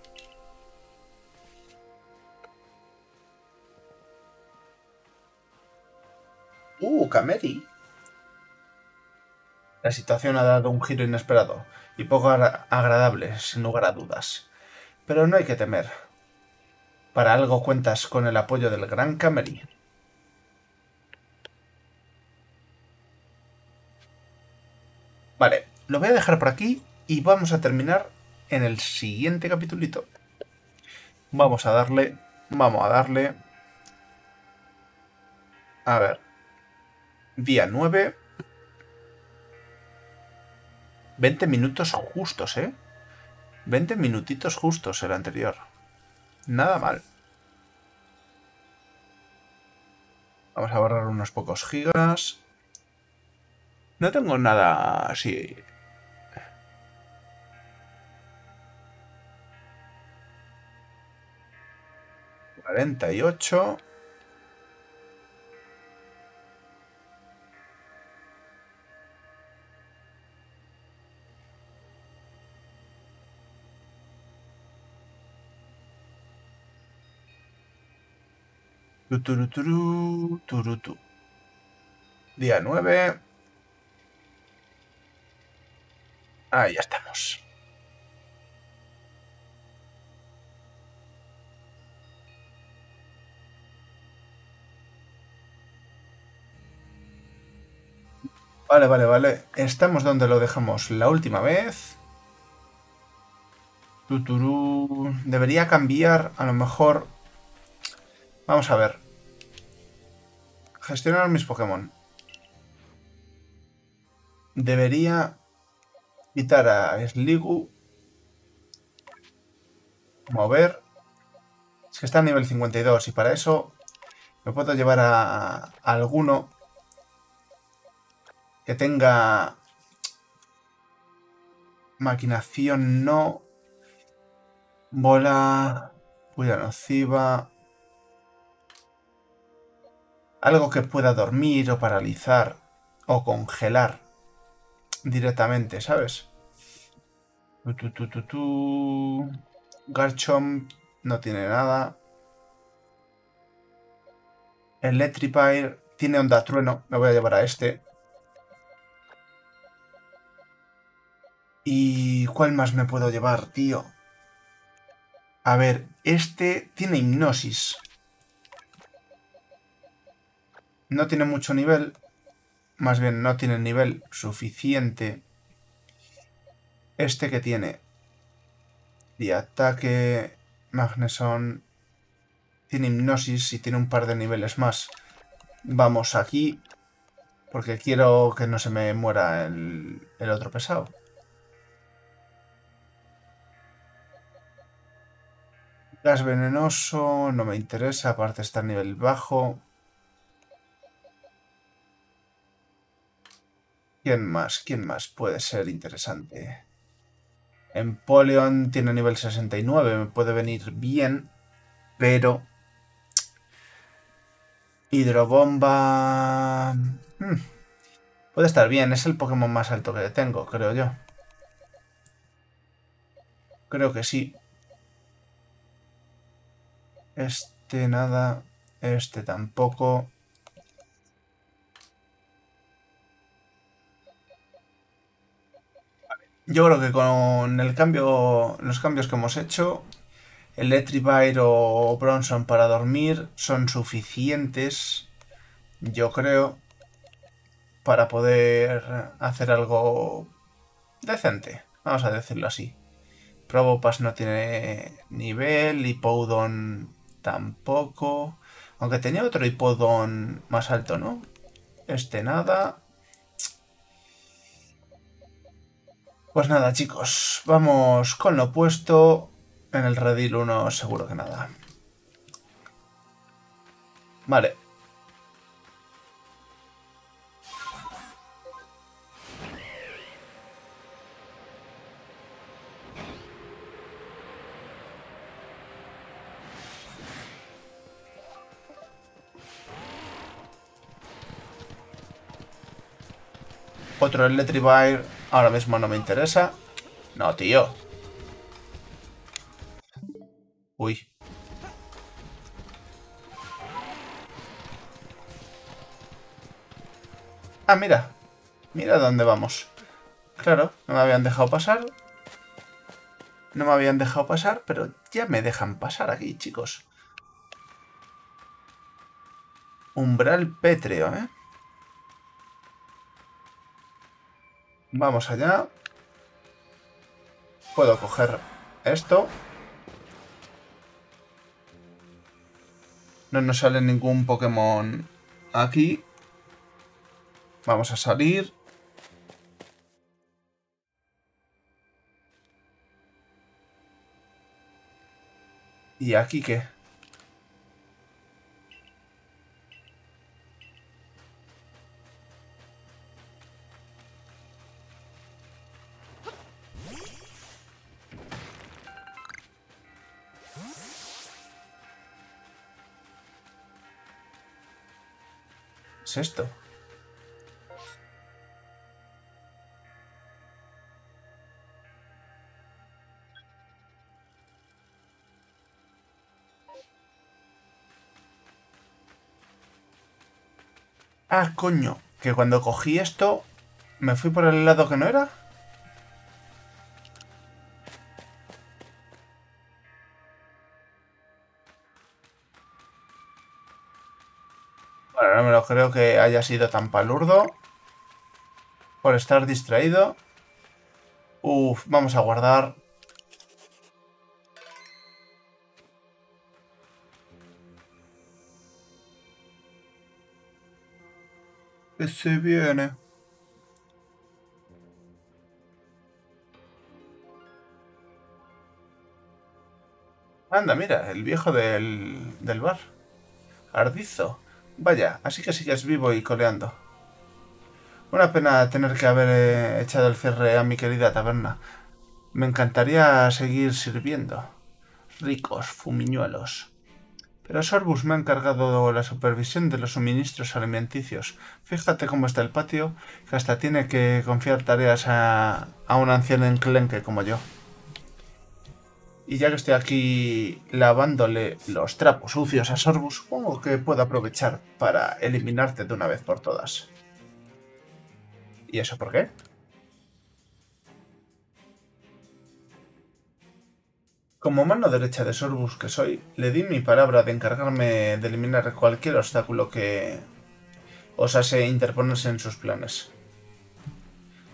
Uh, Kameri. La situación ha dado un giro inesperado y poco agradable, sin lugar a dudas. Pero no hay que temer. Para algo cuentas con el apoyo del Gran Camerí. Vale, lo voy a dejar por aquí y vamos a terminar en el siguiente capitulito. Vamos a darle, vamos a darle... A ver. Día 9 20 minutos justos, ¿eh? 20 minutitos justos el anterior. Nada mal. Vamos a borrar unos pocos gigas. No tengo nada así. Cuarenta y ocho. Turuturu, turutu. Día 9. Ahí ya estamos. Vale, vale, vale. Estamos donde lo dejamos la última vez. Debería cambiar, a lo mejor... Vamos a ver. Gestionar mis Pokémon. Debería quitar a Sligu. Mover. Es que está a nivel 52 y para eso me puedo llevar a, alguno que tenga maquinación no, bola, puya nociva, algo que pueda dormir o paralizar o congelar directamente, ¿sabes? Tu, tu, tu, Garchomp no tiene nada. Electrify tiene onda trueno. Me voy a llevar a este. ¿Y cuál más me puedo llevar, tío? A ver, este tiene hipnosis. No tiene mucho nivel. Más bien, no tiene nivel suficiente. Este que tiene. Y ataque. Magneson. Tiene hipnosis y tiene un par de niveles más. Vamos aquí. Porque quiero que no se me muera el, el otro pesado. Gas venenoso, no me interesa, aparte está a nivel bajo. ¿Quién más? ¿Quién más puede ser interesante? Empoleon tiene nivel 69, me puede venir bien, pero... Hidrobomba... Hmm, puede estar bien, es el Pokémon más alto que tengo, creo yo. Creo que sí. Este nada. Este tampoco. Yo creo que con el cambio, los cambios que hemos hecho, Electrify o Bronson para dormir son suficientes, yo creo, para poder hacer algo decente, vamos a decirlo así. Probopass no tiene nivel, y Poudon Tampoco. Aunque tenía otro hipodón más alto, ¿no? Este nada. Pues nada, chicos. Vamos con lo opuesto. En el redil 1 seguro que nada. Vale. Otro Electrify ahora mismo no me interesa. No, tío. Uy. Ah, mira. Mira dónde vamos. Claro, no me habían dejado pasar. No me habían dejado pasar, pero ya me dejan pasar aquí, chicos. Umbral pétreo, ¿eh? Vamos allá. Puedo coger esto. No nos sale ningún Pokémon aquí. Vamos a salir. ¿Y aquí qué? Esto? Ah, coño, que cuando cogí esto me fui por el lado que no era. Que haya sido tan palurdo. Por estar distraído. Uf, vamos a guardar. Que se viene. Anda, mira, el viejo del, del bar. Ardizo. Vaya, así que sigues vivo y coleando. Una pena tener que haber eh, echado el cierre a mi querida taberna. Me encantaría seguir sirviendo. Ricos fumiñuelos. Pero Sorbus me ha encargado la supervisión de los suministros alimenticios. Fíjate cómo está el patio, que hasta tiene que confiar tareas a, a un anciano enclenque como yo. Y ya que estoy aquí lavándole los trapos sucios a Sorbus, supongo que puedo aprovechar para eliminarte de una vez por todas. ¿Y eso por qué? Como mano derecha de Sorbus que soy, le di mi palabra de encargarme de eliminar cualquier obstáculo que osase interponerse en sus planes.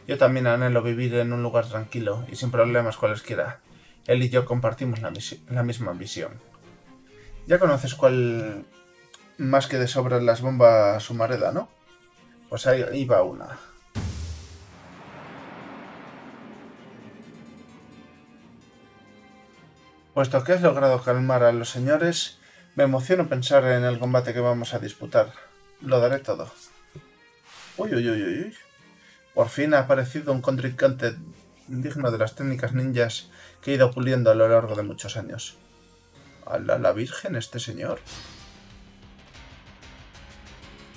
Yo también anhelo vivir en un lugar tranquilo y sin problemas cualesquiera, él y yo compartimos la, misma visión. Ya conoces cuál más que de sobra las bombas Sumareda, ¿no? Pues ahí va una. Puesto que has logrado calmar a los señores, me emociono pensar en el combate que vamos a disputar. Lo daré todo. Uy, uy, uy, uy. Por fin ha aparecido un contrincante digno de las técnicas ninjas que he ido puliendo a lo largo de muchos años. ¿A la Virgen este señor?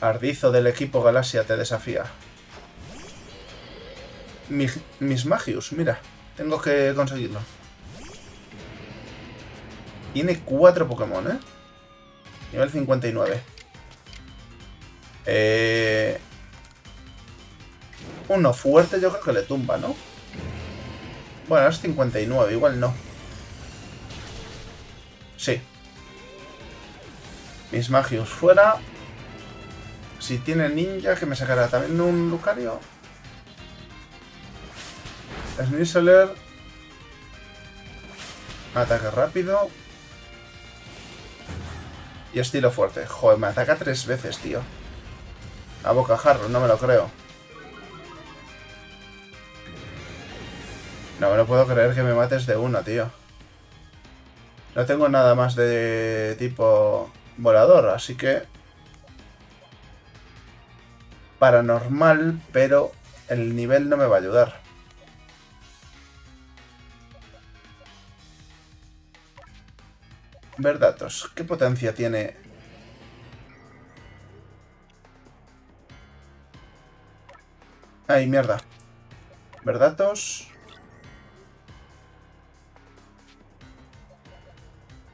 Ardizo del equipo Galaxia te desafía. mis Magius, mira. Tengo que conseguirlo. Tiene cuatro Pokémon, ¿eh? Nivel 59. Eh... Uno fuerte yo creo que le tumba, ¿no? Bueno, es 59, igual no. Sí. Mis magios fuera. Si tiene ninja, que me sacará también un Lucario. Snizzler. Ataque rápido. Y estilo fuerte. Joder, me ataca tres veces, tío. A bocajarro, no me lo creo. No me lo puedo creer que me mates de una, tío. No tengo nada más de tipo volador, así que... Paranormal, pero el nivel no me va a ayudar. Ver datos. ¿Qué potencia tiene? Ay, mierda. Ver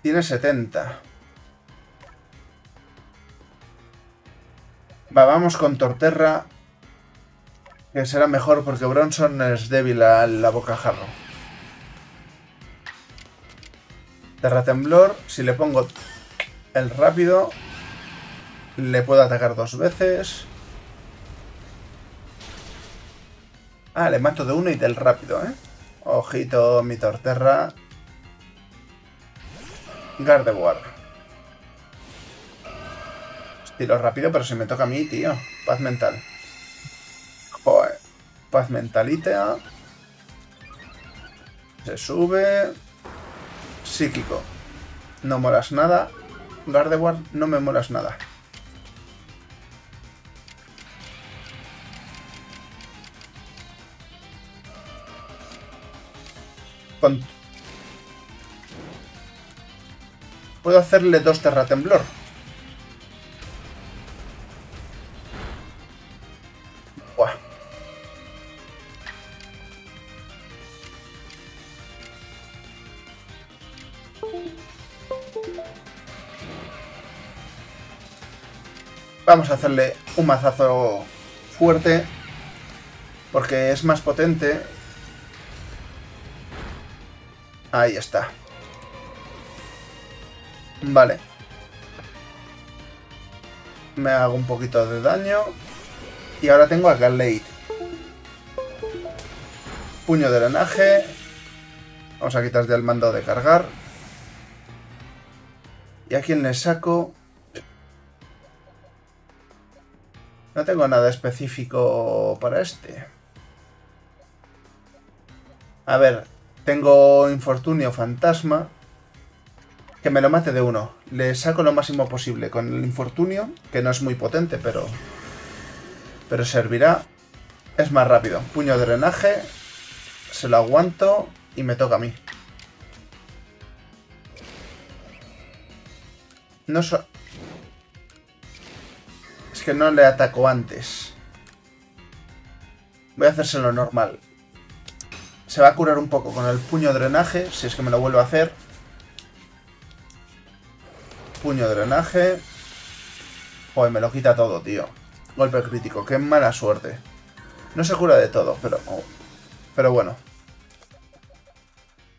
Tiene 70. Va, vamos con Torterra. Que será mejor porque Bronson es débil a la bocajarro. Terra Temblor, si le pongo el rápido, le puedo atacar dos veces. Ah, le mato de uno y del rápido, ¿eh? Ojito, mi Torterra. Gardevoir. Estilo rápido, pero se me toca a mí, tío. Paz mental. Joder. Paz mentalita. Se sube. Psíquico. no molas nada. Gardevoir, no me molas nada. Puedo hacerle dos terratemblor. Vamos a hacerle un mazazo fuerte. Porque es más potente. Ahí está. Vale. Me hago un poquito de daño. Y ahora tengo a Gallade. Puño de drenaje. Vamos a quitar ya el mando de cargar. ¿Y a quién le saco? No tengo nada específico para este. A ver, tengo Infortunio Fantasma. Que me lo mate de uno. Le saco lo máximo posible con el Infortunio, que no es muy potente, pero... Pero servirá. Es más rápido. Puño de drenaje. Se lo aguanto y me toca a mí. No so que no le ataco antes. Voy a hacérselo normal. Se va a curar un poco con el puño drenaje, si es que me lo vuelvo a hacer. Puño drenaje. Joder, me lo quita todo, tío. Golpe crítico, qué mala suerte. No se cura de todo, pero... pero bueno.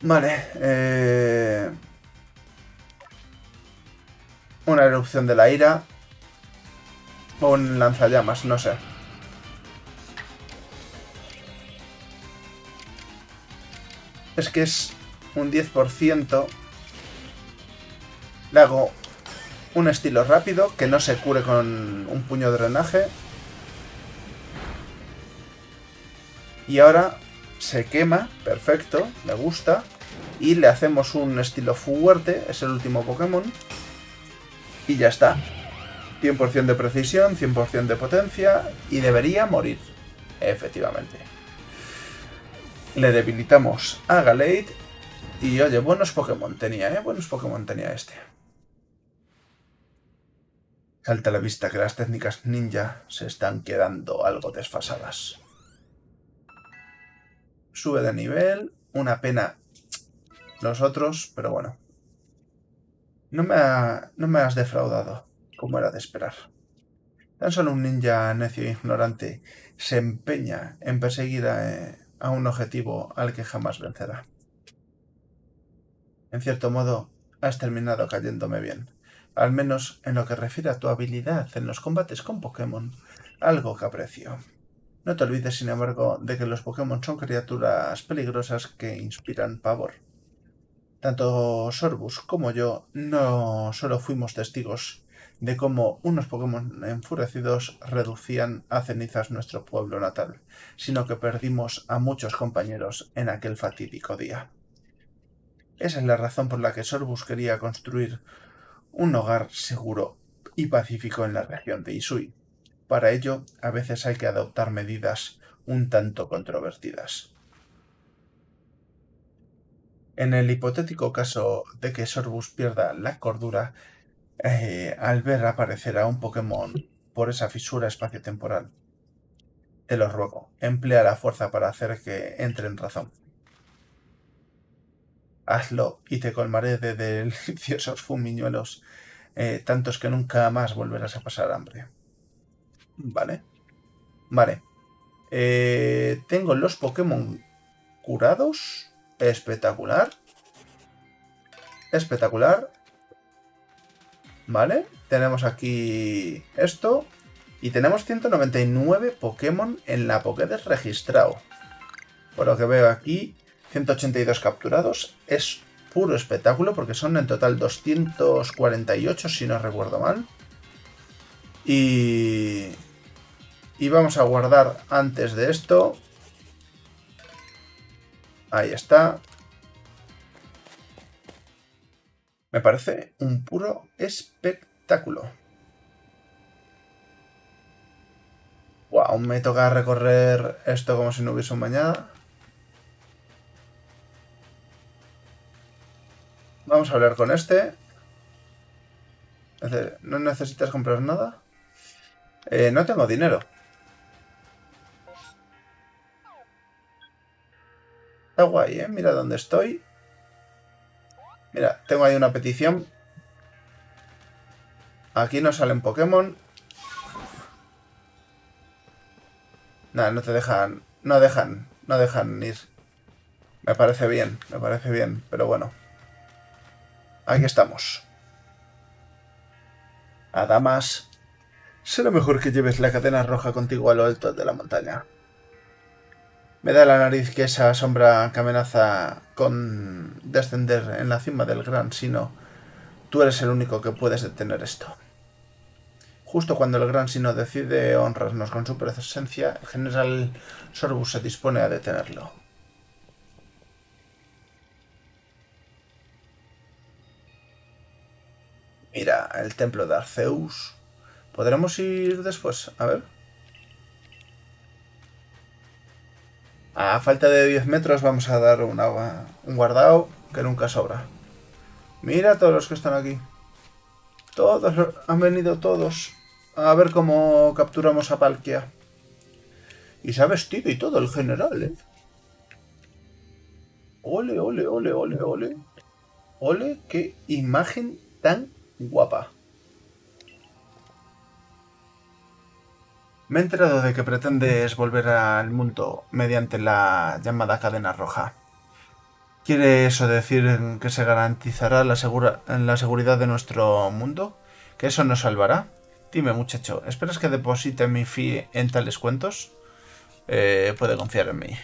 Vale, eh... Una erupción de la ira. O un lanzallamas, no sé. Es que es un 10%. Le hago un estilo rápido que no se cure con un puño de drenaje. Y ahora se quema, perfecto, me gusta. Y le hacemos un estilo fuerte, es el último Pokémon. Y ya está. 100% de precisión, 100% de potencia y debería morir. Efectivamente. Le debilitamos a Galate y oye, buenos Pokémon tenía, ¿eh? Buenos Pokémon tenía este. Salta a la vista que las técnicas ninja se están quedando algo desfasadas. Sube de nivel, una pena los otros, pero bueno. No me, no me has defraudado como era de esperar. Tan solo un ninja necio e ignorante se empeña en perseguir a un objetivo al que jamás vencerá. En cierto modo, has terminado cayéndome bien, al menos en lo que refiere a tu habilidad en los combates con Pokémon, algo que aprecio. No te olvides, sin embargo, de que los Pokémon son criaturas peligrosas que inspiran pavor. Tanto Sorbus como yo no solo fuimos testigos de cómo unos Pokémon enfurecidos reducían a cenizas nuestro pueblo natal, sino que perdimos a muchos compañeros en aquel fatídico día. Esa es la razón por la que Sorbus quería construir un hogar seguro y pacífico en la región de Isui. Para ello, a veces hay que adoptar medidas un tanto controvertidas. En el hipotético caso de que Sorbus pierda la cordura, eh, al ver aparecer a un Pokémon por esa fisura espacio-temporal. Te lo ruego, emplea la fuerza para hacer que entre en razón. Hazlo y te colmaré de deliciosos fumiñuelos, eh, tantos que nunca más volverás a pasar hambre. Vale. Vale. Eh, tengo los Pokémon curados. Espectacular. Espectacular. ¿Vale? Tenemos aquí esto. Y tenemos 199 Pokémon en la Pokédex registrado. Por lo que veo aquí, 182 capturados. Es puro espectáculo porque son en total 248 si no recuerdo mal. Y... Y vamos a guardar antes de esto. Ahí está. Me parece un puro espectáculo. Wow, me toca recorrer esto como si no hubiese un mañana. Vamos a hablar con este. ¿No necesitas comprar nada? Eh, no tengo dinero. Está guay, ¿eh? Mira dónde estoy. Mira, tengo ahí una petición. Aquí no salen Pokémon. Nada, no te dejan... No dejan... No dejan ir. Me parece bien, me parece bien. Pero bueno. Aquí estamos. Adamas. Será mejor que lleves la cadena roja contigo a lo alto de la montaña. Me da la nariz que esa sombra que amenaza con descender en la cima del gran sino, tú eres el único que puedes detener esto. Justo cuando el gran sino decide honrarnos con su presencia, el general Sorbus se dispone a detenerlo. Mira, el templo de Arceus. ¿Podremos ir después? A ver. A falta de 10 metros vamos a dar un guardado que nunca sobra. Mira todos los que están aquí. Todos, han venido todos. A ver cómo capturamos a Palkia. Y se ha vestido y todo el general, ¿eh? Ole, ole, ole, ole, ole. Ole, qué imagen tan guapa. Me he enterado de que pretendes volver al mundo mediante la llamada cadena roja. ¿Quiere eso decir que se garantizará la, seguridad de nuestro mundo? ¿Que eso nos salvará? Dime, muchacho, ¿esperas que deposite mi fee en tales cuentos? Eh, puede confiar en mí.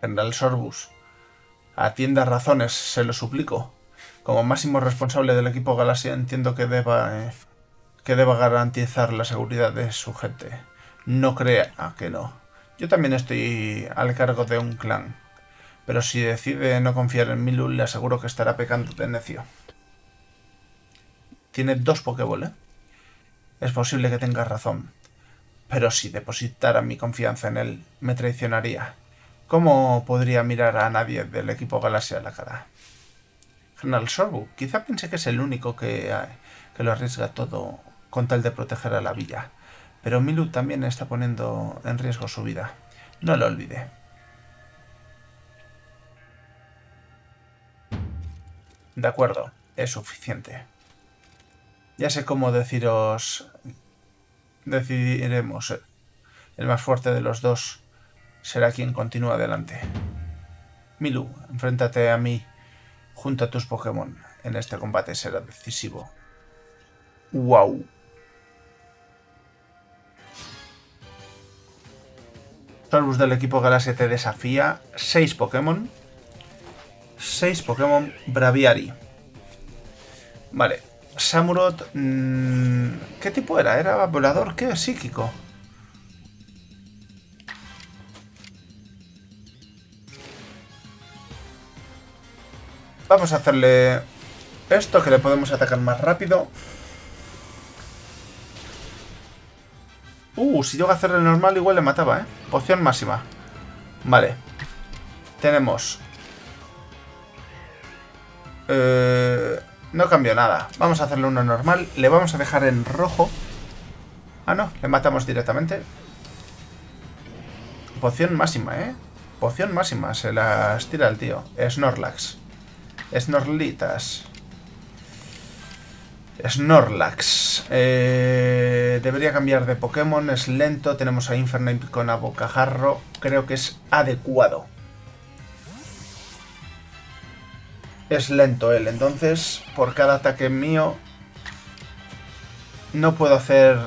General Sorbus, atienda razones, se lo suplico. Como máximo responsable del equipo Galaxia entiendo que deba, eh, que deba garantizar la seguridad de su gente. No crea que no. Yo también estoy al cargo de un clan. Pero si decide no confiar en Milu, le aseguro que estará pecando de necio. Tiene dos Pokéball, ¿eh? Es posible que tenga razón. Pero si depositara mi confianza en él, me traicionaría. ¿Cómo podría mirar a nadie del equipo Galaxia a la cara? General Sorbu, quizá piense que es el único que, que lo arriesga todo con tal de proteger a la villa. Pero Milu también está poniendo en riesgo su vida. No lo olvide. De acuerdo, es suficiente. Ya sé cómo deciros... Decidiremos. El más fuerte de los dos será quien continúe adelante. Milu, enfréntate a mí junto a tus Pokémon. En este combate será decisivo. ¡Wow! Sorbus del equipo Galaxia te desafía. 6 Pokémon. 6 Pokémon Braviari. Vale. Samurot... Mmm, ¿Qué tipo era? ¿Era volador? ¿Qué? Psíquico. Vamos a hacerle esto, que le podemos atacar más rápido. Uh, si llego a hacerle normal igual le mataba, ¿eh? Poción máxima. Vale. Tenemos... Eh, no cambió nada. Vamos a hacerle uno normal. Le vamos a dejar en rojo. Ah, no. Le matamos directamente. Poción máxima, ¿eh? Poción máxima. Se las tira el tío. Snorlax. Snorlitas. Snorlax. Eh, debería cambiar de Pokémon. Es lento. Tenemos a Infernape con Abocajarro. Creo que es adecuado. Es lento él. Entonces, por cada ataque mío... No puedo hacer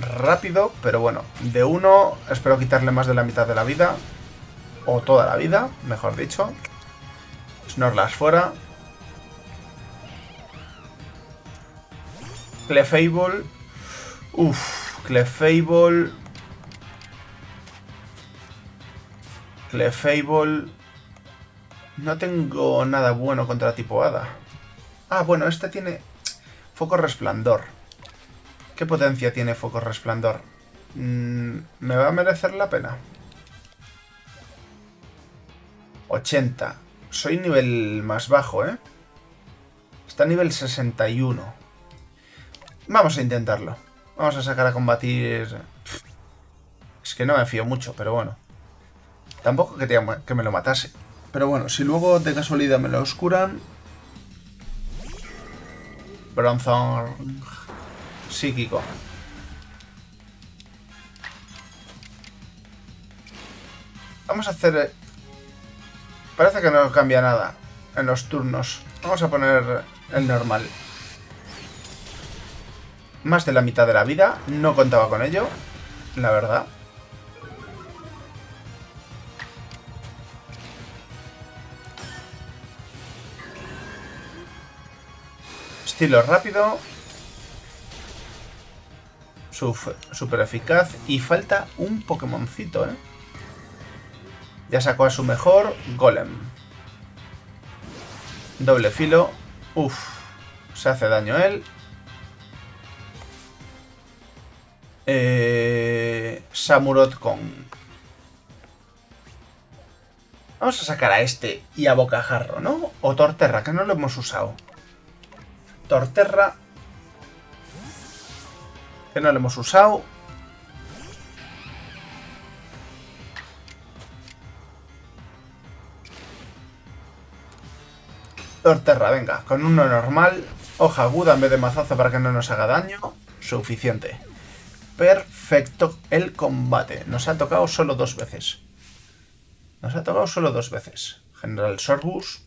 rápido, pero bueno, de uno espero quitarle más de la mitad de la vida, o toda la vida, mejor dicho. Snorlax fuera. Clefable. Uff, Clefable. Clefable. No tengo nada bueno contra tipo hada. Ah, bueno, este tiene foco resplandor. ¿Qué potencia tiene foco resplandor? Mm, ¿Me va a merecer la pena? 80. Soy nivel más bajo, ¿eh? Está a nivel 61. Vamos a intentarlo. Vamos a sacar a combatir... Es que no me fío mucho, pero bueno. Tampoco quería que me lo matase. Pero bueno, si luego de casualidad me lo oscuran... Bronzor... Psíquico. Vamos a hacer... Parece que no cambia nada en los turnos. Vamos a poner el normal. Más de la mitad de la vida. No contaba con ello, la verdad. Estilo rápido. Súper eficaz. Y falta un Pokémoncito, ¿eh? Ya sacó a su mejor Golem. Doble filo. Uf. Se hace daño él. Eh, Samurot con... Vamos a sacar a este y a Bocajarro, ¿no? O Torterra, que no lo hemos usado. Torterra. Que no lo hemos usado. Torterra, venga, con uno normal. Hoja aguda en vez de mazazo para que no nos haga daño. Suficiente. Perfecto el combate. Nos ha tocado solo dos veces. Nos ha tocado solo dos veces. General Sorbus,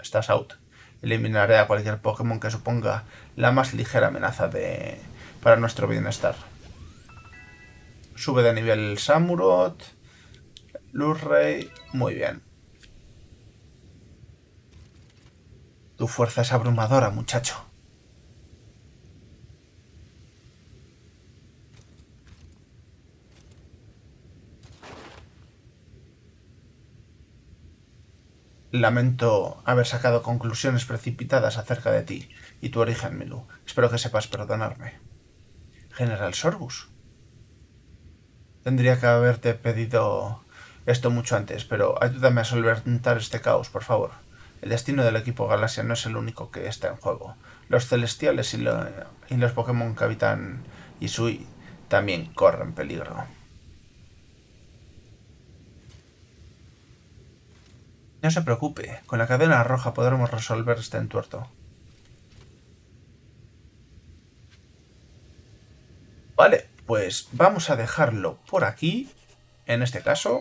estás out. Eliminaré a cualquier Pokémon que suponga la más ligera amenaza de... para nuestro bienestar. Sube de nivel Samurot. Lurray. Muy bien. Tu fuerza es abrumadora, muchacho. Lamento haber sacado conclusiones precipitadas acerca de ti y tu origen, Milu. Espero que sepas perdonarme. General Sorbus. Tendría que haberte pedido esto mucho antes, pero ayúdame a solventar este caos, por favor. El destino del equipo Galaxia no es el único que está en juego. Los celestiales y, los Pokémon que habitan Isui también corren peligro. No se preocupe, con la cadena roja podremos resolver este entuerto. Vale, pues vamos a dejarlo por aquí. En este caso,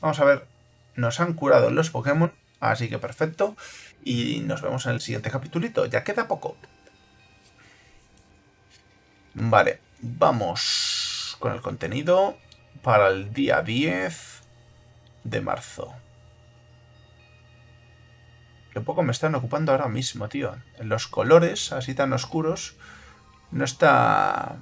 vamos a ver, nos han curado los Pokémon Así que perfecto. Y nos vemos en el siguiente capítulito. Ya queda poco. Vale, vamos con el contenido para el día 10 de marzo. Qué poco me están ocupando ahora mismo, tío. Los colores, así tan oscuros, no está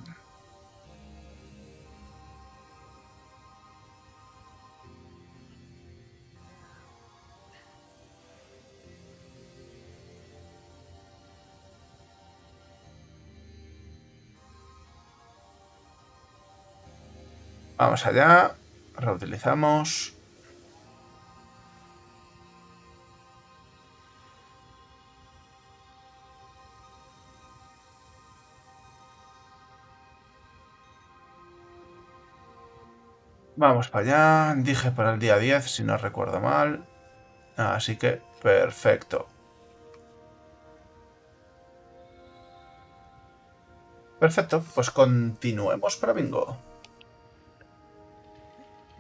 Vamos allá, reutilizamos. Vamos para allá. Dije para el día 10, si no recuerdo mal. Así que, perfecto. Perfecto, pues continuemos para bingo.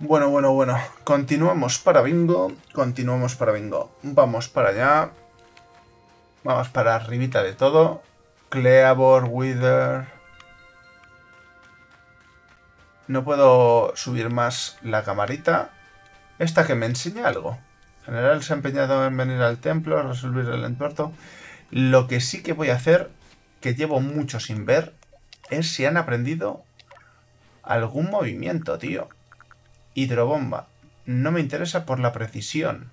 Bueno, bueno, bueno. Continuamos para bingo. Continuamos para bingo. Vamos para allá. Vamos para arribita de todo. Cleavor, Wither. No puedo subir más la camarita. Esta que me enseña algo. general se ha empeñado en venir al templo a resolver el entuerto. Lo que sí que voy a hacer, que llevo mucho sin ver, es si han aprendido algún movimiento, tío. Hidrobomba. no me interesa por la precisión.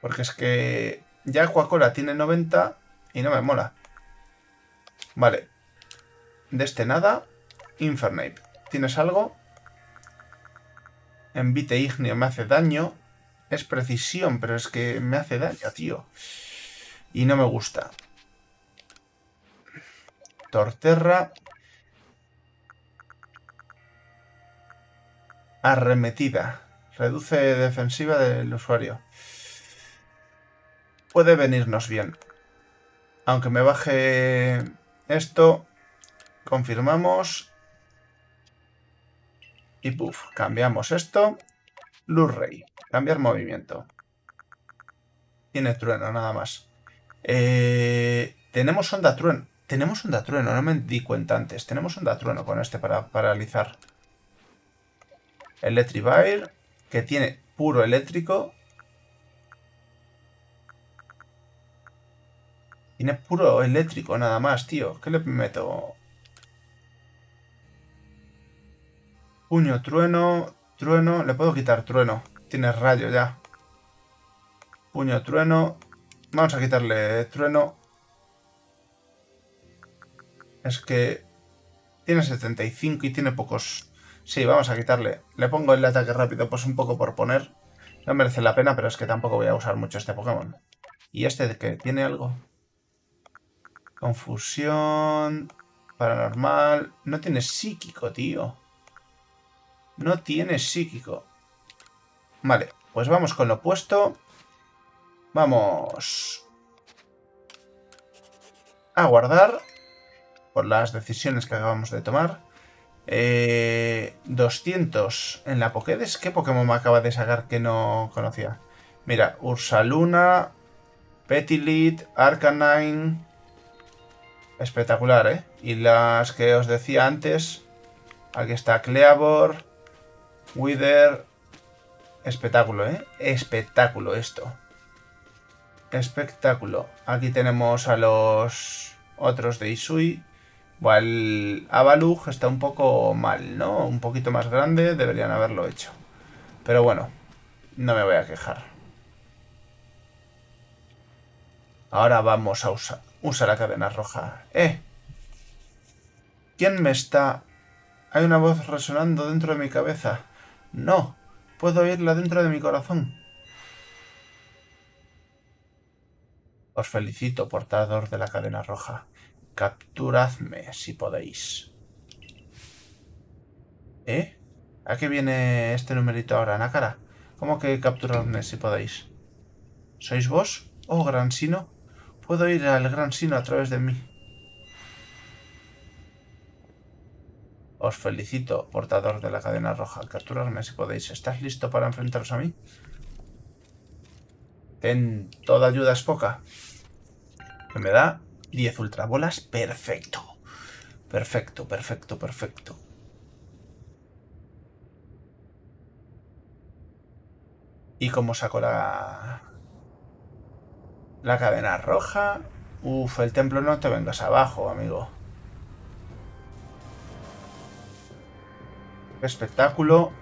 Porque es que ya Aquacola tiene 90 y no me mola. Vale. De este nada. Infernape. ¿Tienes algo? Envite ignio me hace daño. Es precisión, pero es que me hace daño, tío. Y no me gusta. Torterra. Arremetida. Reduce defensiva del usuario. Puede venirnos bien. Aunque me baje esto, confirmamos. Y puff, cambiamos esto. Luz Rey, cambiar movimiento. Tiene trueno, nada más. Eh, tenemos onda trueno. Tenemos onda trueno, no me di cuenta antes. Tenemos onda trueno con este para paralizar. Electrivire, que tiene puro eléctrico. Tiene puro eléctrico nada más, tío. ¿Qué le meto? Puño, trueno, trueno. Le puedo quitar trueno. Tiene rayo ya. Puño, trueno. Vamos a quitarle trueno. Es que tiene 75 y tiene pocos Sí, vamos a quitarle. Le pongo el ataque rápido, pues un poco por poner. No merece la pena, pero es que tampoco voy a usar mucho este Pokémon. ¿Y este de qué? ¿Tiene algo? Confusión... Paranormal... No tiene psíquico, tío. No tiene psíquico. Vale, pues vamos con lo opuesto. Vamos... A guardar por las decisiones que acabamos de tomar. Eh, 200 en la Pokédex. ¿Qué Pokémon me acaba de sacar que no conocía? Mira, Ursaluna, Petilit, Arcanine. Espectacular, ¿eh? Y las que os decía antes. Aquí está Cleavor, Wither. Espectáculo, ¿eh? Espectáculo esto. Espectáculo. Aquí tenemos a los otros de Isui. Bueno, el Avalug está un poco mal, ¿no? Un poquito más grande, deberían haberlo hecho. Pero bueno, no me voy a quejar. Ahora vamos a usar, usar la cadena roja. ¡Eh! ¿Quién me está...? Hay una voz resonando dentro de mi cabeza. No, puedo oírla dentro de mi corazón. Os felicito, portador de la cadena roja. Capturadme si podéis. ¿Eh? ¿A qué viene este numerito ahora, Nácara? ¿Cómo que capturadme si podéis? ¿Sois vos? Oh, Gran Sino. Puedo ir al Gran Sino a través de mí. Os felicito, portador de la cadena roja. Capturadme si podéis. ¿Estás listo para enfrentaros a mí? Ten toda ayuda es poca. Que me da 10 ultrabolas, perfecto. Perfecto, perfecto, perfecto. Y como saco la... La cadena roja... Uf, el templo no te vengas abajo, amigo. Espectáculo.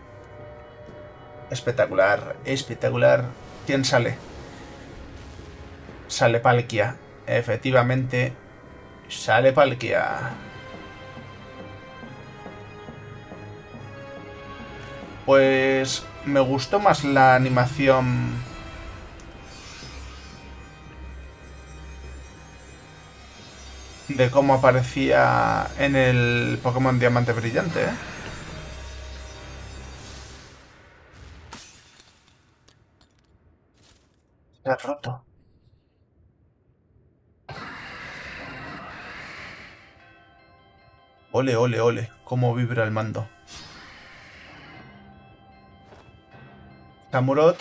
Espectacular, espectacular. ¿Quién sale? Sale Palkia. Efectivamente, sale Palkia. Pues me gustó más la animación... De cómo aparecía en el Pokémon Diamante Brillante, ¿eh? Se ha roto. Ole, ole, ole, cómo vibra el mando. Samurot,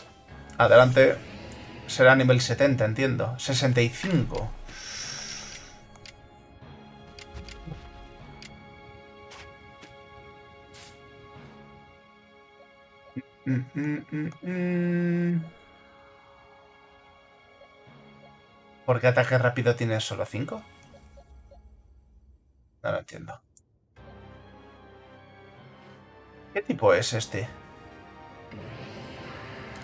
adelante. Será nivel 70, entiendo. 65. Mm, mm, mm, ¿Por qué ataque rápido tiene solo 5? No lo entiendo. ¿Qué tipo es este?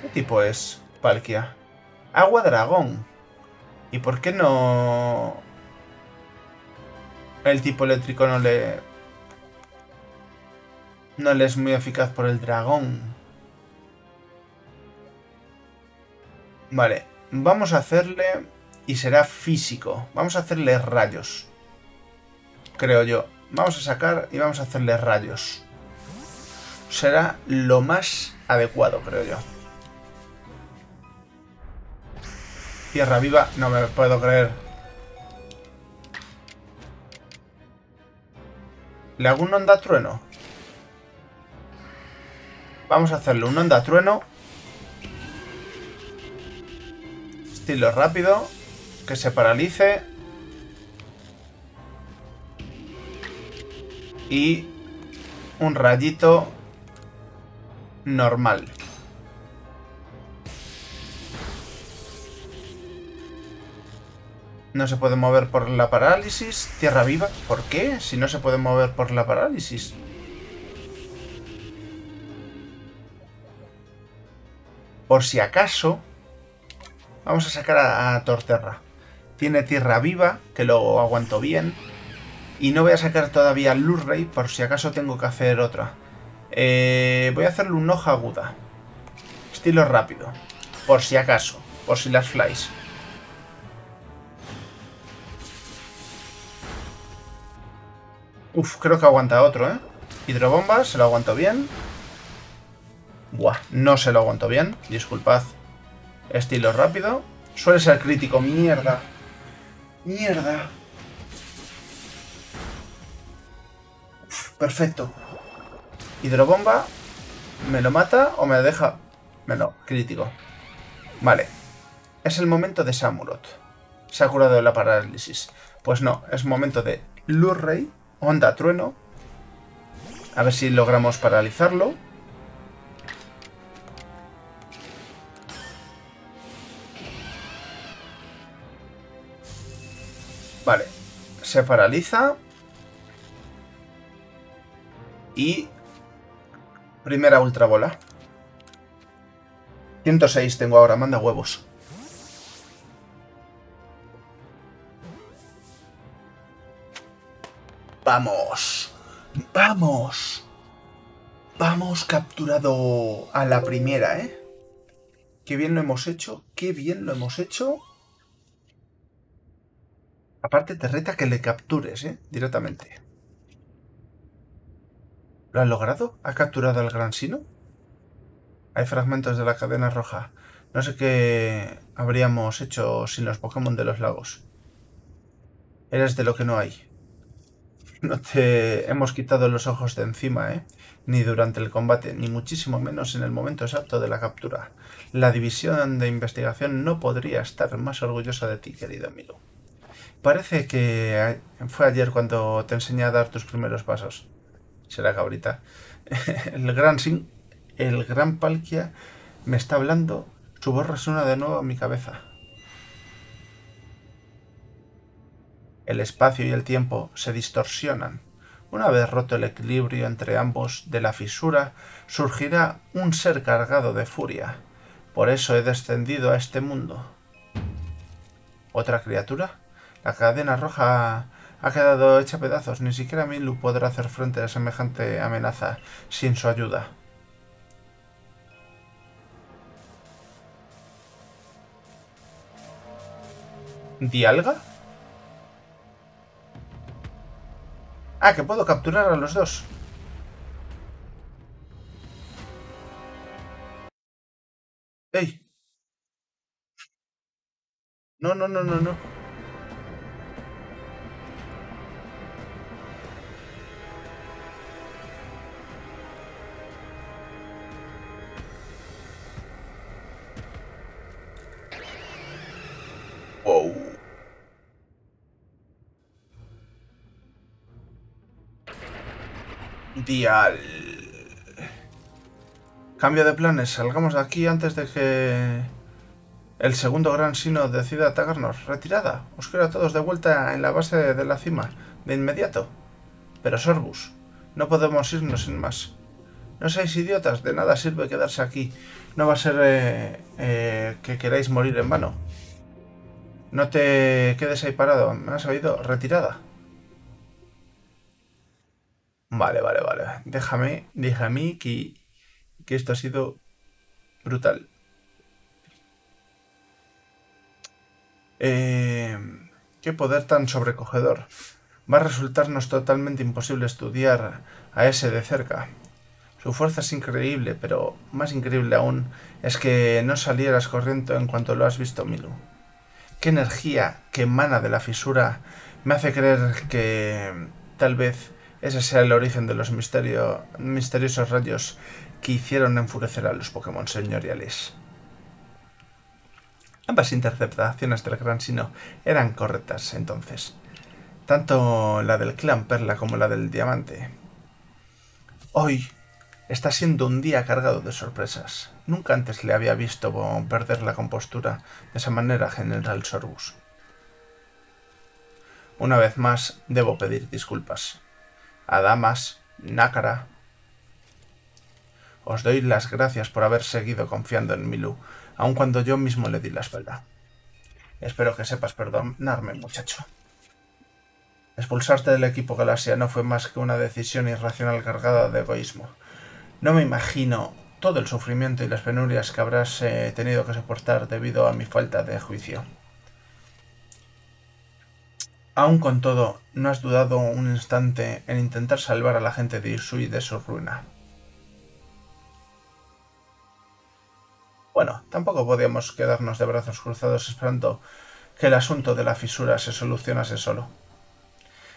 ¿Qué tipo es Palkia? Agua dragón. ¿Y por qué no... El tipo eléctrico no le... No le es muy eficaz por el dragón. Vale, vamos a hacerle... Y será físico. Vamos a hacerle rayos. Creo yo. Vamos a sacar y vamos a hacerle rayos. Será lo más adecuado, creo yo. Tierra viva, no me puedo creer. ¿Le hago un onda trueno? Vamos a hacerle un onda trueno. Estilo rápido. Que se paralice. Y un rayito normal. No se puede mover por la parálisis. Tierra viva. ¿Por qué? Si no se puede mover por la parálisis. Por si acaso, vamos a sacar a, Torterra. Tiene tierra viva, que lo aguanto bien. Y no voy a sacar todavía Lurray, por si acaso tengo que hacer otra. Eh, voy a hacerle un hoja aguda. Estilo rápido. Por si acaso. Por si las flies. Uf, creo que aguanta otro, ¿eh? Hidrobomba, se lo aguanto bien. Buah, no se lo aguanto bien. Disculpad. Estilo rápido. Suele ser crítico. Mierda. Mierda. Uf, perfecto. Hidrobomba. ¿Me lo mata o me deja? Me lo, crítico. Vale. Es el momento de Samurot. Se ha curado de la parálisis. Pues no, es momento de Lurray. Onda trueno. A ver si logramos paralizarlo. Vale. Se paraliza. Y... Primera ultra bola. 106 tengo ahora, manda huevos. Vamos. Vamos. Vamos capturado a la primera, ¿eh? Qué bien lo hemos hecho. Qué bien lo hemos hecho. Aparte te reta que le captures, ¿eh? Directamente. ¿Lo has logrado? ¿Ha capturado al gran sino? Hay fragmentos de la cadena roja. No sé qué habríamos hecho sin los Pokémon de los lagos. Eres de lo que no hay. No te hemos quitado los ojos de encima, ¿eh? Ni durante el combate, ni muchísimo menos en el momento exacto de la captura. La división de investigación no podría estar más orgullosa de ti, querido Milo. Parece que fue ayer cuando te enseñé a dar tus primeros pasos. Será cabrita. El gran Sin, el gran me está hablando. Su voz resuena de nuevo en mi cabeza. el espacio y el tiempo se distorsionan. Una vez roto el equilibrio entre ambos de la fisura, surgirá un ser cargado de furia. Por eso he descendido a este mundo. ¿Otra criatura? La cadena roja ha quedado hecha pedazos. Ni siquiera Milu podrá hacer frente a semejante amenaza sin su ayuda. ¿Dialga? Ah, que puedo capturar a los dos. ¡Ey! No, no, no, no, no. Cambio de planes. Salgamos de aquí antes de que el segundo gran sino decida atacarnos. Retirada. Os quiero a todos de vuelta en la base de la cima. De inmediato. Pero Sorbus, no podemos irnos sin más. No seáis idiotas, de nada sirve quedarse aquí. No va a ser eh, eh, que queráis morir en vano. No te quedes ahí parado. ¿Me has oído? Retirada. Vale, vale, vale. Déjame, déjame que, que esto ha sido brutal. Eh, qué poder tan sobrecogedor. Va a resultarnos totalmente imposible estudiar a ese de cerca. Su fuerza es increíble, pero más increíble aún es que no salieras corriendo en cuanto lo has visto, Milu. Qué energía que emana de la fisura me hace creer que tal vez ese sea el origen de los misteriosos rayos que hicieron enfurecer a los Pokémon señoriales. Ambas interceptaciones del Gran Sino eran correctas entonces, tanto la del clan Perla como la del Diamante. Hoy está siendo un día cargado de sorpresas. Nunca antes le había visto perder la compostura de esa manera General Sorbus. Una vez más, debo pedir disculpas. A Damas, Nácara, os doy las gracias por haber seguido confiando en Milu, aun cuando yo mismo le di la espalda. Espero que sepas perdonarme, muchacho. Expulsarte del equipo Galaxia no fue más que una decisión irracional cargada de egoísmo. No me imagino todo el sufrimiento y las penurias que habrás eh, tenido que soportar debido a mi falta de juicio. Aún con todo, no has dudado un instante en intentar salvar a la gente de Isui de su ruina. Bueno, tampoco podíamos quedarnos de brazos cruzados esperando que el asunto de la fisura se solucionase solo.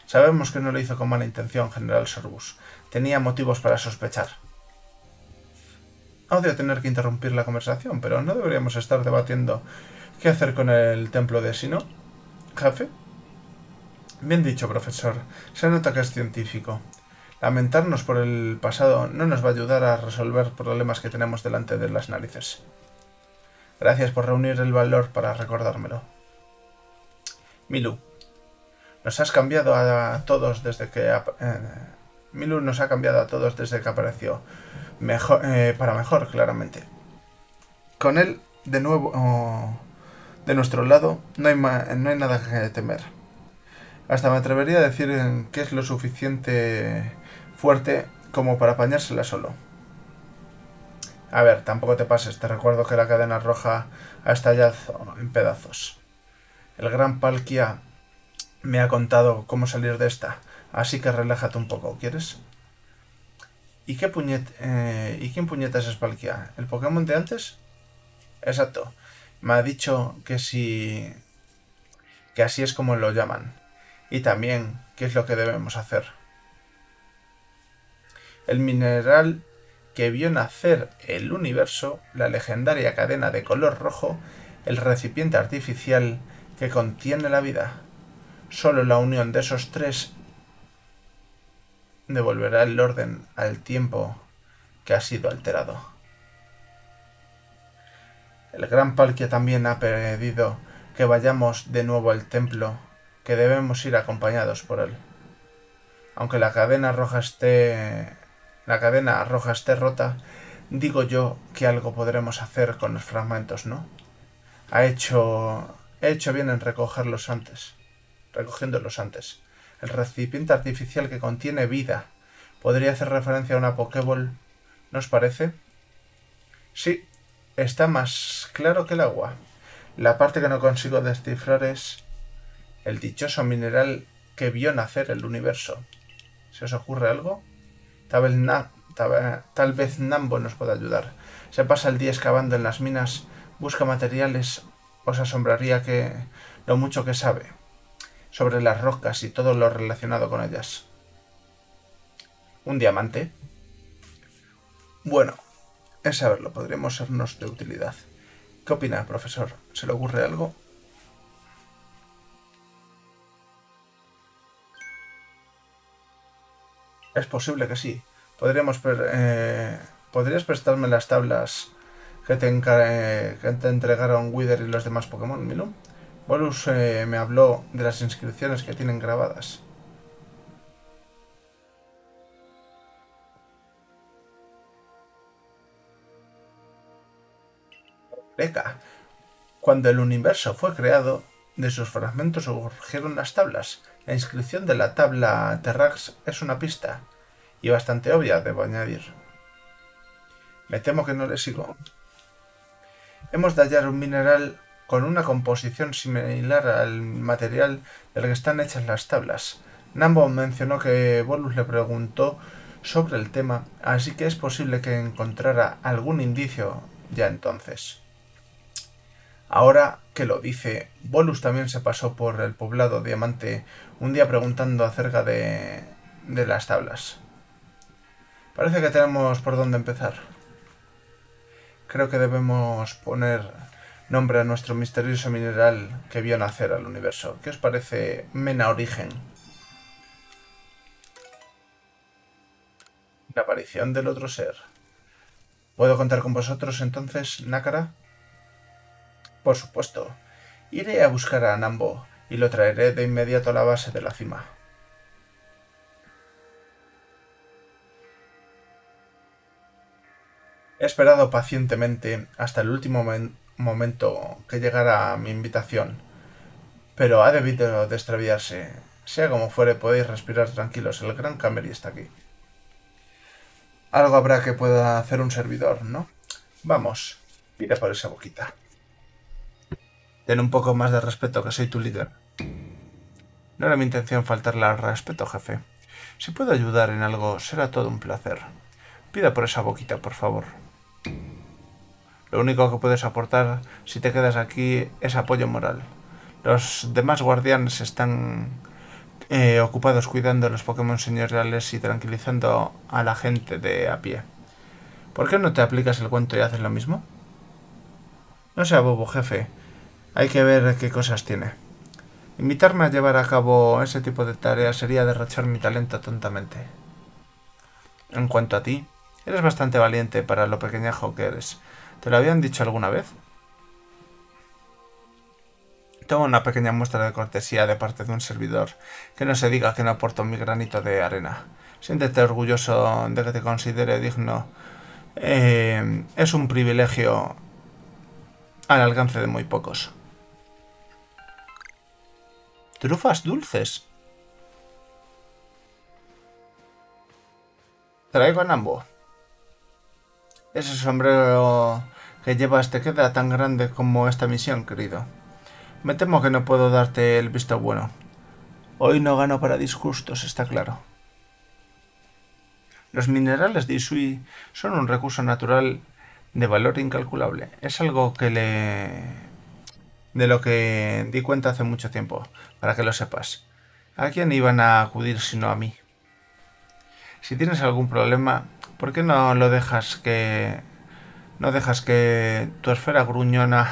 Sabemos que no lo hizo con mala intención, General Sorbus. Tenía motivos para sospechar. Odio tener que interrumpir la conversación, pero no deberíamos estar debatiendo qué hacer con el templo de Sino. ¿Jefe? Bien dicho, profesor. Se nota que es científico. Lamentarnos por el pasado no nos va a ayudar a resolver problemas que tenemos delante de las narices. Gracias por reunir el valor para recordármelo. Milu, nos has cambiado a todos desde que... Eh, Milu nos ha cambiado a todos desde que apareció. Mejor, eh, para mejor, claramente. Con él, de nuevo, oh, de nuestro lado, no hay, no hay nada que temer. Hasta me atrevería a decir que es lo suficiente fuerte como para apañársela solo. A ver, tampoco te pases, te recuerdo que la cadena roja ha estallado en pedazos. El gran Palkia me ha contado cómo salir de esta, así que relájate un poco, ¿quieres? ¿Y qué puñet eh, ¿Y quién puñetas es Palkia? ¿El Pokémon de antes? Exacto. Me ha dicho que si... que así es como lo llaman. Y también qué es lo que debemos hacer. El mineral que vio nacer el universo, la legendaria cadena de color rojo, el recipiente artificial que contiene la vida. Solo la unión de esos tres devolverá el orden al tiempo que ha sido alterado. El gran Palkia también ha pedido que vayamos de nuevo al templo, que debemos ir acompañados por él. Aunque la cadena roja esté la cadena roja esté rota, digo yo que algo podremos hacer con los fragmentos, ¿no? Ha hecho... He hecho bien en recogerlos antes. Recogiéndolos antes. El recipiente artificial que contiene vida. ¿Podría hacer referencia a una Pokéball? ¿No os parece? Sí, está más claro que el agua. La parte que no consigo descifrar es el dichoso mineral que vio nacer el universo. ¿Se os ocurre algo? Tal vez, Nambo nos pueda ayudar. Se pasa el día excavando en las minas, busca materiales. Os asombraría que lo mucho que sabe sobre las rocas y todo lo relacionado con ellas. ¿Un diamante? Bueno, es saberlo, podríamos sernos de utilidad. ¿Qué opina, profesor? ¿Se le ocurre algo? Es posible que sí. Podríamos eh, ¿Podrías prestarme las tablas que te, eh, que te entregaron Wither y los demás Pokémon, Milu? Bolus eh, me habló de las inscripciones que tienen grabadas. Cuando el universo fue creado, de sus fragmentos surgieron las tablas la inscripción de la tabla Terrax es una pista, y bastante obvia, debo añadir. Me temo que no le sigo. Hemos de hallar un mineral con una composición similar al material del que están hechas las tablas. Nambo mencionó que Bolus le preguntó sobre el tema, así que es posible que encontrara algún indicio ya entonces. Ahora que lo dice, Bolus también se pasó por el poblado Diamante un día preguntando acerca de, de las tablas. Parece que tenemos por dónde empezar. Creo que debemos poner nombre a nuestro misterioso mineral que vio nacer al universo. ¿Qué os parece Mena Origen? La aparición del otro ser. ¿Puedo contar con vosotros entonces, Nácara? Por supuesto. Iré a buscar a Nambo y lo traeré de inmediato a la base de la cima. He esperado pacientemente hasta el último momento que llegara mi invitación, pero ha debido de extraviarse. Sea como fuere, podéis respirar tranquilos, el gran Camery está aquí. Algo habrá que pueda hacer un servidor, ¿no? Vamos, pide por esa boquita. Ten un poco más de respeto, que soy tu líder. No era mi intención faltarle al respeto, jefe. Si puedo ayudar en algo, será todo un placer. Pida por esa boquita, por favor. Lo único que puedes aportar si te quedas aquí es apoyo moral. Los demás guardianes están eh, ocupados cuidando los Pokémon señoriales y tranquilizando a la gente de a pie. ¿Por qué no te aplicas el cuento y haces lo mismo? No sea bobo, jefe. Hay que ver qué cosas tiene. Invitarme a llevar a cabo ese tipo de tareas sería derrochar mi talento tontamente. En cuanto a ti, eres bastante valiente para lo pequeñajo que eres. ¿Te lo habían dicho alguna vez? Tengo una pequeña muestra de cortesía de parte de un servidor. Que no se diga que no aporto mi granito de arena. Siéntete orgulloso de que te considere digno. Eh, es un privilegio al alcance de muy pocos. Trufas dulces. Traigo a Nambo. Ese sombrero que llevas te queda tan grande como esta misión, querido. Me temo que no puedo darte el visto bueno. Hoy no gano para disgustos, está claro. Los minerales de Isui son un recurso natural de valor incalculable. Es algo que le de lo que di cuenta hace mucho tiempo, para que lo sepas. ¿A quién iban a acudir sino a mí? Si tienes algún problema, ¿por qué no lo dejas que... no dejas que tu esfera gruñona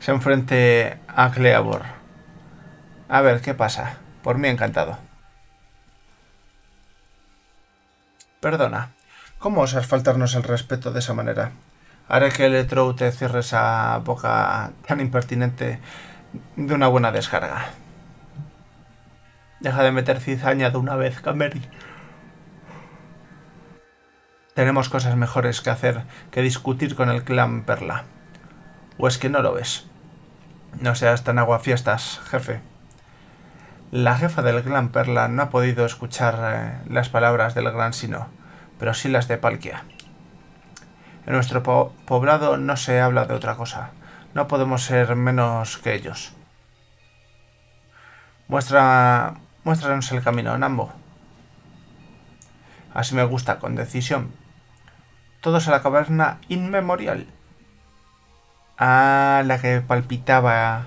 se enfrente a Cleavor? A ver, ¿qué pasa? Por mí encantado. Perdona, ¿cómo osas faltarnos el respeto de esa manera? Haré que el Electro te cierre esa boca tan impertinente de una buena descarga. Deja de meter cizaña de una vez, Cameri. Tenemos cosas mejores que hacer que discutir con el clan Perla. ¿O es que no lo ves? No seas tan aguafiestas, jefe. La jefa del clan Perla no ha podido escuchar eh, las palabras del gran Sino, pero sí las de Palkia. En nuestro poblado no se habla de otra cosa. No podemos ser menos que ellos. Muestra, muéstranos el camino, Nambo. Así me gusta, con decisión. Todos a la caverna inmemorial. Ah, la que palpitaba.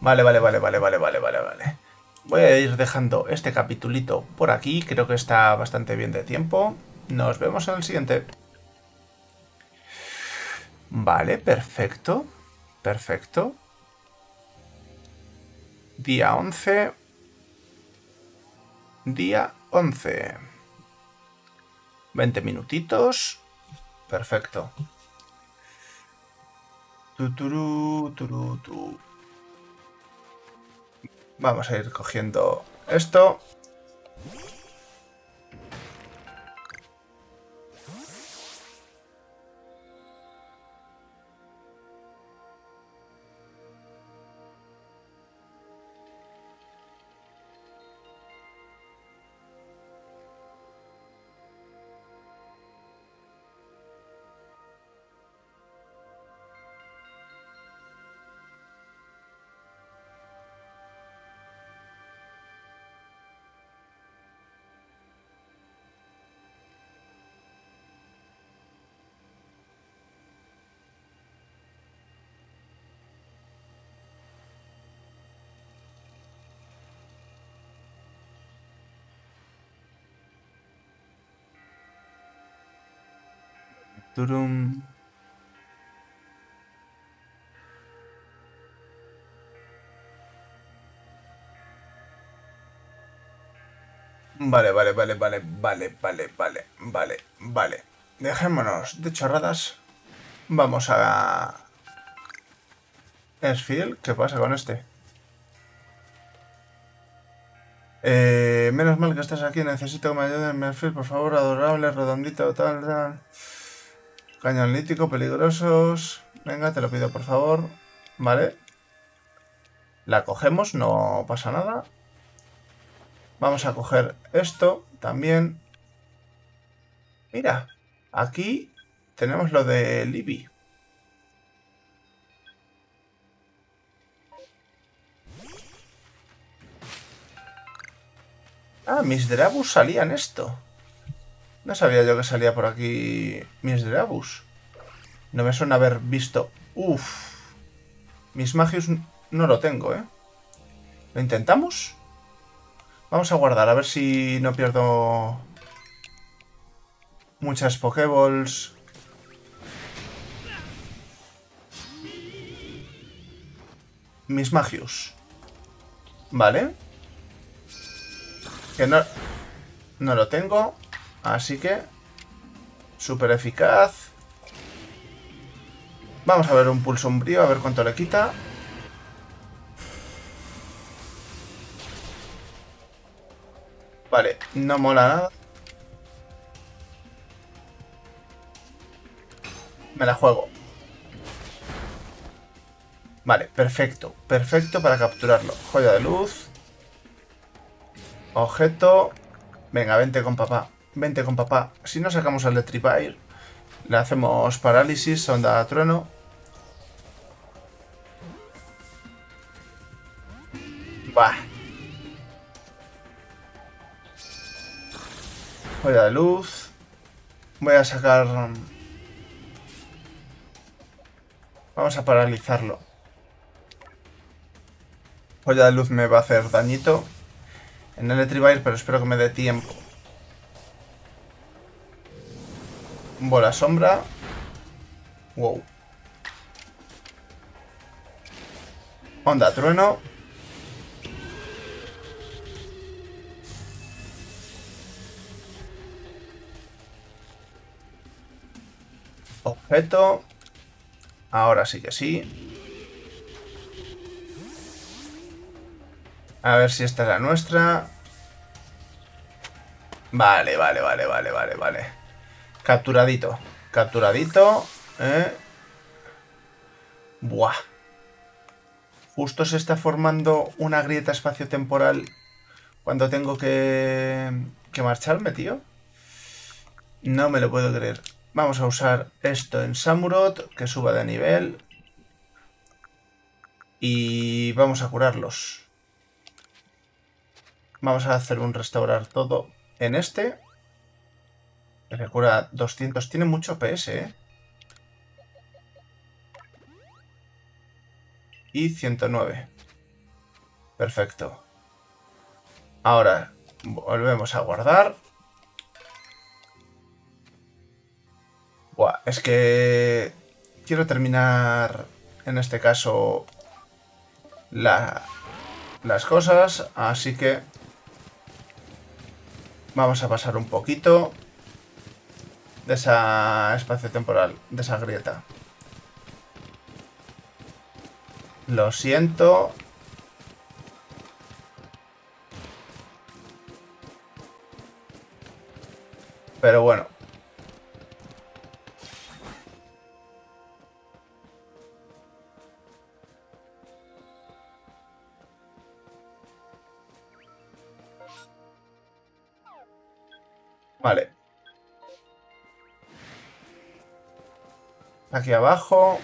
Vale, vale, vale, vale, vale, vale, vale, vale. Voy a ir dejando este capitulito por aquí. Creo que está bastante bien de tiempo. Nos vemos en el siguiente. Vale, perfecto. Perfecto. Día 11. Día 11. 20 minutitos. Perfecto. Vamos a ir cogiendo esto. Vale, vale, vale, vale, vale, vale, vale, vale, vale. Dejémonos de chorradas. Vamos a... Esfield, ¿qué pasa con este? Eh, menos mal que estás aquí, necesito que me ayudes, Merfield, por favor, adorable, redondito, tal, tal. Cañón lítico, peligrosos. Venga, te lo pido, por favor. Vale. La cogemos, no pasa nada. Vamos a coger esto también. Mira, aquí tenemos lo de Libby. Ah, mis Drabus salían esto. No sabía yo que salía por aquí mis Drabus. No me suena haber visto... Uf. Mis Magius no lo tengo, ¿eh? ¿Lo intentamos? Vamos a guardar, a ver si no pierdo muchas Pokéballs. Mis Magius. Vale. Que no, no lo tengo. Así que... Súper eficaz. Vamos a ver un pulso umbrío, a ver cuánto le quita. Vale, no mola nada. Me la juego. Vale, perfecto. Perfecto para capturarlo. Joya de luz. Objeto. Venga, vente con papá. Vente con papá. Si no sacamos al de le hacemos parálisis, onda trueno. Bah. Joya de luz. Voy a sacar... Vamos a paralizarlo. Joya de luz me va a hacer dañito en el Etrivair, pero espero que me dé tiempo. Bola sombra. Wow. Onda trueno. Objeto. Ahora sí que sí. A ver si esta es la nuestra. Vale, vale, vale, vale, vale, vale. Capturadito. Capturadito. ¿eh? Buah. Justo se está formando una grieta espaciotemporal cuando tengo que, que marcharme, tío. No me lo puedo creer. Vamos a usar esto en Samurot, que suba de nivel. Y vamos a curarlos. Vamos a hacer un restaurar todo en este. Le cura 200. Tiene mucho PS, ¿eh? Y 109. Perfecto. Ahora volvemos a guardar. es que quiero terminar en este caso las cosas, así que vamos a pasar un poquito de esa espacio temporal, de esa grieta. Lo siento. Pero bueno, Vale. Aquí abajo.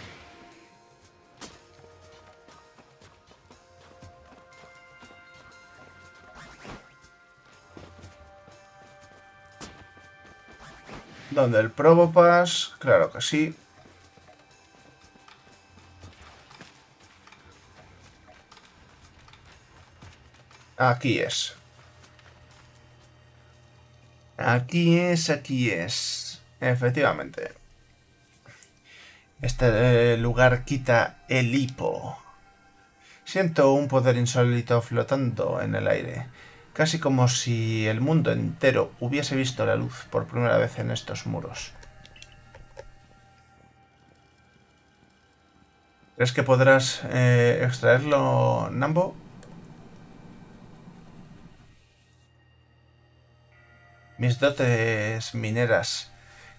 ¿Dónde el Probopass? Claro que sí. Aquí es. Aquí es, aquí es. Efectivamente. Este eh, lugar quita el hipo. Siento un poder insólito flotando en el aire, casi como si el mundo entero hubiese visto la luz por primera vez en estos muros. ¿Crees que podrás eh, extraerlo, Nambo? Mis dotes mineras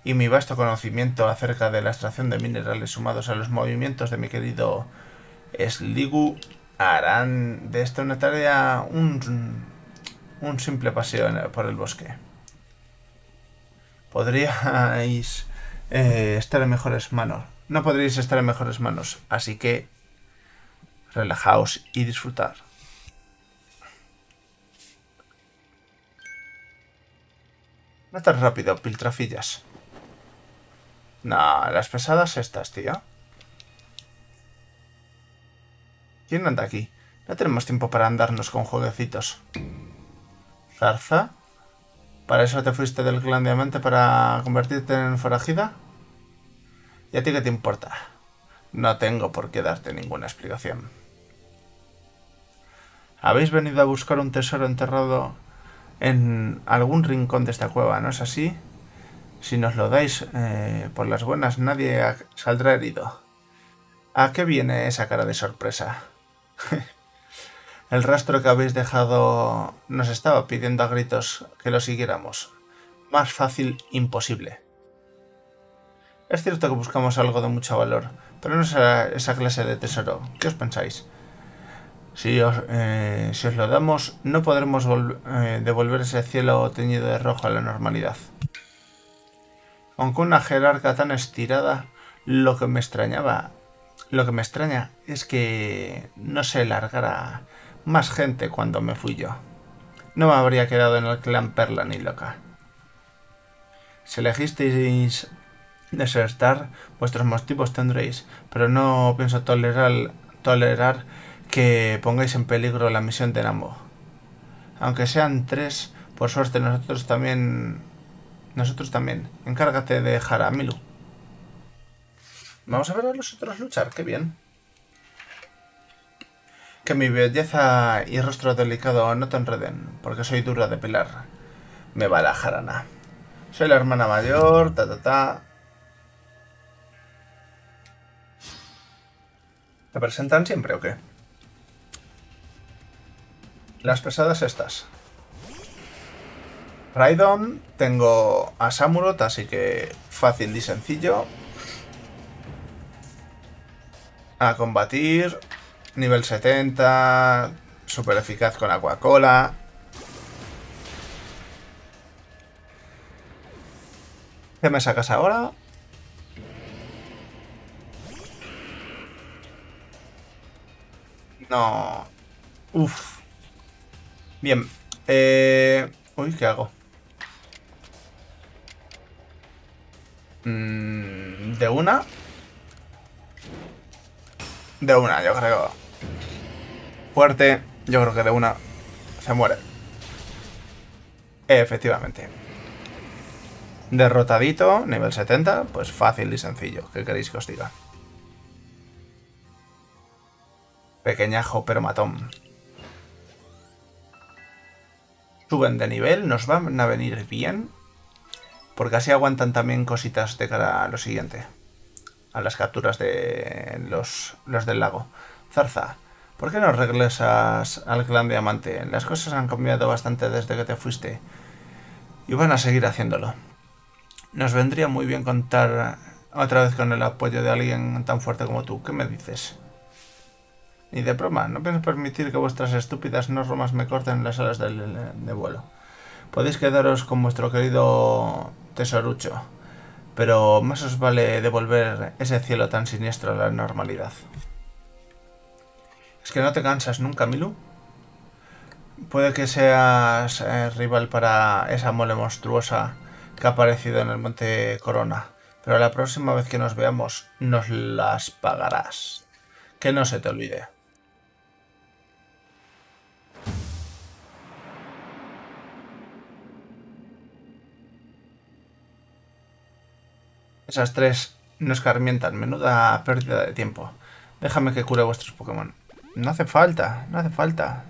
y mi vasto conocimiento acerca de la extracción de minerales sumados a los movimientos de mi querido Sligu harán de esta una tarea un, un simple paseo por el bosque. Podríais eh, estar en mejores manos. No podríais estar en mejores manos, así que relajaos y disfrutar. No estás rápido, piltrafillas. No, las pesadas estas, tío. ¿Quién anda aquí? No tenemos tiempo para andarnos con jueguecitos. ¿Zarza? ¿Para eso te fuiste del clan diamante para convertirte en forajida? ¿Y a ti qué te importa? No tengo por qué darte ninguna explicación. Habéis venido a buscar un tesoro enterrado en algún rincón de esta cueva, ¿no es así? Si nos lo dais eh, por las buenas, nadie saldrá herido. ¿A qué viene esa cara de sorpresa? El rastro que habéis dejado nos estaba pidiendo a gritos que lo siguiéramos. Más fácil, imposible. Es cierto que buscamos algo de mucho valor, pero no será esa clase de tesoro. ¿Qué os pensáis? Si os, eh, si os lo damos, no podremos eh, devolver ese cielo teñido de rojo a la normalidad. Aunque una jerarca tan estirada, lo que me extrañaba, lo que me extraña es que no se largara más gente cuando me fui yo. No me habría quedado en el clan Perla ni loca. Si elegisteis desertar, vuestros motivos tendréis, pero no pienso tolerar, tolerar que pongáis en peligro la misión de Nambo. Aunque sean tres, por suerte nosotros también nosotros también. Encárgate de dejar a Milu. Vamos a ver a los otros luchar, qué bien. Que mi belleza y rostro delicado no te enreden, porque soy dura de pelar. Me va la jarana. Soy la hermana mayor, ta ta ta. ¿Te presentan siempre o qué? Las pesadas estas. Raidon, tengo a Samurot, así que fácil y sencillo. A combatir, nivel 70, super eficaz con Aquacola. ¿Qué me sacas ahora? No. Uf. Bien. Eh... Uy, ¿qué hago? Mm, ¿De una? De una, yo creo. Fuerte, yo creo que de una se muere. Efectivamente. Derrotadito, nivel 70, pues fácil y sencillo. ¿Qué queréis que os diga? Pequeñajo pero matón. Suben de nivel, nos van a venir bien. Porque así aguantan también cositas de cara a lo siguiente. A las capturas de los, los del lago. Zarza, ¿por qué no regresas al clan diamante? Las cosas han cambiado bastante desde que te fuiste. Y van a seguir haciéndolo. Nos vendría muy bien contar otra vez con el apoyo de alguien tan fuerte como tú. ¿Qué me dices? Ni de broma, no pienso permitir que vuestras estúpidas normas me corten las alas de vuelo. Podéis quedaros con vuestro querido tesorucho, pero más os vale devolver ese cielo tan siniestro a la normalidad. ¿Es que no te cansas nunca, Milu? Puede que seas eh, rival para esa mole monstruosa que ha aparecido en el monte Corona, pero la próxima vez que nos veamos nos las pagarás. Que no se te olvide. Esas tres no escarmientan. Menuda pérdida de tiempo. Déjame que cure vuestros Pokémon. No hace falta, no hace falta.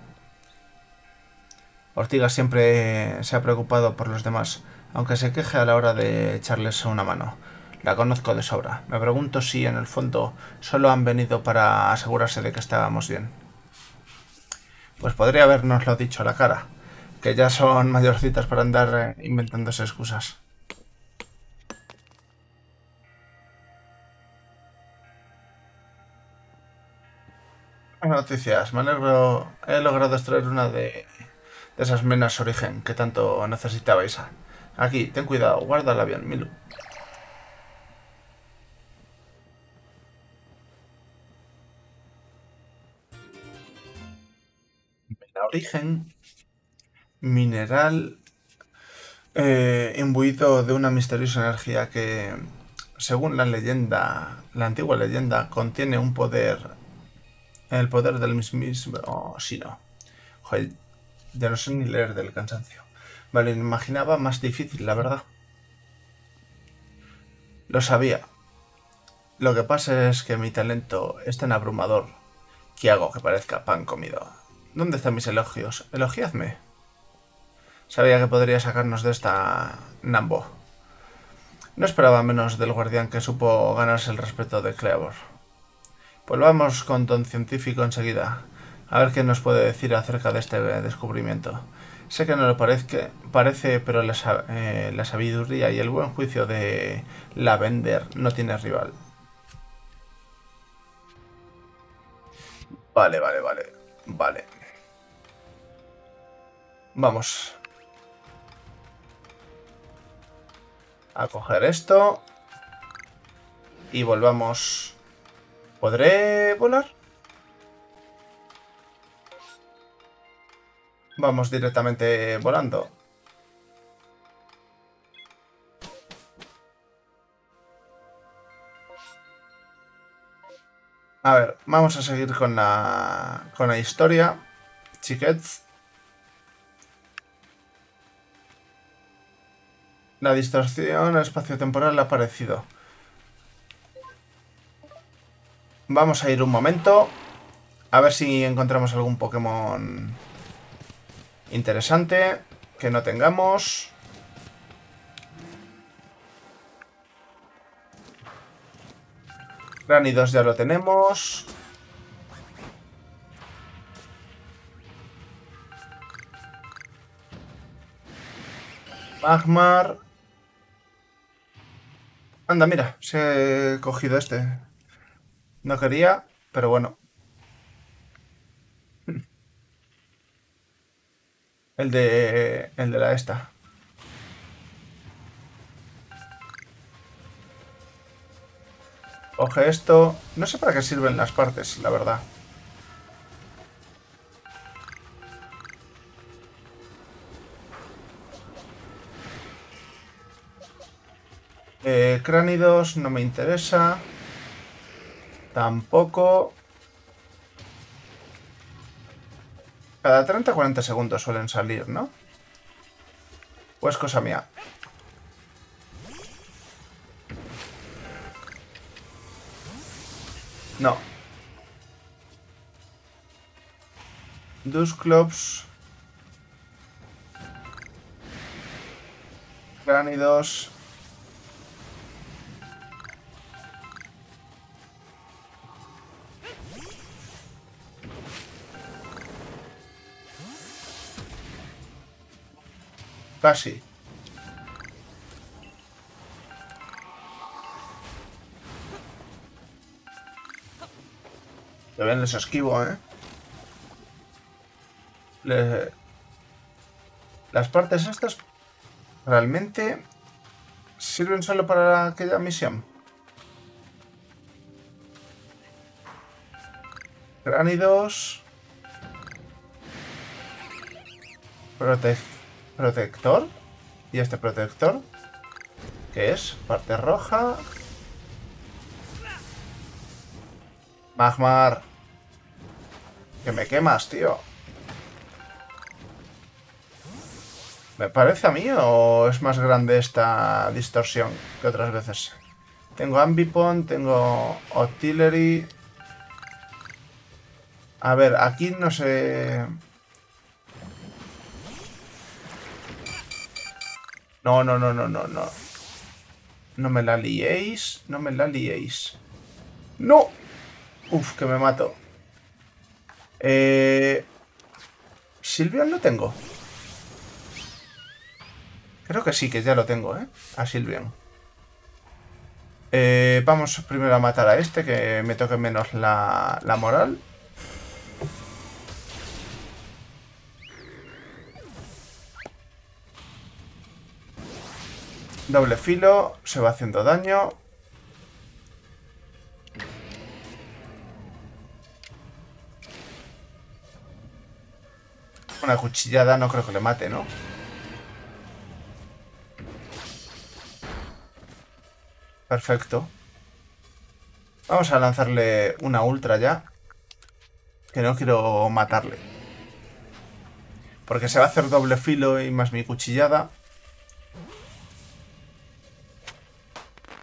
Ortiga siempre se ha preocupado por los demás, aunque se queje a la hora de echarles una mano. La conozco de sobra. Me pregunto si en el fondo solo han venido para asegurarse de que estábamos bien. Pues podría habernoslo dicho a la cara, que ya son mayorcitas para andar eh, inventándose excusas. Noticias. Me. He logrado extraer una de, esas menas origen que tanto necesitabais. Aquí, ten cuidado. Guárdala bien, Milu. Mena origen. Mineral. Eh, imbuido de una misteriosa energía que, según la leyenda, la antigua leyenda, contiene un poder el poder del mismo... Oh, no. Joder, ya no sé ni leer del cansancio. Vale, imaginaba más difícil, la verdad. Lo sabía. Lo que pasa es que mi talento es tan abrumador que hago que parezca pan comido. ¿Dónde están mis elogios? Elogiadme. Sabía que podría sacarnos de esta Nambo. No esperaba menos del guardián que supo ganarse el respeto de Cleavor. Volvamos con Don Científico enseguida, a ver qué nos puede decir acerca de este descubrimiento. Sé que no lo parece, pero eh, la, sabiduría y el buen juicio de Lavender no tiene rival. Vale, vale, vale. Vale. Vamos. A coger esto. Y volvamos ¿Podré volar? Vamos directamente volando. A ver, vamos a seguir con la, con la historia. Chiquets. La distorsión espacio-temporal ha aparecido. Vamos a ir un momento. A ver si encontramos algún Pokémon interesante que no tengamos. Granidos ya lo tenemos. Magmar. Anda, mira, se he cogido este. No quería, pero bueno. El de... El de la esta. Coge esto. No sé para qué sirven las partes, la verdad. Eh, cránidos no me interesa. Tampoco... Cada 30-40 segundos suelen salir, ¿no? Pues cosa mía. No. Dusclops. Gránidos. Casi. ven les esquivo, ¿eh? Las partes estas realmente sirven solo para aquella misión. Gránidos. Protección protector. ¿Y este protector? ¿Qué es? Parte roja. Magmar. Que me quemas, tío. ¿Me parece a mí o es más grande esta distorsión que otras veces? Tengo Ambipon, tengo Artillery. A ver, aquí no sé... No, no, no, no, no, no. No me la liéis, no me la liéis. ¡No! Uf, que me mato. Eh... Silvion no tengo. Creo que sí, que ya lo tengo, ¿eh? A Silvion. Eh, vamos primero a matar a este, que me toque menos la, la moral. Doble filo, se va haciendo daño. Una cuchillada no creo que le mate, ¿no? Perfecto. Vamos a lanzarle una ultra ya. Que no quiero matarle. Porque se va a hacer doble filo y más mi cuchillada.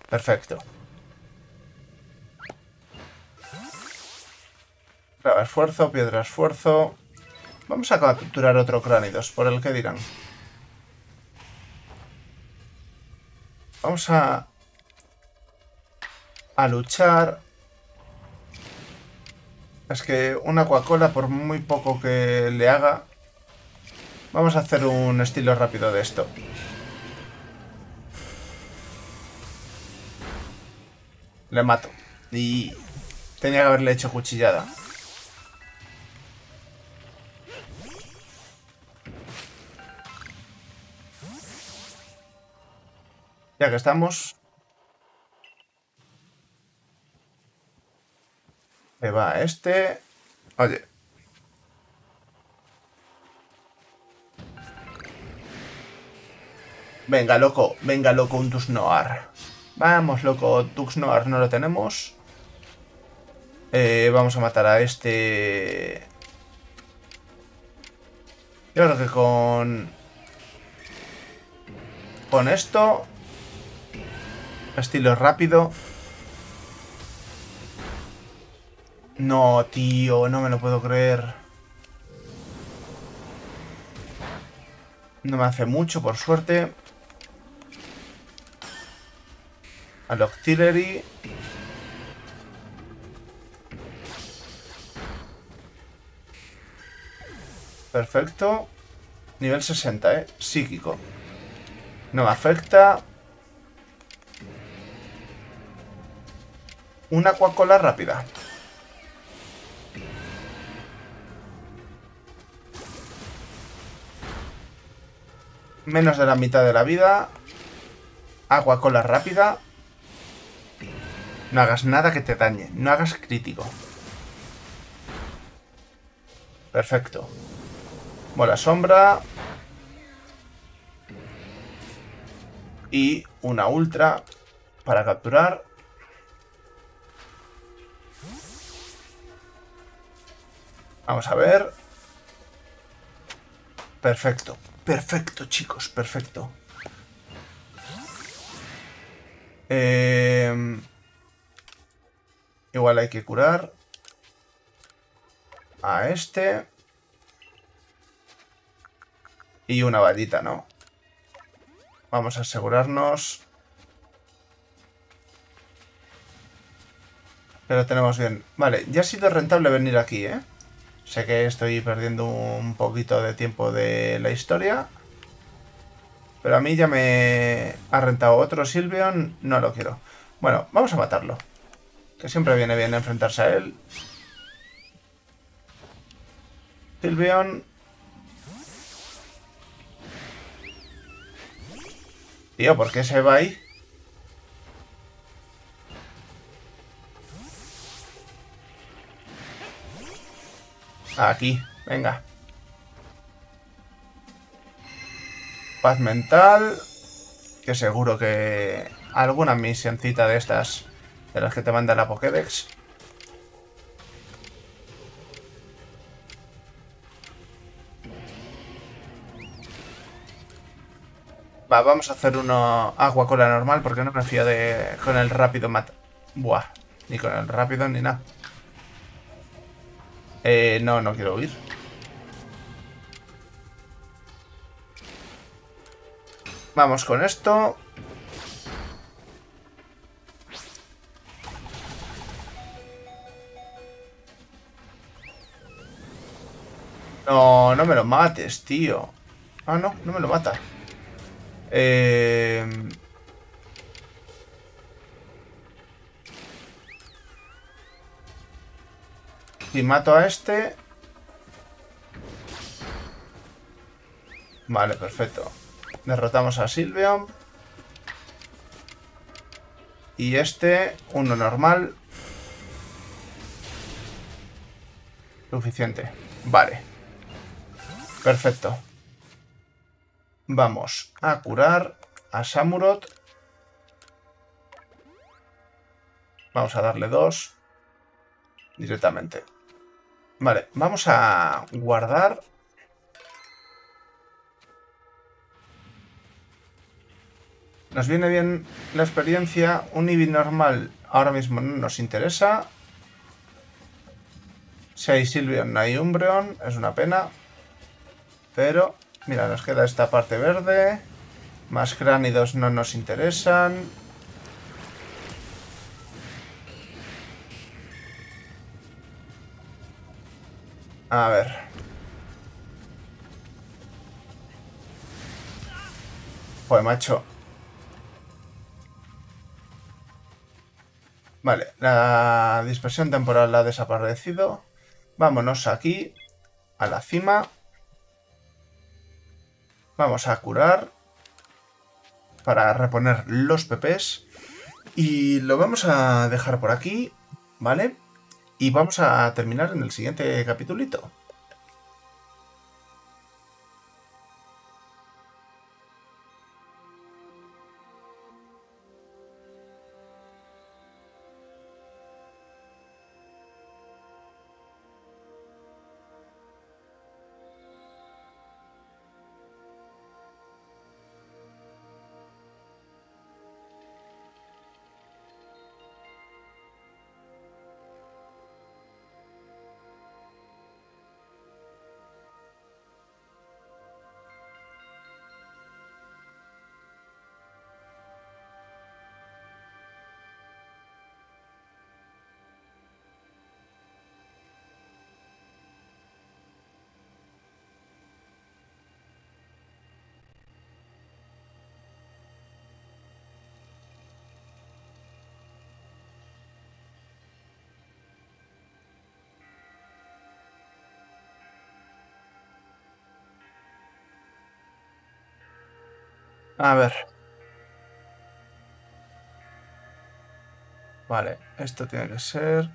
Perfecto. Graba esfuerzo, piedra esfuerzo. Vamos a capturar otro cránidos, por el que dirán. Vamos a... A luchar. Es que una Coca-Cola, por muy poco que le haga... Vamos a hacer un estilo rápido de esto. Le mato. Y tenía que haberle hecho cuchillada. Ya que estamos. Me va este. Oye. Venga, loco. Venga, loco, un Tusnoar. Vamos, loco. Tuxnoar no lo tenemos. Eh, vamos a matar a este... Yo creo que con... Con esto Estilo rápido. No, tío, no me lo puedo creer. No me hace mucho, por suerte. Al Octillery. Perfecto. Nivel 60, ¿eh? Psíquico. No me afecta. Una Coca-Cola rápida. Menos de la mitad de la vida. Agua cola rápida. No hagas nada que te dañe. No hagas crítico. Perfecto. Bola sombra. Y una ultra para capturar. Vamos a ver. Perfecto. Perfecto, chicos. Perfecto. Em, igual hay que curar a este. Y una varita, ¿no? Vamos a asegurarnos. Pero tenemos bien. Vale, ya ha sido rentable venir aquí, ¿eh? Sé que estoy perdiendo un poquito de tiempo de la historia. Pero a mí ya me ha rentado otro Silvion. No lo quiero. Bueno, vamos a matarlo. Que siempre viene bien enfrentarse a él. Silvion. Tío, ¿por qué se va ahí? Aquí, venga. Paz mental. Que seguro que alguna misioncita de estas de las que te manda la Pokédex. Va, vamos a hacer uno agua con la normal porque no me fío de con el rápido mata. Buah, ni con el rápido ni nada. Eh, no, no quiero huir. Vamos con esto. No, no me lo mates, tío. Ah, no, no me lo mata. Eh... Si mato a este... Vale, perfecto. Derrotamos a Silvion. Y este, uno normal. Suficiente. Vale. Perfecto. Vamos a curar a Samurot. Vamos a darle dos. Directamente. Vale, vamos a guardar Nos viene bien la experiencia. Un Eevee normal ahora mismo no nos interesa. Si hay Sylveon, no hay Umbreon. Es una pena. Pero, mira, nos queda esta parte verde. Más cránidos no nos interesan. A ver. Pues macho. Vale, la dispersión temporal ha desaparecido. Vámonos aquí, a la cima. Vamos a curar para reponer los PPs. Y lo vamos a dejar por aquí, ¿vale? Y vamos a terminar en el siguiente capitulito. A ver. Vale, esto tiene que ser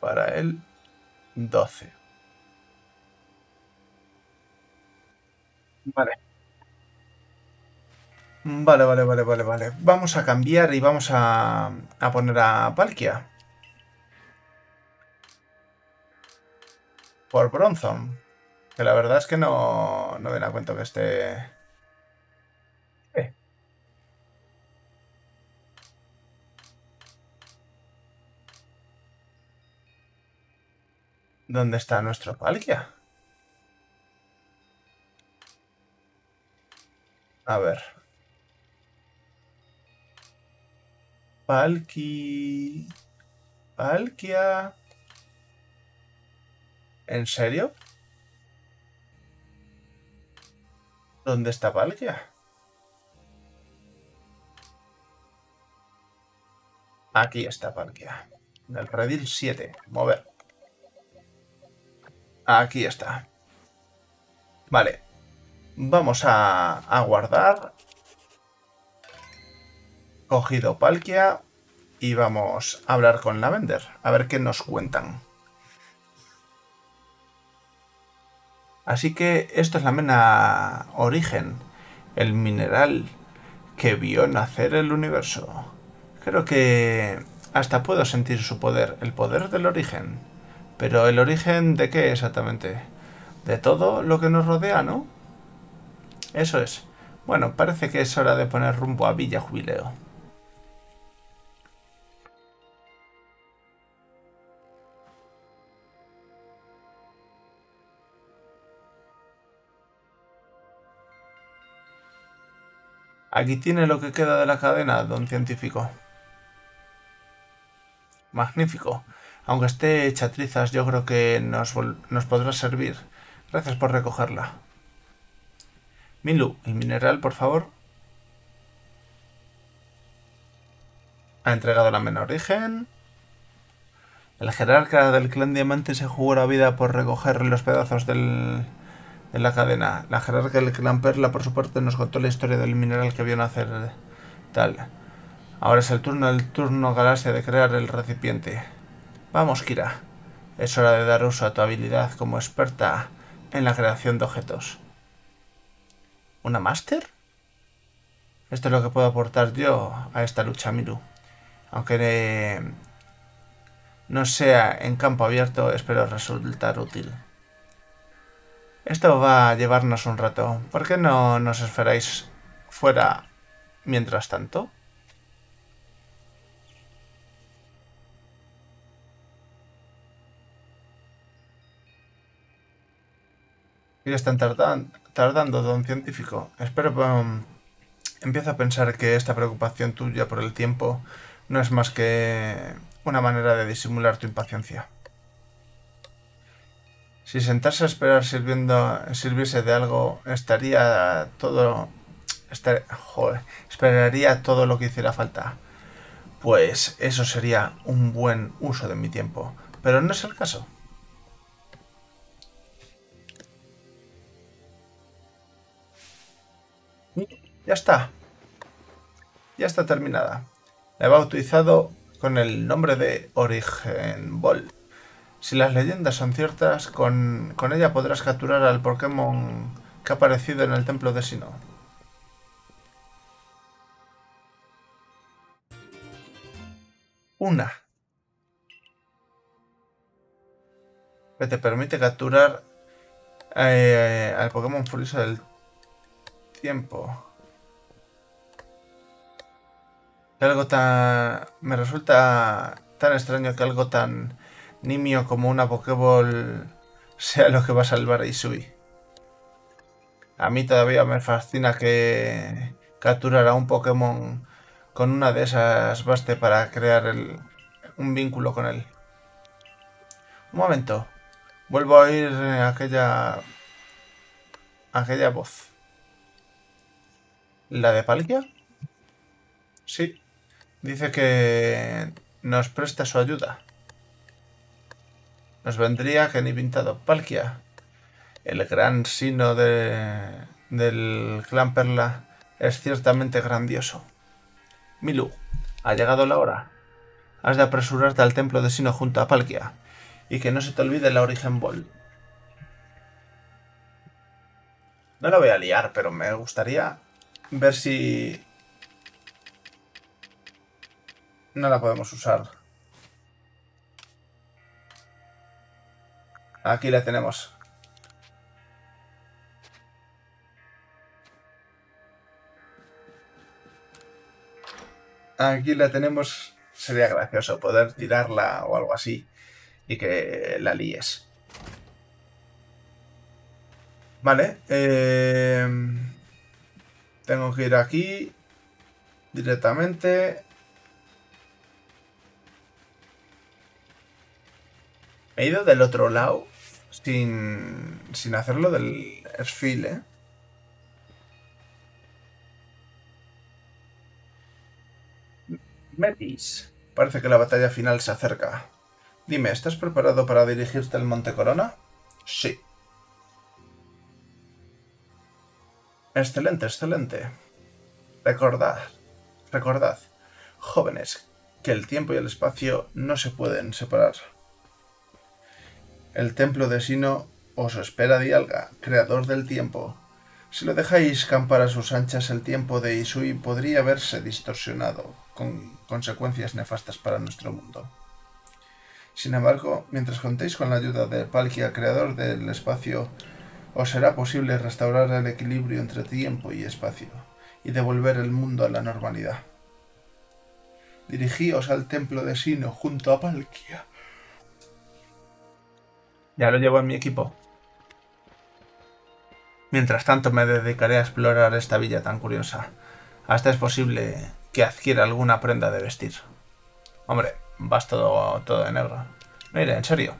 para el 12. Vale. Vale, vale, vale, vale, vale. Vamos a cambiar y vamos a, a poner a Palkia. Por Bronzon. Que la verdad es que no, no me da cuenta que esté... Eh. ¿Dónde está nuestro Palkia? A ver. Palki... Palkia... ¿En serio? ¿Dónde está Palkia? Aquí está Palkia. Del redil 7. Mover. Aquí está. Vale. Vamos a, a guardar. Cogido Palkia. Y vamos a hablar con Lavender. A ver qué nos cuentan. Así que esto es la mena origen, el mineral que vio nacer el universo. Creo que hasta puedo sentir su poder, el poder del origen. Pero el origen de qué exactamente? De todo lo que nos rodea, ¿no? Eso es. Bueno, parece que es hora de poner rumbo a Villa Jubileo. Aquí tiene lo que queda de la cadena, don científico. Magnífico. Aunque esté hecha trizas, yo creo que nos, nos podrá servir. Gracias por recogerla. Milu, el mineral, por favor. Ha entregado la menor origen. El jerarca del clan Diamante se jugó la vida por recoger los pedazos del, de la cadena. La jerarca del clan Perla, por su parte, nos contó la historia del mineral que vio nacer tal. Ahora es el turno del turno Galaxia de crear el recipiente. Vamos, Kira. Es hora de dar uso a tu habilidad como experta en la creación de objetos. ¿Una máster? Esto es lo que puedo aportar yo a esta lucha, Miru. Aunque eh, no sea en campo abierto, espero resultar útil. Esto va a llevarnos un rato. ¿Por qué no nos esperáis fuera mientras tanto? ¿Qué están tardando, don científico. Espero... Um, empiezo a pensar que esta preocupación tuya por el tiempo no es más que una manera de disimular tu impaciencia. Si sentarse a esperar sirviendo, sirviese de algo, estaría todo... esperaría todo lo que hiciera falta. Pues eso sería un buen uso de mi tiempo. Pero no es el caso. Ya está. Ya está terminada. La he bautizado con el nombre de Origen Ball. Si las leyendas son ciertas, con, con ella podrás capturar al Pokémon que ha aparecido en el templo de Sinnoh. Una. Que te permite capturar eh, al Pokémon Furioso del tiempo. Algo tan... Me resulta tan extraño que algo tan nimio como una Pokéball sea lo que va a salvar a Isui. A mí todavía me fascina que capturar a un Pokémon con una de esas baste para crear el, un vínculo con él. Un momento. Vuelvo a oír aquella... aquella voz. ¿La de Palkia? Sí. Dice que nos presta su ayuda. Nos vendría que ni pintado. Palkia, el gran sino de, del clan Perla, es ciertamente grandioso. Milu, ha llegado la hora. Has de apresurarte al templo de Sino junto a Palkia. Y que no se te olvide la origen Ball. No la voy a liar, pero me gustaría ver si no la podemos usar. Aquí la tenemos. Aquí la tenemos. Sería gracioso poder tirarla o algo así. Y que la líes. Vale. Eh, tengo que ir aquí. Directamente. he ido del otro lado sin, sin hacerlo del esfil, ¿eh? Metis. Parece que la batalla final se acerca. Dime, ¿estás preparado para dirigirte al Monte Corona? Sí. Excelente, excelente. Recordad, recordad, jóvenes, que el tiempo y el espacio no se pueden separar. El templo de Sino os espera Dialga, creador del tiempo. Si lo dejáis campar a sus anchas, el tiempo de Isui podría verse distorsionado, con consecuencias nefastas para nuestro mundo. Sin embargo, mientras contéis con la ayuda de Palkia, creador del espacio, os será posible restaurar el equilibrio entre tiempo y espacio y devolver el mundo a la normalidad. Dirigíos al templo de Sino junto a Palkia. Ya lo llevo en mi equipo. Mientras tanto me dedicaré a explorar esta villa tan curiosa. Hasta es posible que adquiera alguna prenda de vestir. Hombre, vas todo, todo de negro. Mira, en serio.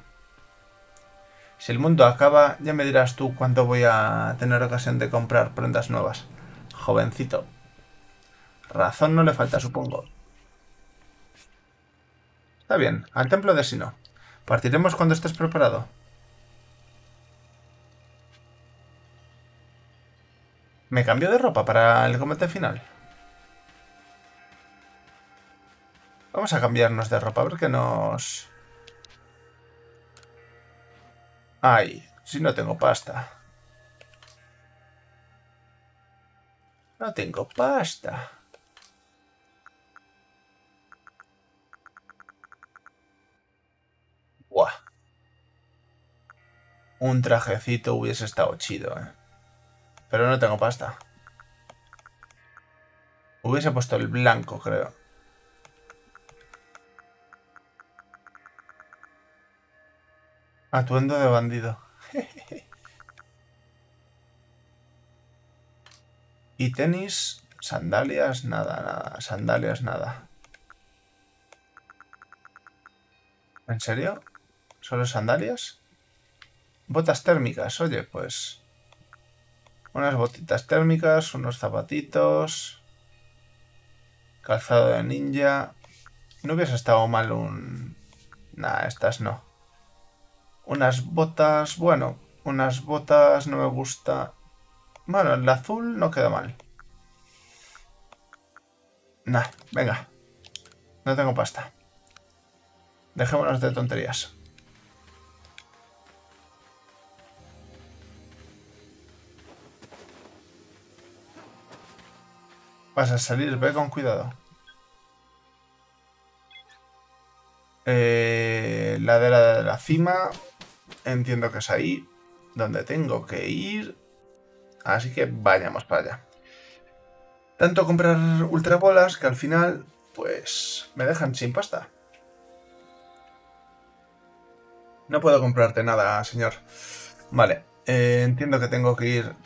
Si el mundo acaba, ya me dirás tú cuándo voy a tener ocasión de comprar prendas nuevas. Jovencito. Razón no le falta, supongo. Está bien, al templo de Sino. Partiremos cuando estés preparado. Me cambio de ropa para el combate final. Vamos a cambiarnos de ropa, a ver qué nos... Ay, si no tengo pasta. No tengo pasta. Buah. Un trajecito hubiese estado chido, eh. Pero no tengo pasta. Hubiese puesto el blanco, creo. Atuendo de bandido. y tenis, sandalias, nada, nada. Sandalias, nada. ¿En serio? ¿Solo sandalias? Botas térmicas, oye, pues... Unas botitas térmicas, unos zapatitos. Calzado de ninja. No hubiese estado mal un... Nah, estas no. Unas botas, bueno, unas botas no me gusta. Bueno, el azul no queda mal. Nah, venga. No tengo pasta. Dejémonos de tonterías. Vas a salir, ve con cuidado. Eh, ladera de la cima. Entiendo que es ahí donde tengo que ir. Así que vayamos para allá. Tanto comprar ultrabolas que al final, pues, me dejan sin pasta. No puedo comprarte nada, señor. Vale, eh, entiendo que tengo que ir...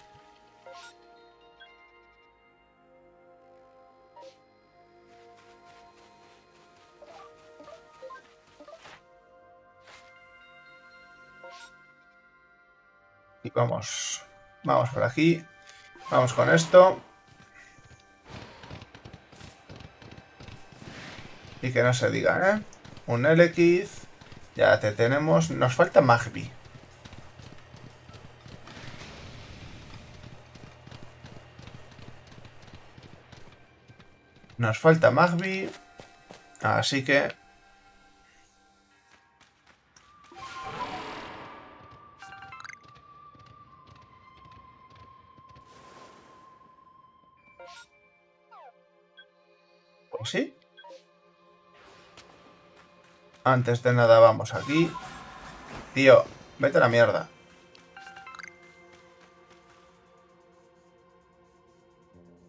Y vamos, vamos por aquí. Vamos con esto. Y que no se diga, ¿eh? Un LX. Ya te tenemos. Nos falta Magby. Nos falta Magby. Así que... Antes de nada vamos aquí. Tío, vete a la mierda.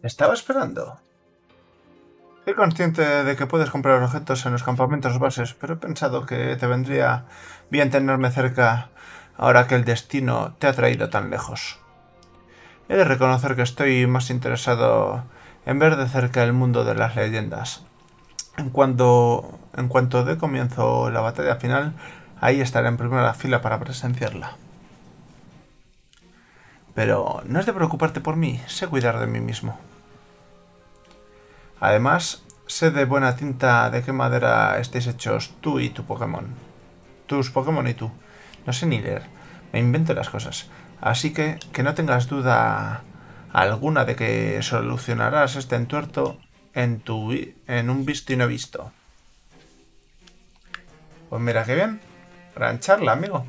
Estaba esperando. Soy consciente de que puedes comprar objetos en los campamentos bases, pero he pensado que te vendría bien tenerme cerca ahora que el destino te ha traído tan lejos. He de reconocer que estoy más interesado en ver de cerca el mundo de las leyendas. En cuanto, en cuanto dé comienzo la batalla final, ahí estaré en primera fila para presenciarla. Pero no es de preocuparte por mí, sé cuidar de mí mismo. Además, sé de buena tinta de qué madera estéis hechos tú y tu Pokémon. Tus Pokémon y tú. No sé ni leer, me invento las cosas. Así que que no tengas duda alguna de que solucionarás este entuerto en, tu, en un visto y no visto. Pues mira qué bien. Gran charla, amigo.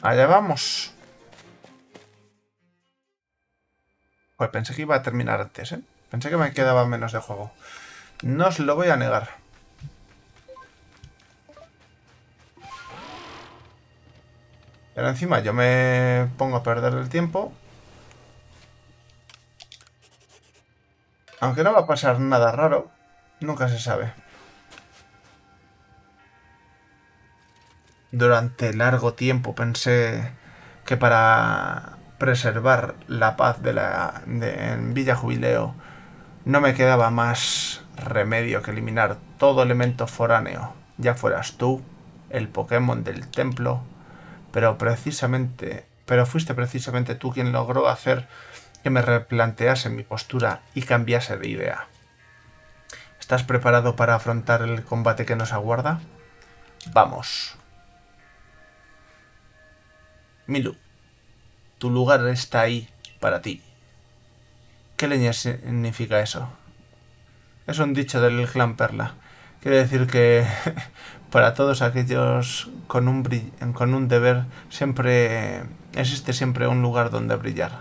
Allá vamos. Pues pensé que iba a terminar antes, ¿eh? Pensé que me quedaba menos de juego. No os lo voy a negar. Pero encima yo me pongo a perder el tiempo. Aunque no va a pasar nada raro, nunca se sabe. Durante largo tiempo pensé que para preservar la paz de la en Villa Jubileo no me quedaba más remedio que eliminar todo elemento foráneo, ya fueras tú, el Pokémon del templo, pero precisamente, pero fuiste precisamente tú quien logró hacer que me replantease mi postura y cambiase de idea. ¿Estás preparado para afrontar el combate que nos aguarda? Vamos. Milu, tu lugar está ahí para ti. ¿Qué leña significa eso? Es un dicho del clan Perla. Quiere decir que para todos aquellos con un, con un deber siempre existe siempre un lugar donde brillar.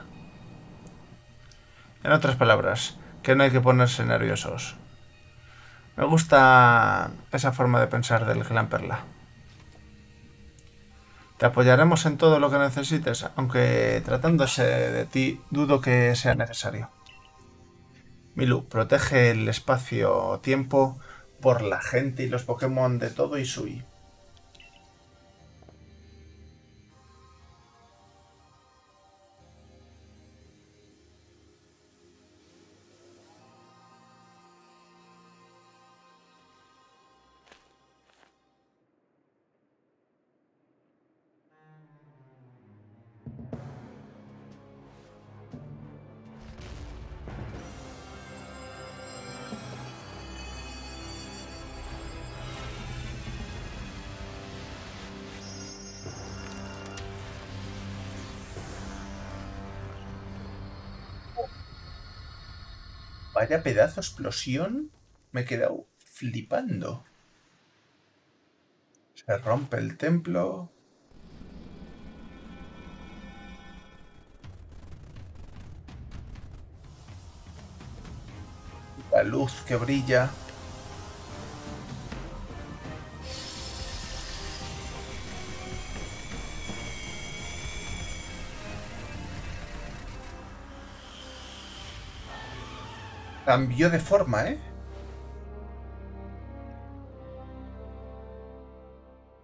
En otras palabras, que no hay que ponerse nerviosos. Me gusta esa forma de pensar del clan Perla. Te apoyaremos en todo lo que necesites, aunque tratándose de ti dudo que sea necesario. Milu, protege el espacio-tiempo por la gente y los Pokémon de todo Isui. Pedazo explosión. Me he quedado flipando. Se rompe el templo. La luz que brilla. Cambió de forma, ¿eh?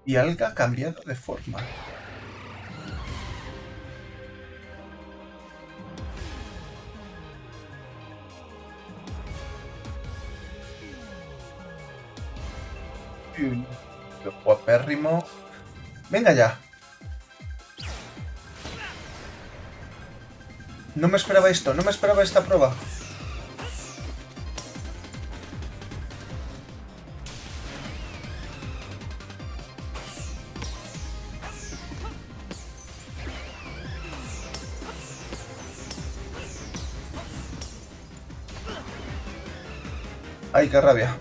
Y Alga ha cambiado de forma. Qué guapérrimo. Venga ya. No me esperaba esto, no me esperaba esta prueba. Ay, qué rabia.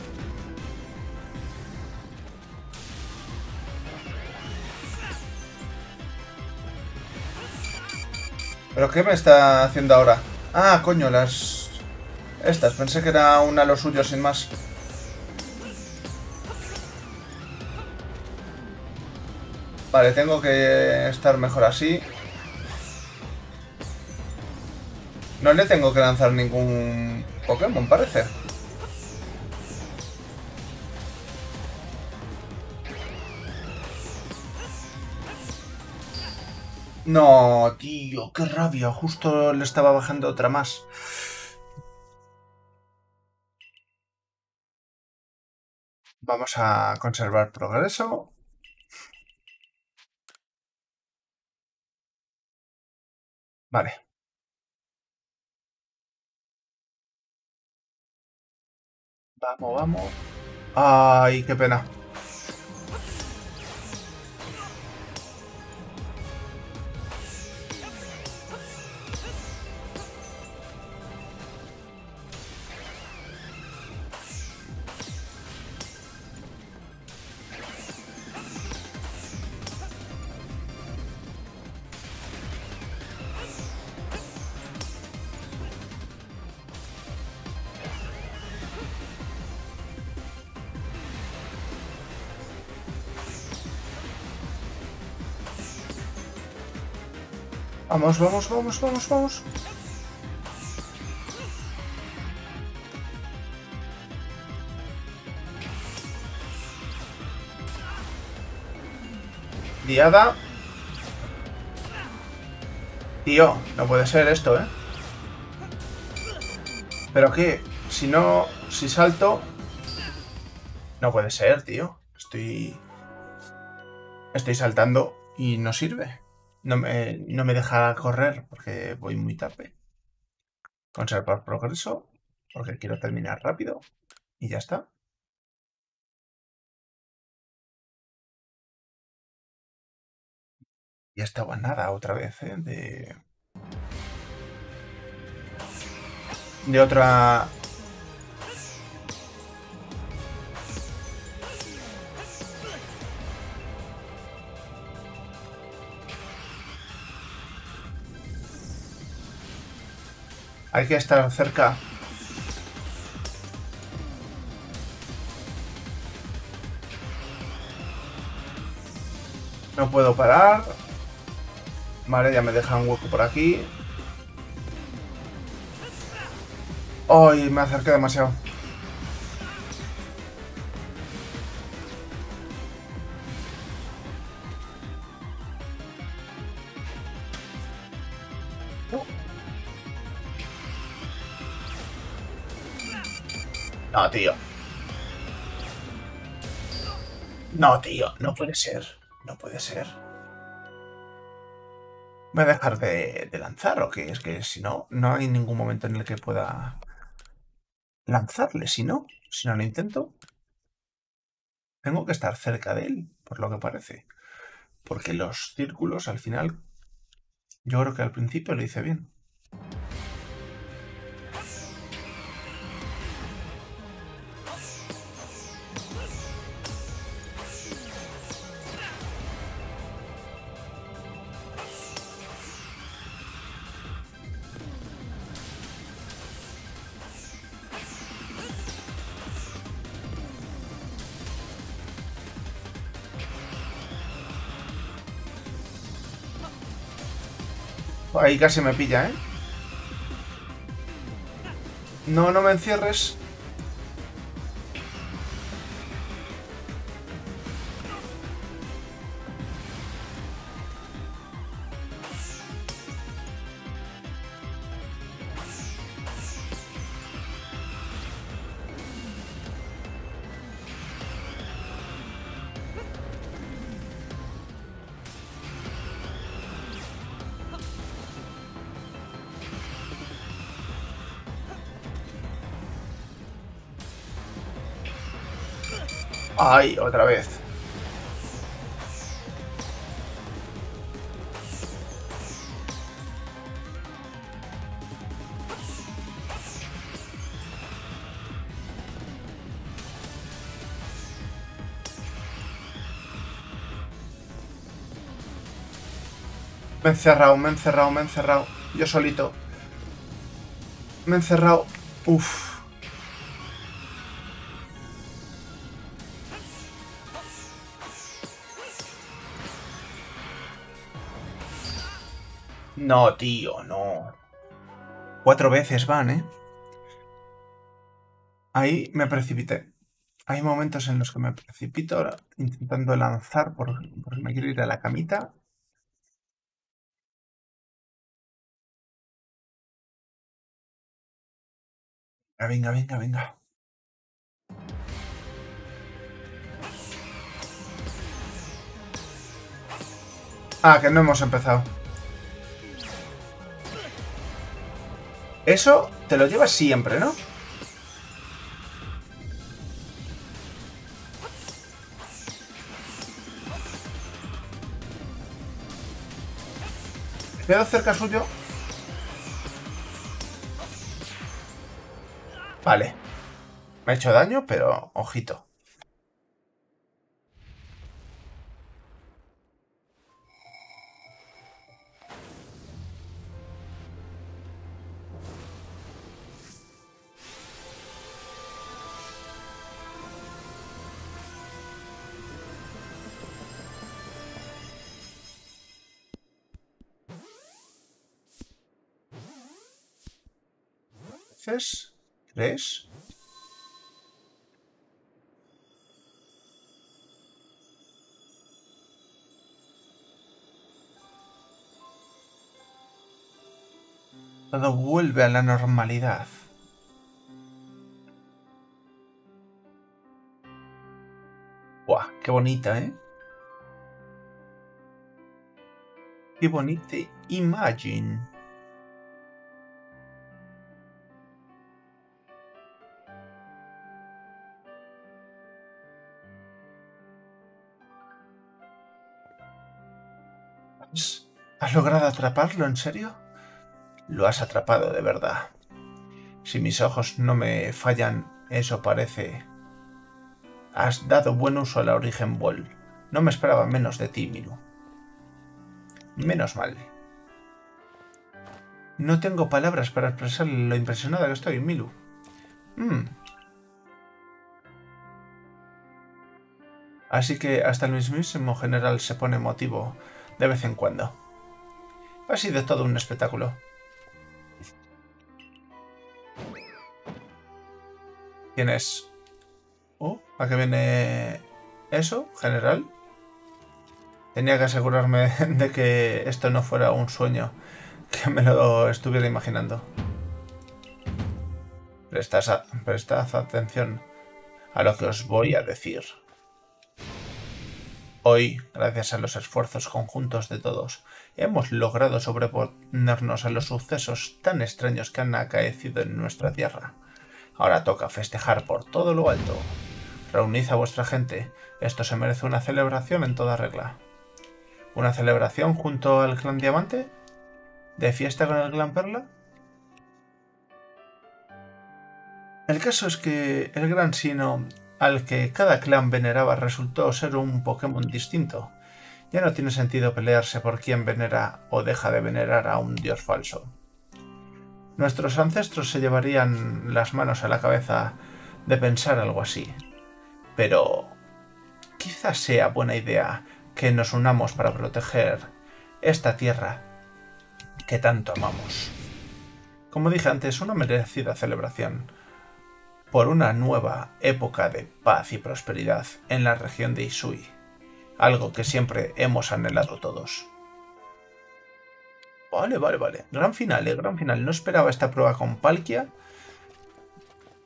¿Pero qué me está haciendo ahora? Ah, coño, las... Estas, pensé que era una lo suyo sin más. Vale, tengo que estar mejor así. No le tengo que lanzar ningún Pokémon, parece. No, tío, qué rabia. Justo le estaba bajando otra más. Vamos a conservar progreso. Vale. Vamos, vamos. Ay, qué pena. Vamos, vamos, vamos, vamos, vamos. Diada. Tío, no puede ser esto, ¿eh? ¿Pero qué? Si no... Si salto... No puede ser, tío. Estoy... Estoy saltando y no sirve. No me, no me deja correr porque voy muy tarde. Conservar progreso porque quiero terminar rápido. Y ya está. Ya estaba nada otra vez, ¿eh? De... De otra... Hay que estar cerca. No puedo parar. Vale, ya me deja un hueco por aquí. ¡Ay! me acerqué demasiado. No, tío. No, tío, no puede ser. No puede ser. ¿Voy a dejar de, lanzar o qué? Es que si no, no hay ningún momento en el que pueda lanzarle. Si no, si no lo intento, tengo que estar cerca de él, por lo que parece. Porque los círculos, al final, yo creo que al principio lo hice bien. Ahí casi me pilla, ¿eh? No, no me encierres. Otra vez. Me he encerrado, me he encerrado, me he encerrado. Yo solito. Me he encerrado. Uf. No, tío, no. Cuatro veces van, ¿eh? Ahí me precipité. Hay momentos en los que me precipito intentando lanzar porque, me quiero ir a la camita. Venga, venga, venga. Ah, que no hemos empezado. Eso te lo llevas siempre, ¿no? Quedo cerca suyo. Vale. Me ha hecho daño, pero ojito. Veces. ¿Crees? Todo vuelve a la normalidad. ¡Buah! ¡Qué bonita, eh! ¡Qué bonita imagen! ¿Has logrado atraparlo, en serio? Lo has atrapado de verdad. Si mis ojos no me fallan, eso parece. Has dado buen uso a la Origen Ball. No me esperaba menos de ti, Milu. Menos mal. No tengo palabras para expresar lo impresionada que estoy, Milu. Mm. Así que hasta el mismísimo general se pone motivo de vez en cuando. Ha sido todo un espectáculo. ¿Quién es? ¿a qué viene eso, general? Tenía que asegurarme de que esto no fuera un sueño, que me lo estuviera imaginando. Prestad, prestad atención a lo que os voy a decir. Hoy, gracias a los esfuerzos conjuntos de todos, hemos logrado sobreponernos a los sucesos tan extraños que han acaecido en nuestra tierra. Ahora toca festejar por todo lo alto. Reunid a vuestra gente. Esto se merece una celebración en toda regla. ¿Una celebración junto al clan Diamante? ¿De fiesta con el clan Perla? El caso es que el gran sino al que cada clan veneraba resultó ser un Pokémon distinto. Ya no tiene sentido pelearse por quién venera o deja de venerar a un dios falso. Nuestros ancestros se llevarían las manos a la cabeza de pensar algo así. Pero quizás sea buena idea que nos unamos para proteger esta tierra que tanto amamos. Como dije antes, una merecida celebración por una nueva época de paz y prosperidad en la región de Isui, algo que siempre hemos anhelado todos. Vale, vale, vale. Gran final, eh, gran final. No esperaba esta prueba con Palkia.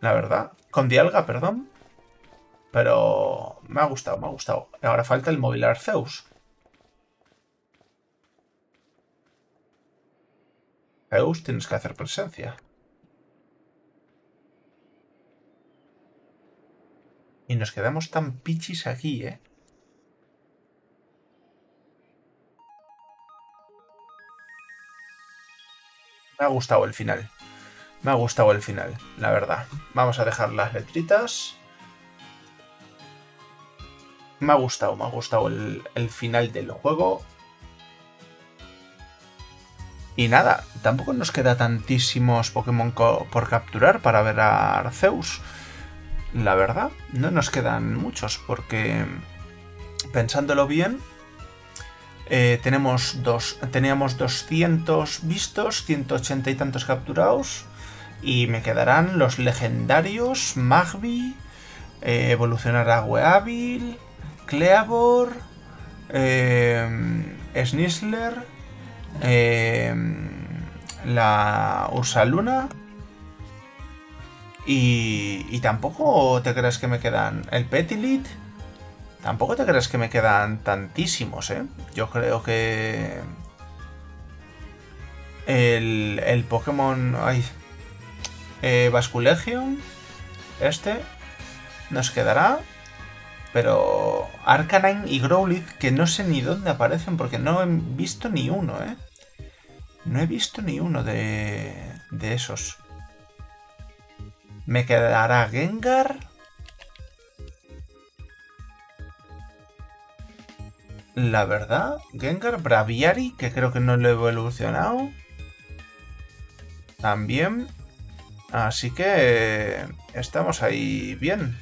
La verdad. Con Dialga, perdón. Pero me ha gustado, me ha gustado. Ahora falta el móvil Arceus. Zeus, tienes que hacer presencia. Y nos quedamos tan pichis aquí, ¿eh? Me ha gustado el final. Me ha gustado el final, la verdad. Vamos a dejar las letritas. Me ha gustado, me ha gustado el, final del juego. Y nada, tampoco nos queda tantísimos Pokémon por capturar para ver a Arceus. La verdad, no nos quedan muchos porque, pensándolo bien, eh, tenemos dos, teníamos 200 vistos, 180 y tantos capturados. Y me quedarán los legendarios Magby, eh, evolucionar a Weavil, Cleavor, eh, Snisler, la Ursaluna. Y, tampoco te crees que me quedan el Petilit Tampoco te crees que me quedan tantísimos, ¿eh? Yo creo que... El, el Pokémon... Ay, eh. Este. Nos quedará. Pero Arcanine y Growlithe, que no sé ni dónde aparecen porque no he visto ni uno, ¿eh? No he visto ni uno de, de esos. Me quedará Gengar. La verdad, Gengar, Braviari, que creo que no lo he evolucionado. También. Así que estamos ahí bien.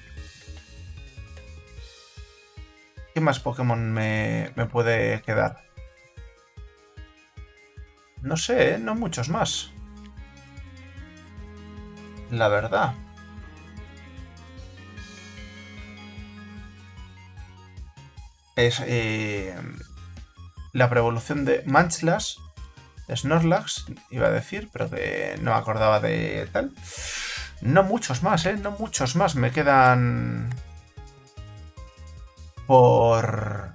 ¿Qué más Pokémon me, puede quedar? No sé, ¿eh? no muchos más. La verdad. Es eh, la preevolución de Manchlas, Snorlax, iba a decir, pero que no me acordaba de tal. No muchos más, ¿eh? No muchos más. Me quedan... Por...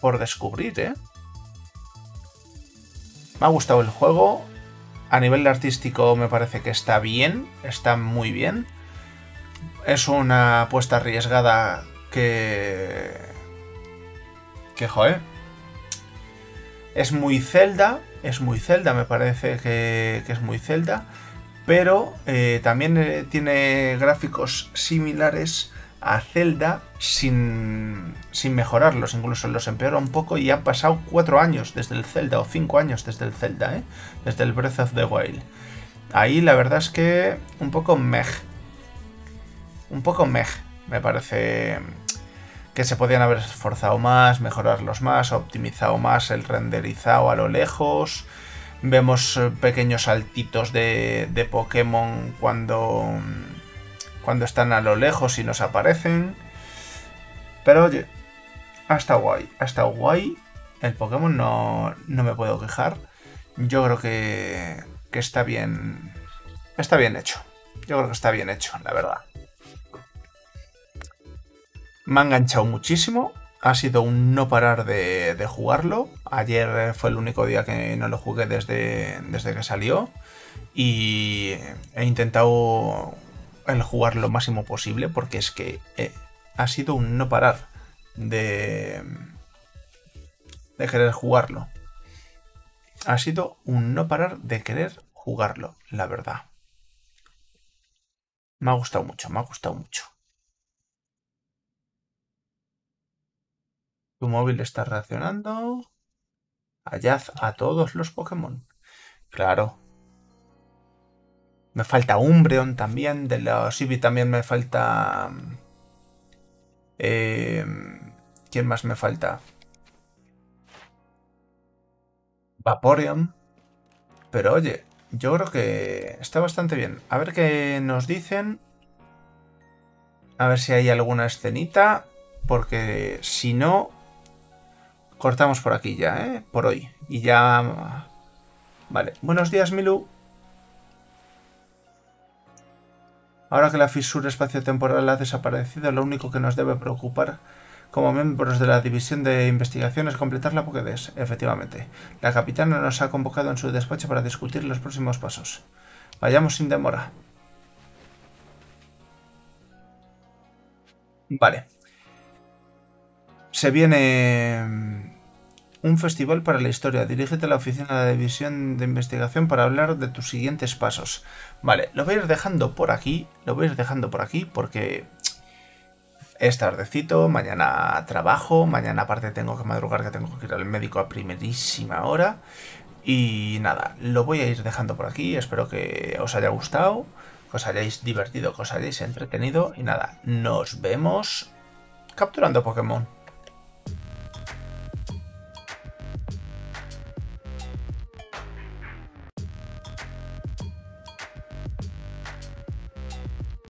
Por descubrir, ¿eh? Me ha gustado el juego. A nivel artístico me parece que está bien. Está muy bien. Es una apuesta arriesgada que... Que, joder. Es muy Zelda, es muy Zelda, me parece que, es muy Zelda, pero eh, también eh, tiene gráficos similares a Zelda sin, sin, mejorarlos, incluso los empeora un poco y han pasado cuatro años desde el Zelda, o cinco años desde el Zelda, ¿eh? desde el Breath of the Wild. Ahí la verdad es que un poco meh. Un poco meh, me parece que se podían haber esforzado más, mejorarlos más, optimizado más el renderizado a lo lejos. Vemos eh, pequeños saltitos de, de Pokémon cuando, cuando están a lo lejos y nos aparecen. Pero oye, hasta guay, hasta guay. El Pokémon no, no me puedo quejar. Yo creo que, que está bien. Está bien hecho. Yo creo que está bien hecho, la verdad. Me ha enganchado muchísimo. Ha sido un no parar de, jugarlo. Ayer fue el único día que no lo jugué desde, desde que salió. Y he intentado el jugar lo máximo posible porque es que eh, ha sido un no parar de, querer jugarlo. Ha sido un no parar de querer jugarlo, la verdad. Me ha gustado mucho, me ha gustado mucho. Tu móvil está reaccionando. Hallaz a todos los Pokémon. Claro. Me falta Umbreon también. De los Eevee también me falta... Eh, ¿Quién más me falta? Vaporeon. Pero oye, yo creo que está bastante bien. A ver qué nos dicen. A ver si hay alguna escenita. Porque si no, Cortamos por aquí ya, ¿eh? Por hoy. Y ya... Vale. Buenos días, Milu. Ahora que la fisura espaciotemporal ha desaparecido, lo único que nos debe preocupar como miembros de la División de Investigación es completar la Pokédex. Efectivamente. La capitana nos ha convocado en su despacho para discutir los próximos pasos. Vayamos sin demora. Vale. Se viene un festival para la historia. Dirígete a la oficina de división de investigación para hablar de tus siguientes pasos. Vale, lo voy a ir dejando por aquí. Lo voy a ir dejando por aquí porque es tardecito. Mañana trabajo. Mañana aparte tengo que madrugar que tengo que ir al médico a primerísima hora. Y nada, lo voy a ir dejando por aquí. Espero que os haya gustado, que os hayáis divertido, que os hayáis entretenido. Y nada, nos vemos capturando Pokémon.